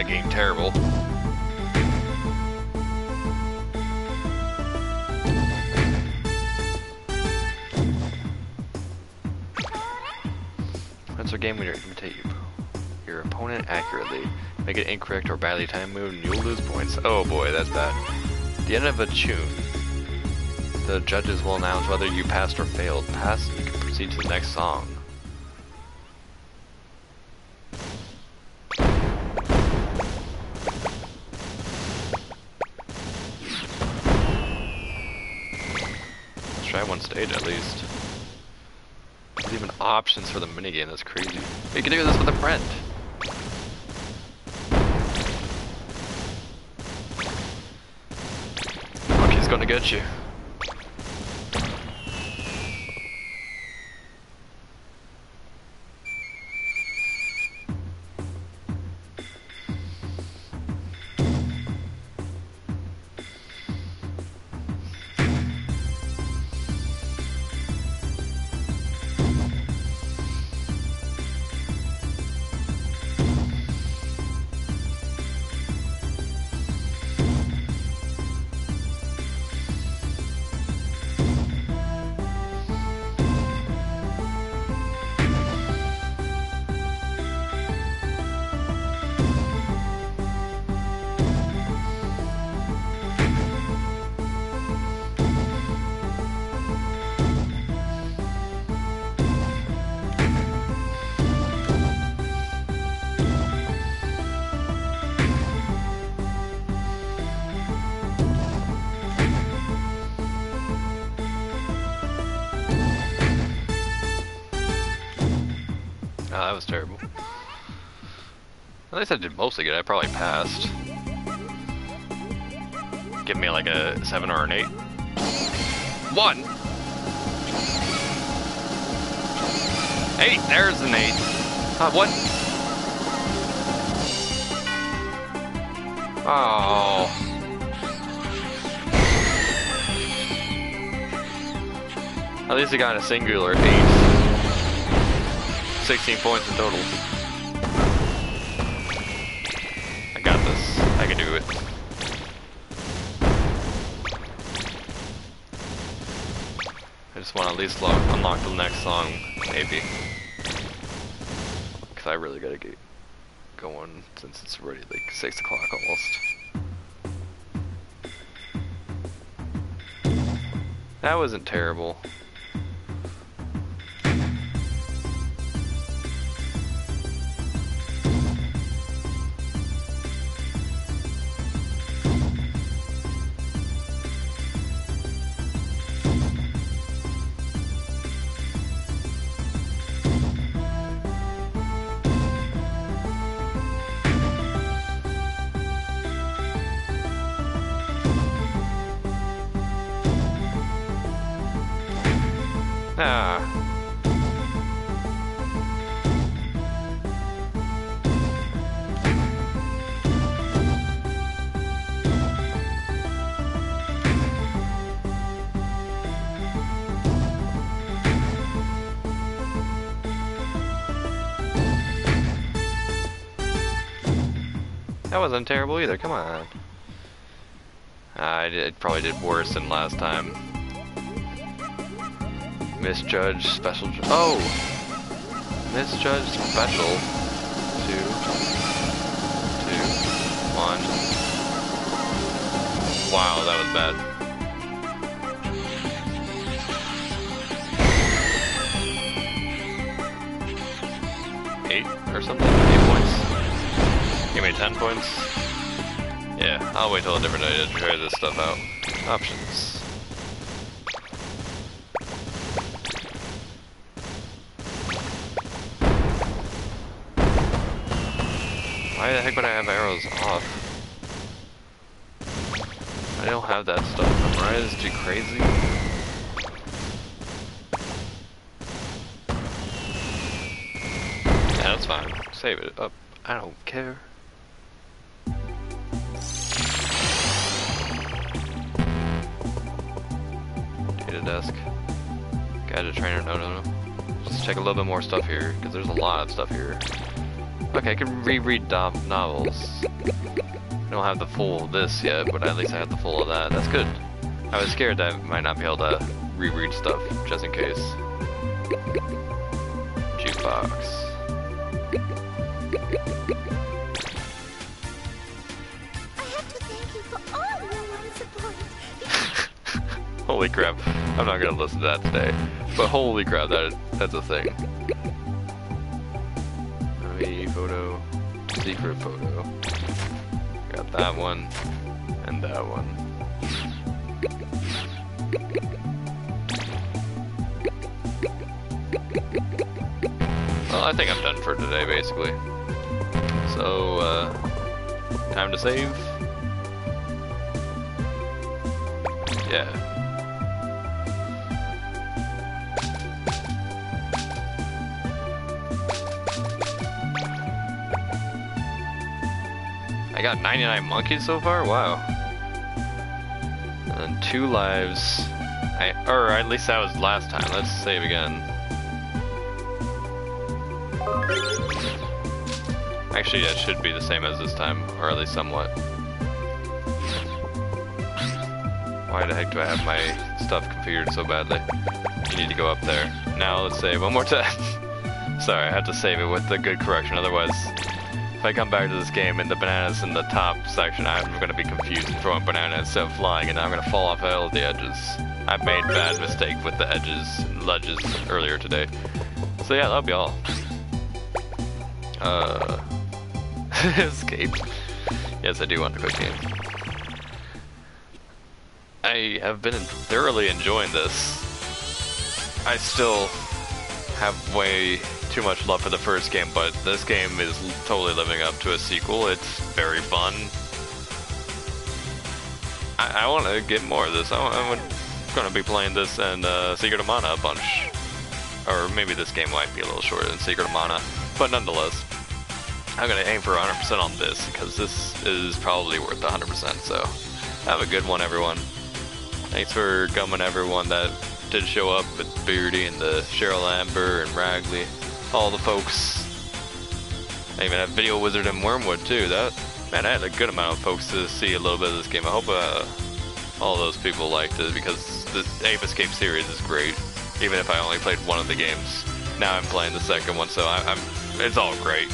I'm good at getting terrible. That's a game where you imitate your, opponent accurately. Make an incorrect or badly timed move and you'll lose points. Oh boy, that's bad. The end of a tune, the judges will announce whether you passed or failed. Pass, you can proceed to the next song. One stage at least. There's even options for the minigame, that's crazy. You can do this with a friend. Monkey's gonna get you. Least I did mostly good. I probably passed. Give me like a 7 or an 8. 1! 8! There's an 8. Uh, what? Oh. At least he got a singular 8. 16 points in total. Just want at least lock, unlock the next song, maybe. Because I really gotta get going since it's already like 6 o'clock almost. That wasn't terrible. Wasn't terrible either, come on. Uh, I did, probably did worse than last time. Misjudge special. Oh! Misjudge special. Two. Two. One. Wow, that was bad. Eight or something? Give me ten points? Yeah, I'll wait till a different day to try this stuff out. Options. Why the heck would I have arrows off? I don't have that stuff Am I memorized, you crazy? Yeah, that's fine. Save it up. I don't care. Check a little bit more stuff here, because there's a lot of stuff here. Okay, I can reread novels. I don't have the full of this yet, but at least I have the full of that. That's good. I was scared that I might not be able to reread stuff, just in case. Jukebox. I have to thank you for all your love. Holy crap. I'm not gonna listen to that today. But holy crap, that that's a thing. Movie photo, secret photo. Got that one, and that one. Well, I think I'm done for today, basically. So, uh, time to save. Yeah. I got 99 monkeys so far? Wow. And two lives. I, or at least that was last time. Let's save again. Actually, that should be the same as this time, or at least somewhat. Why the heck do I have my stuff configured so badly? You need to go up there. Now let's save one more time. Sorry, I have to save it with the good correction, otherwise if I come back to this game and the banana's in the top section, I'm gonna be confused and throwing banana instead of flying, and I'm gonna fall off all the edges. I've made bad mistake with the edges and ledges earlier today. So yeah, that'll be all. Uh, escape. Yes, I do want to quit game. I have been thoroughly enjoying this. I still have way too much love for the first game, but this game is totally living up to a sequel. It's very fun. I, I want to get more of this. I, I'm going to be playing this and uh, Secret of Mana a bunch. Or maybe this game might be a little shorter than Secret of Mana, but nonetheless, I'm going to aim for 100% on this because this is probably worth 100%. So have a good one, everyone. Thanks for coming, everyone that did show up with Beardy and the Cheryl Amber and Ragley, all the folks. I even had Video Wizard and Wormwood too. That man, I had a good amount of folks to see a little bit of this game. I hope uh, all those people liked it because the Ape Escape series is great. Even if I only played one of the games, now I'm playing the second one, so I, I'm it's all great.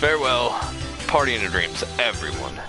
Farewell, party in your dreams, everyone.